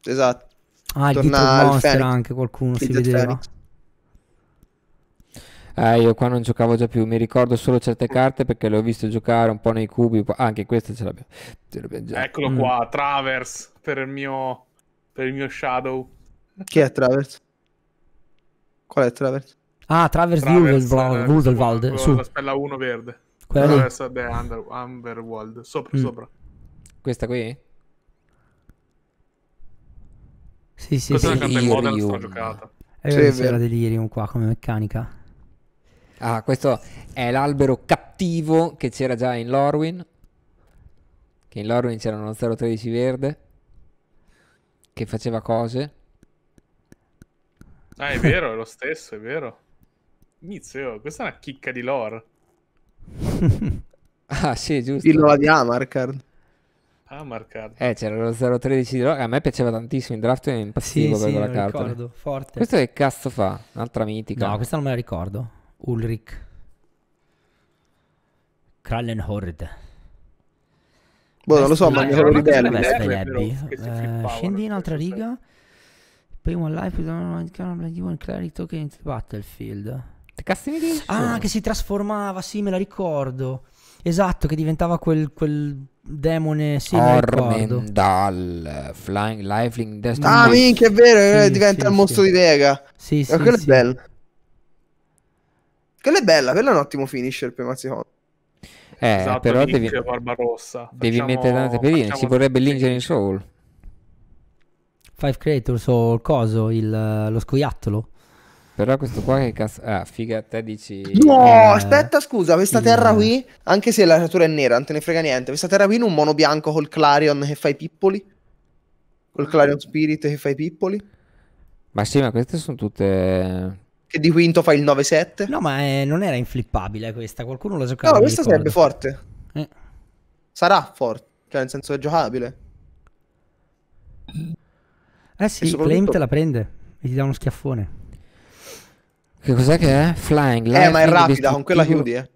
Fenice. Esatto. Ah, il Torna il Monster anche qualcuno si Lizard vedeva. Phoenix. Eh, io qua non giocavo già più, mi ricordo solo certe carte perché le ho viste giocare un po' nei cubi, ah, anche queste ce l'abbiamo, ce l'abbiamo già. Eccolo Mm. qua, Travers per il mio, per il mio Shadow. Chi è Travers? Qual è Travers? Ah, Travers di Travers, Wudelwald, eh, Wudelwald, quello- su, La spella 1 verde. quella lì. Travers the Under, Underworld. Sopra, Mm. sopra. Questa qui? Sì, sì, Questa sì. è una Delirium. stragiocata. È Sì, vero, c'era vero. Delirium qua come meccanica. Ah, questo è l'albero cattivo che c'era già in Lorwyn. Che in Lorwyn c'era uno 013 verde. Che faceva cose. Ah, è vero, è lo stesso, è vero. Inizio, questa è una chicca di lore. Ah, sì, giusto. Pillola di Amarcard. Ah, marcato. Eh, c'era lo 013 di Lorwyn. A me piaceva tantissimo. In draft sì, impazzivo per sì, quella carta. ricordo, forte. Questo che cazzo fa? Un'altra mitica. No, questa non me la ricordo. Ulrich. Krallenhorde. Boh, non lo so, ma mi colori veramente belli. Best Best Belli, Belly. però, che si Eh, flippavano, scendi in altra riga. One life one cleric token the battlefield. Che cazzo mi dici? Ah, che si trasformava, sì, me la ricordo. Esatto, che diventava quel, quel demone, sì. Ormendal. Flying Lifelink Destiny. Ah, minchia, è vero, eh, Sì, diventa sì, il mostro sì. di Vega. Sì, sì, Ma quella sì. è bella. Quella è bella, quella è un ottimo finisher per Mazzicono. Eh, Esatto, però devi, Barbarossa. devi Facciamo- mettere tante pedine. Ci facciamo- vorrebbe l'Ingene Soul. Five Creators o il coso, il, lo scoiattolo. Però questo qua che cazzo... Ah, figa, te dici... No, Eh, aspetta, scusa, questa terra qui, anche se la natura è nera, non te ne frega niente. Questa terra qui in un mono bianco col Clarion che fa i pippoli. Col Clarion Spirit che fa i pippoli. Ma sì, ma queste sono tutte... Che di quinto fa il 9-7. No, ma eh, non era inflippabile questa. Qualcuno la giocava. No, questa sarebbe forte. Eh. Sarà forte, cioè nel senso è giocabile. Eh sì, soprattutto- Claim te la prende e ti dà uno schiaffone. Che cos'è che è? Flying, Eh, ma è Lightning, rapida, con quella chiudi, eh.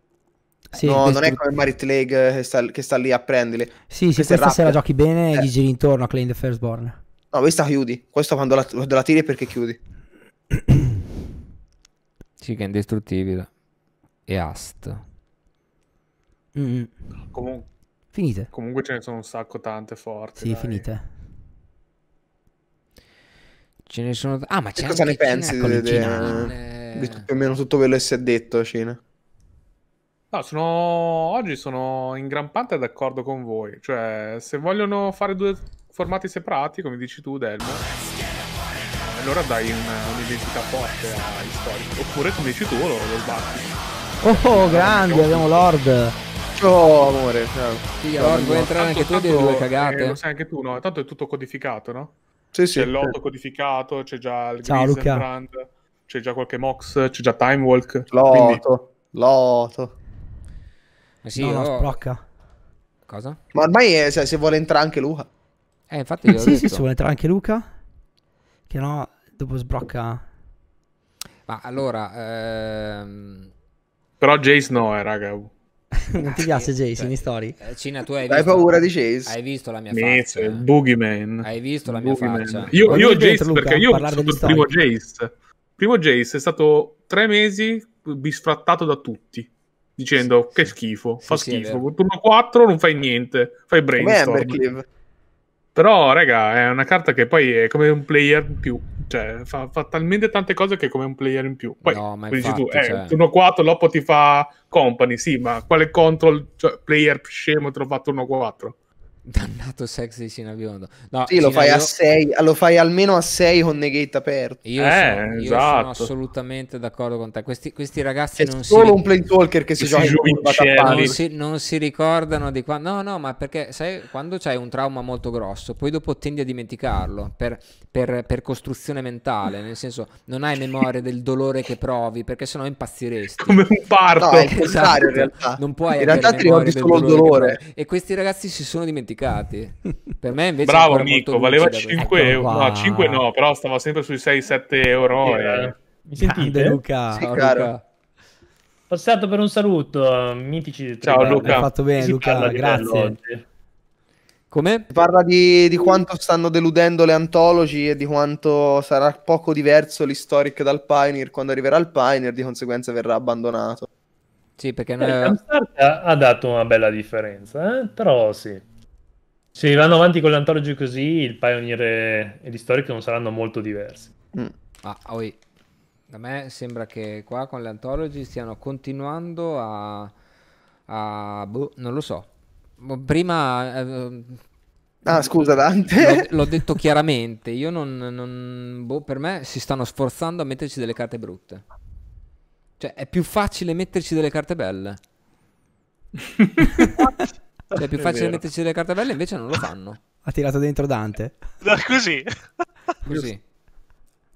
Sì, no, non è come Marit Lake che sta, che sta lì a prenderli. sì, sì, questa questa se la giochi bene Eh. gli giri intorno a Claim the Firstborn. No, questa chiudi. Questo quando la, quando la tiri è perché chiudi. Sì, che è indistruttibile. E Ast. Mm, Comun- Finite. comunque ce ne sono un sacco tante forti. Sì, dai. finite. Ce ne sono... Ah, ma c'è Che cosa ne pensi Cina- de- eh. di più o meno tutto quello che si è detto, Cina? No, sono... oggi sono in gran parte d'accordo con voi. Cioè, se vogliono fare due formati separati, come dici tu, Delmo, allora dai un- un'identità forte agli storici. Oppure, come dici tu, lo, lo sbatti. Oh, grandi, abbiamo Lord. Ciao, amore. Ciao. Sì, Or, vuoi entrare anche tu a dire due cagate? eh, lo sai anche tu, no? Tanto è tutto codificato, no? Sì, sì. C'è l'otto codificato, c'è già il Ciao, Luca. Grisenbrand, c'è già qualche Mox, c'è già Time Walk. Quindi, Loto. Loto. Ma sì, no, no, io- sprocca. Cosa? Ma ormai è- se, se vuole entrare anche Luca. Eh, infatti io Sì, sì, detto. se vuole entrare anche Luca. Che no, dopo sbrocca. Ma allora... Ehm... Però Jace no, eh, raga. non ti piace Cioè, Jason, i story? eh, Cina, tu hai Hai visto... paura di Chase? Hai visto la mia Mezzo, faccia? Boogeyman. Hai visto la mia Boogeyman. faccia? Io, io Jace, Luca, perché io vissuto il primo. Jace. Primo Jace è stato tre mesi bisfrattato da tutti. Dicendo che schifo, fa sì, schifo. Turno 4 non fai niente, fai brainstorm. Però, raga, è una carta che poi è come un player in più. Cioè, fa, fa talmente tante cose che è come un player in più. Poi, No, ma come dici tu, infatti, eh, cioè- turno 4 Loppo ti fa company, sì, ma quale control cioè, player scemo te lo fa turno 4? Dannato sex di Cina Biondo. No, Sì, lo fai a io- 6. Lo fai almeno a 6 con negate aperto. Io, Eh, sono, io esatto. sono assolutamente d'accordo con te. Questi, questi ragazzi È non si, solo un planeswalker che si Si gioca non, si, non si ricordano di quando. No, no, ma perché sai, quando c'hai un trauma molto grosso, poi dopo tendi a dimenticarlo per, per- per costruzione mentale. Nel senso, non hai memoria del dolore che provi, perché sennò impazziresti. Come un parto. No, è il contrario in realtà. Esatto. Non puoi in avere realtà ti ricordi solo il dolore. E questi ragazzi si sono dimenticati. Per me invece Bravo Nico, valeva lucida questa 5 Eccolo euro. No, 5 no, però stava sempre sui 6-7 euro. Eh, e- Mi Grande sentite? Luca. Sì. Ciao, caro. Luca. Passato per un saluto, mitici. Ciao. Luca. Hai fatto bene, Si Luca, grazie. Come? Si parla di, di quanto stanno deludendo le antologi e di quanto sarà poco diverso l'historic dal Pioneer quando arriverà il Pioneer, di conseguenza verrà abbandonato. Sì, perché Eh, noi... Ha dato una bella differenza, eh? però sì. Se vanno avanti con le antologi così, il Pioneer e, e l'Historic non saranno molto diversi. Mm. Ah, oi. A me sembra che qua con le antologi stiano continuando a... a- boh, non lo so. Boh, Prima... eh, Ah, scusa Dante. L'ho, l'ho detto chiaramente, io non, non- boh, per me si stanno sforzando a metterci delle carte brutte. Cioè, è più facile metterci delle carte belle. Cioè, è più facile vero. metterci delle carte belle, invece non lo fanno. Ha tirato dentro Dante. Da così. Così.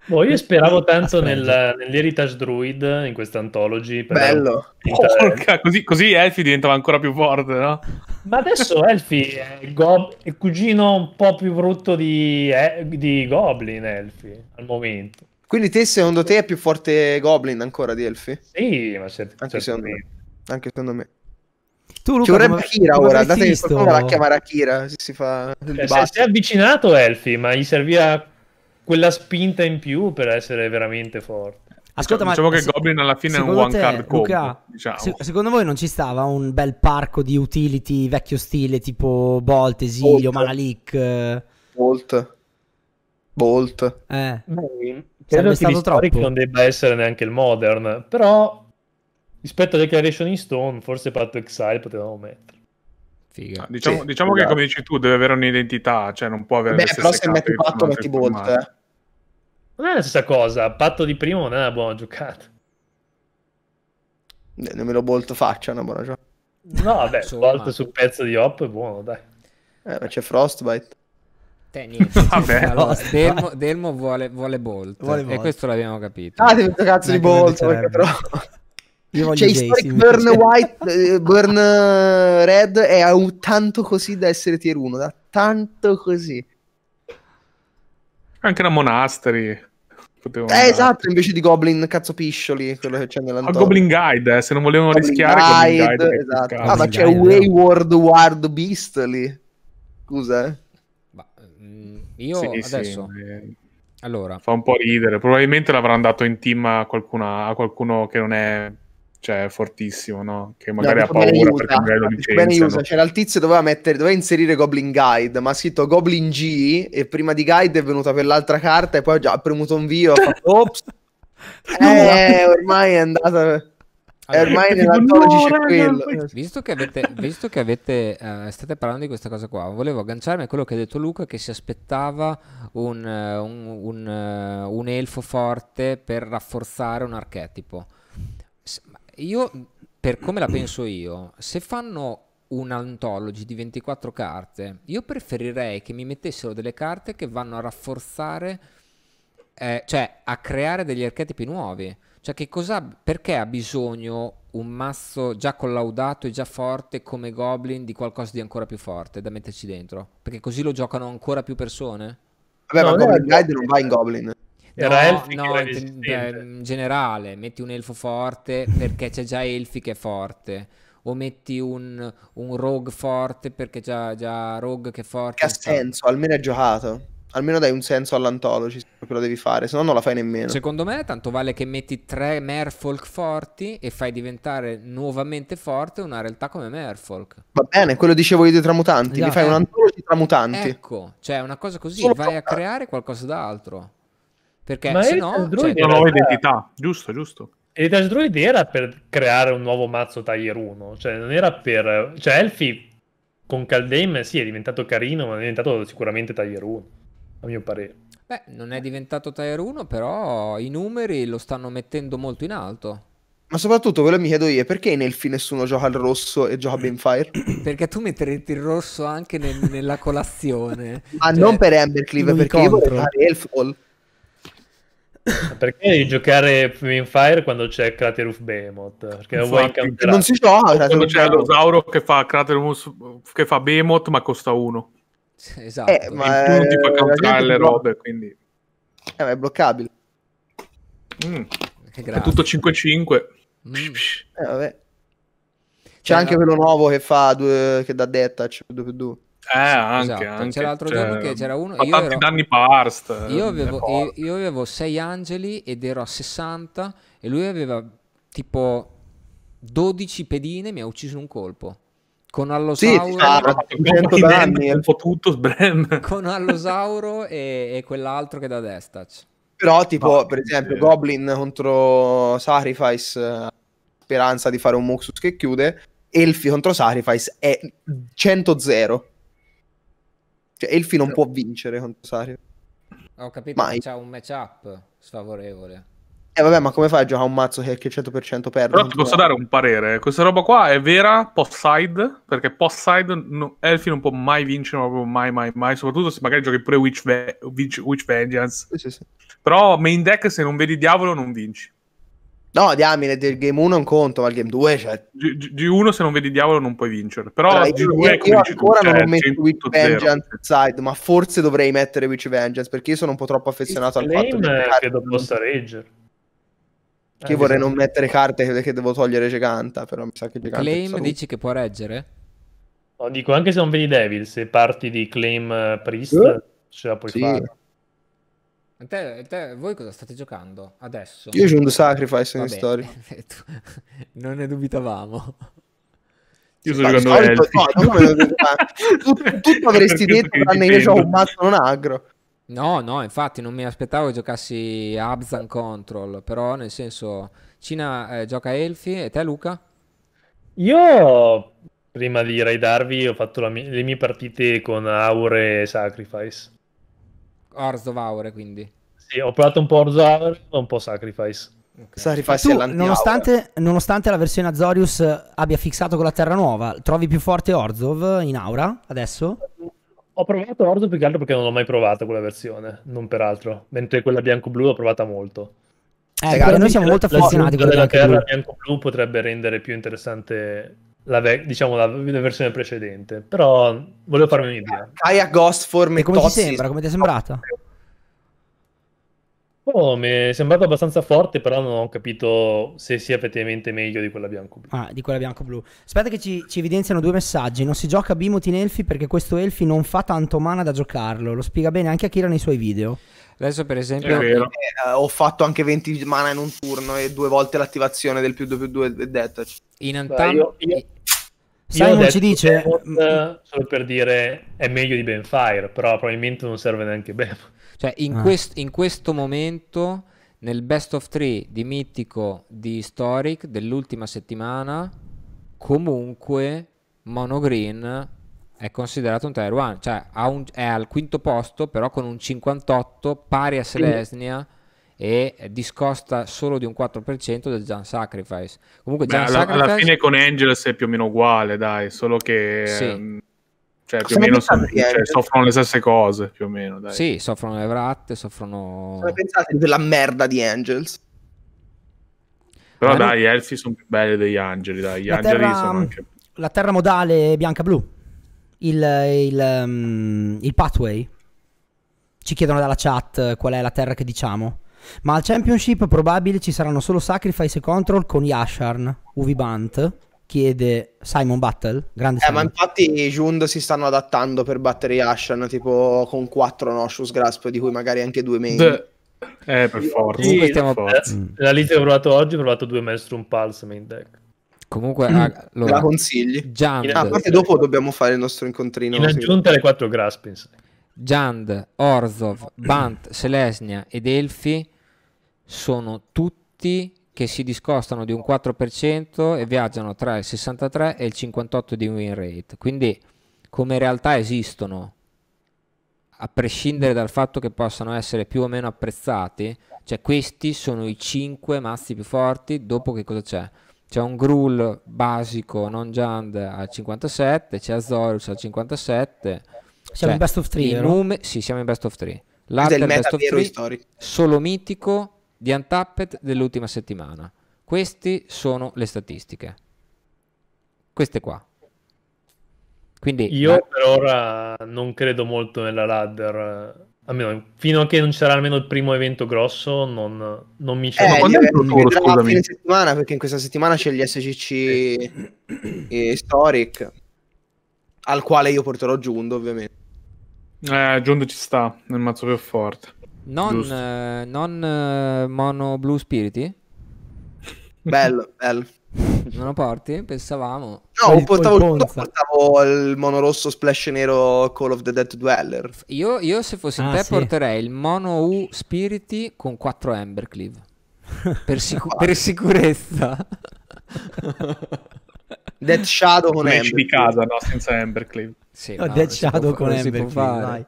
Boh, io speravo tanto nel- nell'Heritage Druid in questa antology. Bello. Porca, così, così Elfi diventava ancora più forte, no? Ma adesso Elfi è il, go- è il cugino un po' più brutto di, eh, di Goblin, Elfi, al momento. Quindi te, secondo te, è più forte Goblin ancora di Elfi? Sì, ma cert- Anche secondo me. Anche secondo me. Tu, Ci Luca, vorrebbe come- Akira ora, avresti date che visto- qualcuno va a chiamare Akira, se si fa il Cioè, si, è, avvicinato Elfi, ma gli serviva quella spinta in più per essere veramente forte. Ascolta, ma diciamo che se- Goblin alla fine è un one te, card combo, Luca, diciamo. se- secondo voi non ci stava un bel parco di utility vecchio stile tipo Bolt, Esilio, Bolt. Manalik? eh, Bolt. Bolt. Eh, Credo Sarebbe che stato l'Historic troppo. non debba essere neanche il Modern, però rispetto a Declaration in Stone, forse Patto Exile potevamo mettere. Figa. Ah, Diciamo, Sì, diciamo che come dici tu deve avere un'identità, cioè non può avere Beh, le però se metti patto metti Bolt, eh. Non è la stessa cosa, Patto di primo non è una buona giocata. Eh, Nemmeno Bolt faccia una buona gioca. No, vabbè, Insomma. Bolt sul pezzo di Hop è buono, dai. Eh, ma c'è Frostbite. Te, niente. Vabbè. Allora. Delmo, Delmo vuole, vuole Bolt. Vuole E Bolt. questo l'abbiamo capito. Ah, devi cazzo di Bolt, perché però... io voglio Cioè, Jace, Historic Burn. White, eh, Burn eh, Red è a un tanto così da essere tier 1, da tanto così. Anche la Monastery. Potevo Eh, andare. esatto, invece di Goblin cazzo piscioli, quello che c'è Ah, nell'antologia. Goblin Guide, eh, se non volevano Goblin rischiare Goblin Guide, Guide. che esatto. Ah, ma Goblin c'è Guide, Wayward Ward Beast lì. Scusa, eh. Ma, mm, io Sì, sì, adesso... eh, Allora, fa un po' ridere. Probabilmente l'avranno dato in team a, qualcuna- a qualcuno che non è cioè, fortissimo, no? Che magari No, ha paura magari lo dico bene licenziano. Yusa. C'era il tizio doveva mettere, doveva inserire Goblin Guide, ma ha scritto Goblin G e prima di Guide è venuta per l'altra carta e poi ha già premuto un vio, ha fatto ops. Eh, ormai è andata eh, Allora, ormai nell'antology c'è no, quello. raga, Visto che avete, visto che avete eh, state parlando di questa cosa qua, volevo agganciarmi a quello che ha detto Luca, che si aspettava un, eh, un- un, eh, un elfo forte per rafforzare un archetipo. Io, per come la penso io, se fanno un anthology di 24 carte, io preferirei che mi mettessero delle carte che vanno a rafforzare, eh, cioè a creare degli archetipi nuovi. Cioè, che cosa, perché ha bisogno un mazzo già collaudato e già forte come Goblin di qualcosa di ancora più forte da metterci dentro? Perché così lo giocano ancora più persone? Vabbè, No, ma Goblin Guide non va in Goblin. Era no, Elfi no, era in, resistente. beh, in generale, metti un elfo forte perché c'è già Elfi che è forte. O metti un, un rogue forte perché c'è già rogue che è forte. Che ha senso, almeno è giocato. Almeno dai un senso all'antology, se lo devi fare, se no non la fai nemmeno. Secondo me, tanto vale che metti tre Merfolk forti e fai diventare nuovamente forte una realtà come Merfolk. Va bene, quello dicevo io dei tramutanti, mi Esatto. fai un antology tramutanti. Ecco, cioè una cosa così, Solo vai a creare qualcosa d'altro. Perché Ma se il no, Druid cioè, Una nuova identità, giusto, giusto. Heritage Druid era per creare un nuovo mazzo Tier 1, cioè non era per... Cioè Elfi con Kaldheim sì è diventato carino, ma è diventato sicuramente Tier 1, a mio parere. beh, non è diventato tier 1, però i numeri lo stanno mettendo molto in alto. Ma soprattutto quello che mi chiedo io perché in Elfi nessuno gioca al rosso e gioca Banefire? Perché tu metteresti il rosso anche nel- nella colazione. Ma Cioè, non per Embercleave, perché io vorrei Elfall. Ma Perché devi giocare Fire quando c'è Crateroof Behemoth? Perché Infatti. Non si gioca, cioè, Quando c'è lo Zauro che fa Craterus, che fa Behemoth, ma costa uno. Esatto. Eh, ma- in più non ti fa gente le robe, quindi... Eh, ma è bloccabile. Mm, Che è tutto 5-5. Mm. Eh, vabbè. C'è Cioè, anche no- quello nuovo che fa due, che dà detach 2 più 2. Eh, anche, Esatto. anche. C'era l'altro Cioè, giorno che c'era uno. Io tanti ero, danni parst. io eh, avevo, è io, io avevo 6 angeli ed ero a 60 e lui aveva tipo 12 pedine. Mi ha ucciso in un colpo. Con Sì, Allosauro, fa- forte. 100 danni. Un po' tutto, sbren. con Allosauro e, e quell'altro che da Destac. Però, tipo, No, per esempio, sì. Goblin contro Sacrifice, eh, speranza di fare un Muxus che chiude, Elfi contro Sacrifice è 100-0. Cioè, Elfi non può vincere contro Sacrifice. Ho capito Mai. che c'ha un matchup sfavorevole. Eh, vabbè, ma come fai a giocare un mazzo che, che 100% perde? Però ti posso dare un parere. Questa roba qua è vera post side. Perché post side no- Elfi non può mai vincere, proprio mai, mai, mai. Soprattutto se magari giochi pure Witch, Ve- Witch, Witch Vengeance. Sì, sì, sì. Però main deck, se non vedi diavolo, non vinci. No, diamine, del game 1 è un conto, ma il game 2, cioè... G- G- G1, se non vedi diavolo, non puoi vincere. Però Allora, io, G2 io- è io dici tu, ancora cioè, non metto Witch 100-0. Vengeance side, ma forse dovrei mettere Witch Vengeance, perché io sono un po' troppo affezionato al fatto Claim che... credo possa reggere. Che io vorrei non mettere carte che, devo togliere Giganta, però mi sa che Giganta... Claim dici che può reggere? No, dico anche se non vedi Devil, se parti di Claim eh, Priest, Eh? ce la puoi Sì. fare. Te, te- voi cosa state giocando adesso? Io un Sacrifice in storia. non ne dubitavamo. Io sto giocando solito- no, tu- tutto avresti detto che tranne che ho dipendo. un mazzo non agro. No, no, infatti non mi aspettavo che giocassi Abzan Control, però nel senso Cina eh, gioca Elfi e te Luca? Io, prima di raidarvi, ho fatto la mi- le mie partite con Aure e Sacrifice. Ors of Aure quindi. Sì, ho provato un po' Aure e un po' Sacrifice. Ok. Sacrifice Tu, nonostante, nonostante la versione Azorius eh, abbia fissato con la Terra Nuova, trovi più forte Orzov in aura adesso? Ho provato Orzo più che altro perché non l'ho mai provata quella versione, non per altro. Mentre quella bianco-blu l'ho provata molto. Eh, Ragazzi, noi siamo molto La affezionati con le della terra blu. bianco-blu potrebbe rendere più interessante la, ve- diciamo, la, la versione precedente. Però volevo farmi un'idea. Kayak Ghost Form E come ti Tossi. sembra? Come ti è sembrata? Oh, mi è sembrato abbastanza forte, però non ho capito se sia effettivamente meglio di quella bianco-blu. Ah, di quella bianco-blu. Aspetta che ci, ci evidenziano due messaggi. Non si gioca Bimut in Elfi perché questo Elfi non fa tanto mana da giocarlo. Lo spiega bene anche Akira nei suoi video. Adesso per esempio vero. Eh, ho fatto anche 20 mana in un turno e due volte l'attivazione del più 2 più 2 e Death. in Beh, Antam... io- io- Io Simon detto ci dice... Behemoth, eh, solo per dire è meglio di Benfire, però probabilmente non serve neanche Behemoth. Cioè, in, Ah. quest- in questo momento, nel best of three di Mitico di Historic dell'ultima settimana, comunque Mono Green è considerato un tier 1, cioè ha un- è al quinto posto, però con un 58 pari a Selesnia e discosta solo di un 4% del Gian Sacrifice. Comunque Beh, alla, alla Sacrifice fine con Angels è più o meno uguale, dai, solo che Sì. ehm, cioè, più Cosa o meno sono- cioè, soffrono le stesse cose, più o meno, dai. sì, soffrono le vratte, soffrono Come pensate di quella merda di Angels? Però Ma dai, gli elfi sono più belli degli angeli, dai, gli La angeli terra- sono anche... La terra modale bianca-blu. Il, il, um, il pathway. Ci chiedono dalla chat qual è la terra che diciamo. Ma al Championship probabile ci saranno solo Sacrifice e Control con Yasharn, UV Bant. Chiede Simon Battle. Grande Eh, ma Simon. infatti i Jund si stanno adattando per battere Ashan, tipo con 4 Noxious Grasp, di cui magari anche due main. Beh, Eh, per forza. Comunque per stiamo- forza. Mm. La lista che ho provato oggi ho provato due Maelstrom Pulse main deck. Comunque, Me ah, la allora, consigli? Jand, Ah, a parte dopo dobbiamo fare il nostro incontrino. In sì. aggiunta alle quattro Graspins. Jand, Orzov, Bant, Selesnia ed Elfi sono tutti che si discostano di un 4% e viaggiano tra il 63 e il 58 di win rate. Quindi, come realtà esistono, a prescindere dal fatto che possano essere più o meno apprezzati, cioè questi sono i 5 mazzi più forti. Dopo che cosa c'è? C'è un Gruul basico non Jand al 57, c'è Azorius al 57. Siamo in Cioè, best of three, i vero? nume- sì, siamo in best of 3. Questo è L'altro il è best of vero 3, storico. solo mitico di Untapped dell'ultima settimana. Queste sono le statistiche. Queste qua. Quindi Io ma- per ora non credo molto nella ladder. eh, Almeno fino a che non ci sarà almeno il primo evento grosso, non, non mi Eh, scende. quando è il futuro, scusami? fine settimana perché in questa settimana c'è gli SCC e Historic. Al quale io porterò Giundo, ovviamente. Eh, Giundo ci sta, il mazzo più forte. Non, eh, non eh, mono blue spiriti? Bello, bello. Non lo porti? Pensavamo. No, Poi- portavo, poi Ponza. portavo il mono rosso splash nero Call of the Dead Dweller. Io, io se fossi in Ah, te sì. porterei il mono U spiriti con 4 Embercleave. Per, sicu- per sicurezza. Dead Shadow con esci Ember. di casa, no, senza Embercleave. Sì, No, no, Dead Shadow con non si può Ember. fare. Vai.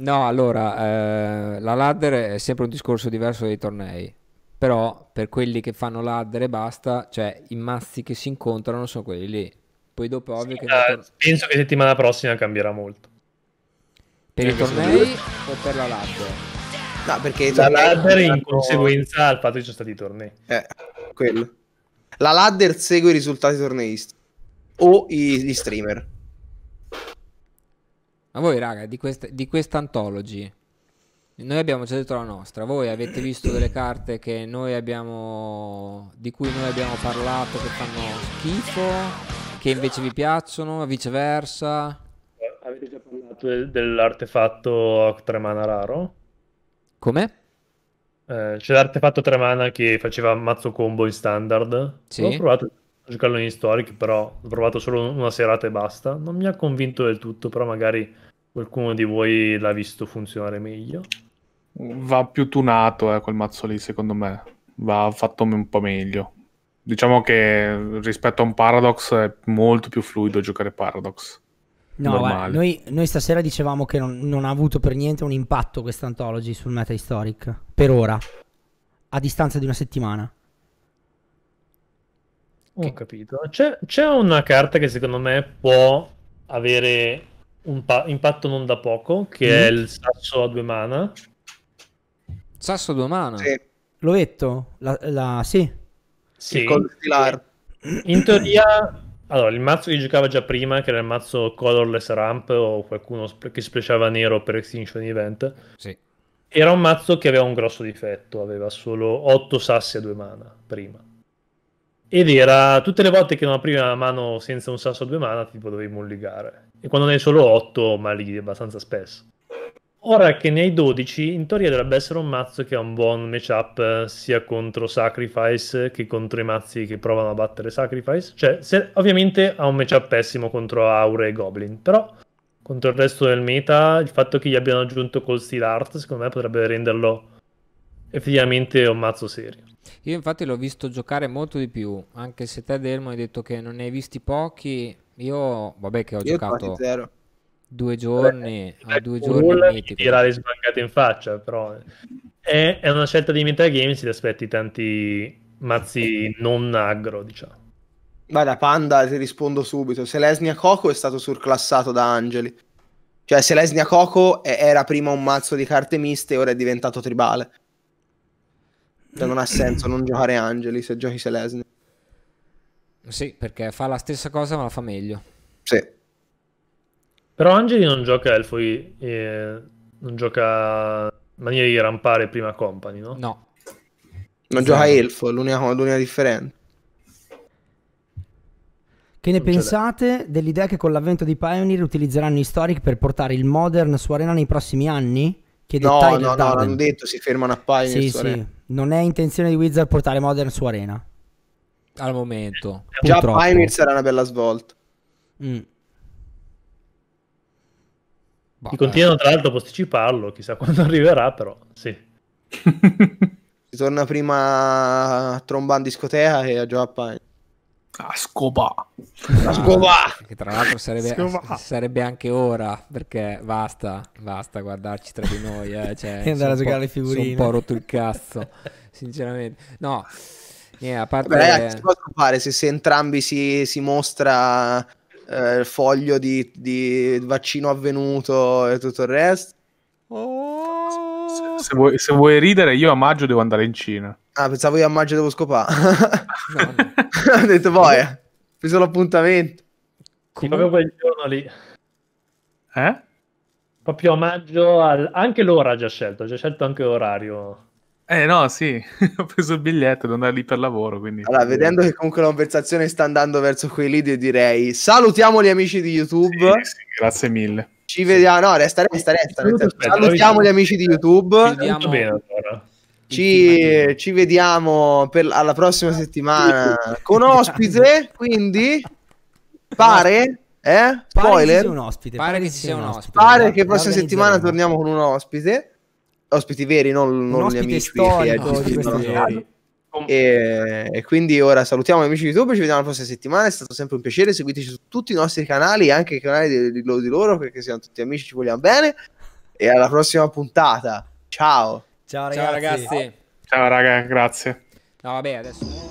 No, allora, eh, la ladder è sempre un discorso diverso dei tornei. Però per quelli che fanno ladder e basta, cioè i mazzi che si incontrano sono quelli lì. Poi dopo ovvio che nei Eh, tor- penso che settimana prossima cambierà molto. per i Eh, questo tornei o per la ladder? No, perché i La ladder in hanno- conseguenza al fatto che ci sono stati i tornei. Eh, quello. La ladder segue i risultati torneisti. O i- gli streamer. Ma voi, raga, di, queste, di questa anthology, noi abbiamo già detto la nostra. Voi avete visto delle carte che noi abbiamo. di cui noi abbiamo parlato che fanno schifo, che invece vi piacciono, viceversa. Avete già parlato del- dell'artefatto 3 mana raro? Come? Eh, c'è l'artefatto 3 mana che faceva mazzo combo in standard. Sì. Ho provato a giocarlo in historic, però l'ho provato solo una serata e basta. Non mi ha convinto del tutto, però magari qualcuno di voi l'ha visto funzionare meglio. Va più tunato eh, quel mazzo lì, secondo me. Va fatto un po' meglio. Diciamo che rispetto a un Paradox è molto più fluido giocare Paradox. No, guarda, noi, noi stasera dicevamo che non, non ha avuto per niente un impatto questa antology sul meta historic. Per ora. A distanza di una settimana. Ho capito. C'è, c'è una carta che secondo me può avere un pa- impatto non da poco, che Mm. è il sasso a due mana. Sasso due mana. Sì. Lovetto? La, la- sì. Sì, in teoria... Allora, il mazzo che giocava già prima, che era il mazzo Colorless Ramp o qualcuno sp- che splashava nero per Extinction Event, Sì. era un mazzo che aveva un grosso difetto, aveva solo 8 sassi a due mana prima. Ed era tutte le volte che non aprivi una mano senza un sasso a due mana, tipo dovevi mulligare. E quando ne hai solo 8, mallighi abbastanza spesso. Ora che ne hai 12, in teoria dovrebbe essere un mazzo che ha un buon matchup eh, sia contro Sacrifice che contro i mazzi che provano a battere Sacrifice. Cioè, se- ovviamente ha un matchup pessimo contro Aure e Goblin, però contro il resto del meta, il fatto che gli abbiano aggiunto Cold Steel Art, secondo me potrebbe renderlo effettivamente un mazzo serio. Io infatti l'ho visto giocare molto di più, anche se te Delmo hai detto che non ne hai visti pochi. Io, vabbè che ho Io giocato due giorni, a Ecco, due giorni mitico. tirare sbancate in faccia, però è, è una scelta di metagame, si ti aspetti tanti mazzi non aggro, diciamo. Guarda, Panda, ti rispondo subito. Selesnia Coco è stato surclassato da Angeli. Cioè, Selesnia Coco era prima un mazzo di carte miste e ora è diventato tribale. Cioè, non ha senso non giocare Angeli se giochi Selesnia. Sì, perché fa la stessa cosa ma la fa meglio. Sì. Però Angeli non gioca Elfoi, eh, non gioca maniera di rampare prima company, no? No, Non Zero. gioca Elfo, è l'unica, l'unica differenza. Che ne pensate dell'idea che con l'avvento di Pioneer utilizzeranno Historic per portare il Modern su Arena nei prossimi anni? Chiede No, Tyler no, no, l'hanno detto, si fermano a Pioneer. Sì, su sì. Arena. Non è intenzione di Wizard portare Modern su Arena. al momento. Già Purtroppo. Pioneer sarà una bella svolta. Mm. Ti continuano tra l'altro a posticiparlo, chissà quando arriverà, però sì. Si torna prima a trombare in discoteca e a a Pioneer. Ah, scopa. La scopa! Che tra l'altro sarebbe, sarebbe anche ora, perché basta, basta guardarci tra di noi. Eh. Cioè, E andare a giocare po'- alle figurine. sono un po' rotto il cazzo, sinceramente. No, niente, a parte... Vabbè, ragazzi, si può scopare se, se entrambi si, si mostra eh, il foglio di, di vaccino avvenuto e tutto il resto. Se, se vuoi, se vuoi ridere, io a maggio devo andare in Cina. Ah, pensavo io a maggio devo scopare. No, no. Ho detto poi, eh, ho preso l'appuntamento. Sì, proprio quel giorno lì. Eh? Proprio a maggio, al- anche l'ora ha già scelto, ha già scelto anche l'orario. Eh no, sì, ho preso il biglietto devo andare lì per lavoro, quindi... Allora, vedendo che comunque la conversazione sta andando verso quei io direi salutiamo gli amici di YouTube. Sì, sì, grazie mille. Ci vediamo. No, resta, resta, resta. Salutiamo gli amici di YouTube. Molto bene Ci, ci vediamo per, alla prossima settimana con ospite. Quindi, pare, eh? Pare che ci Spoiler. sia un ospite. Pare che ci sia un ospite. Pare La- che prossima settimana torniamo con un ospite. Ospiti veri, non, non gli amici storico che- di e, e, quindi ora salutiamo gli amici di YouTube, ci vediamo la prossima settimana, è stato sempre un piacere, seguiteci su tutti i nostri canali, anche i canali di, di, di loro, perché siamo tutti amici, ci vogliamo bene. E alla prossima puntata. Ciao. Ciao ragazzi. Ciao, ragazzi. Ciao raga, grazie. No, vabbè, adesso...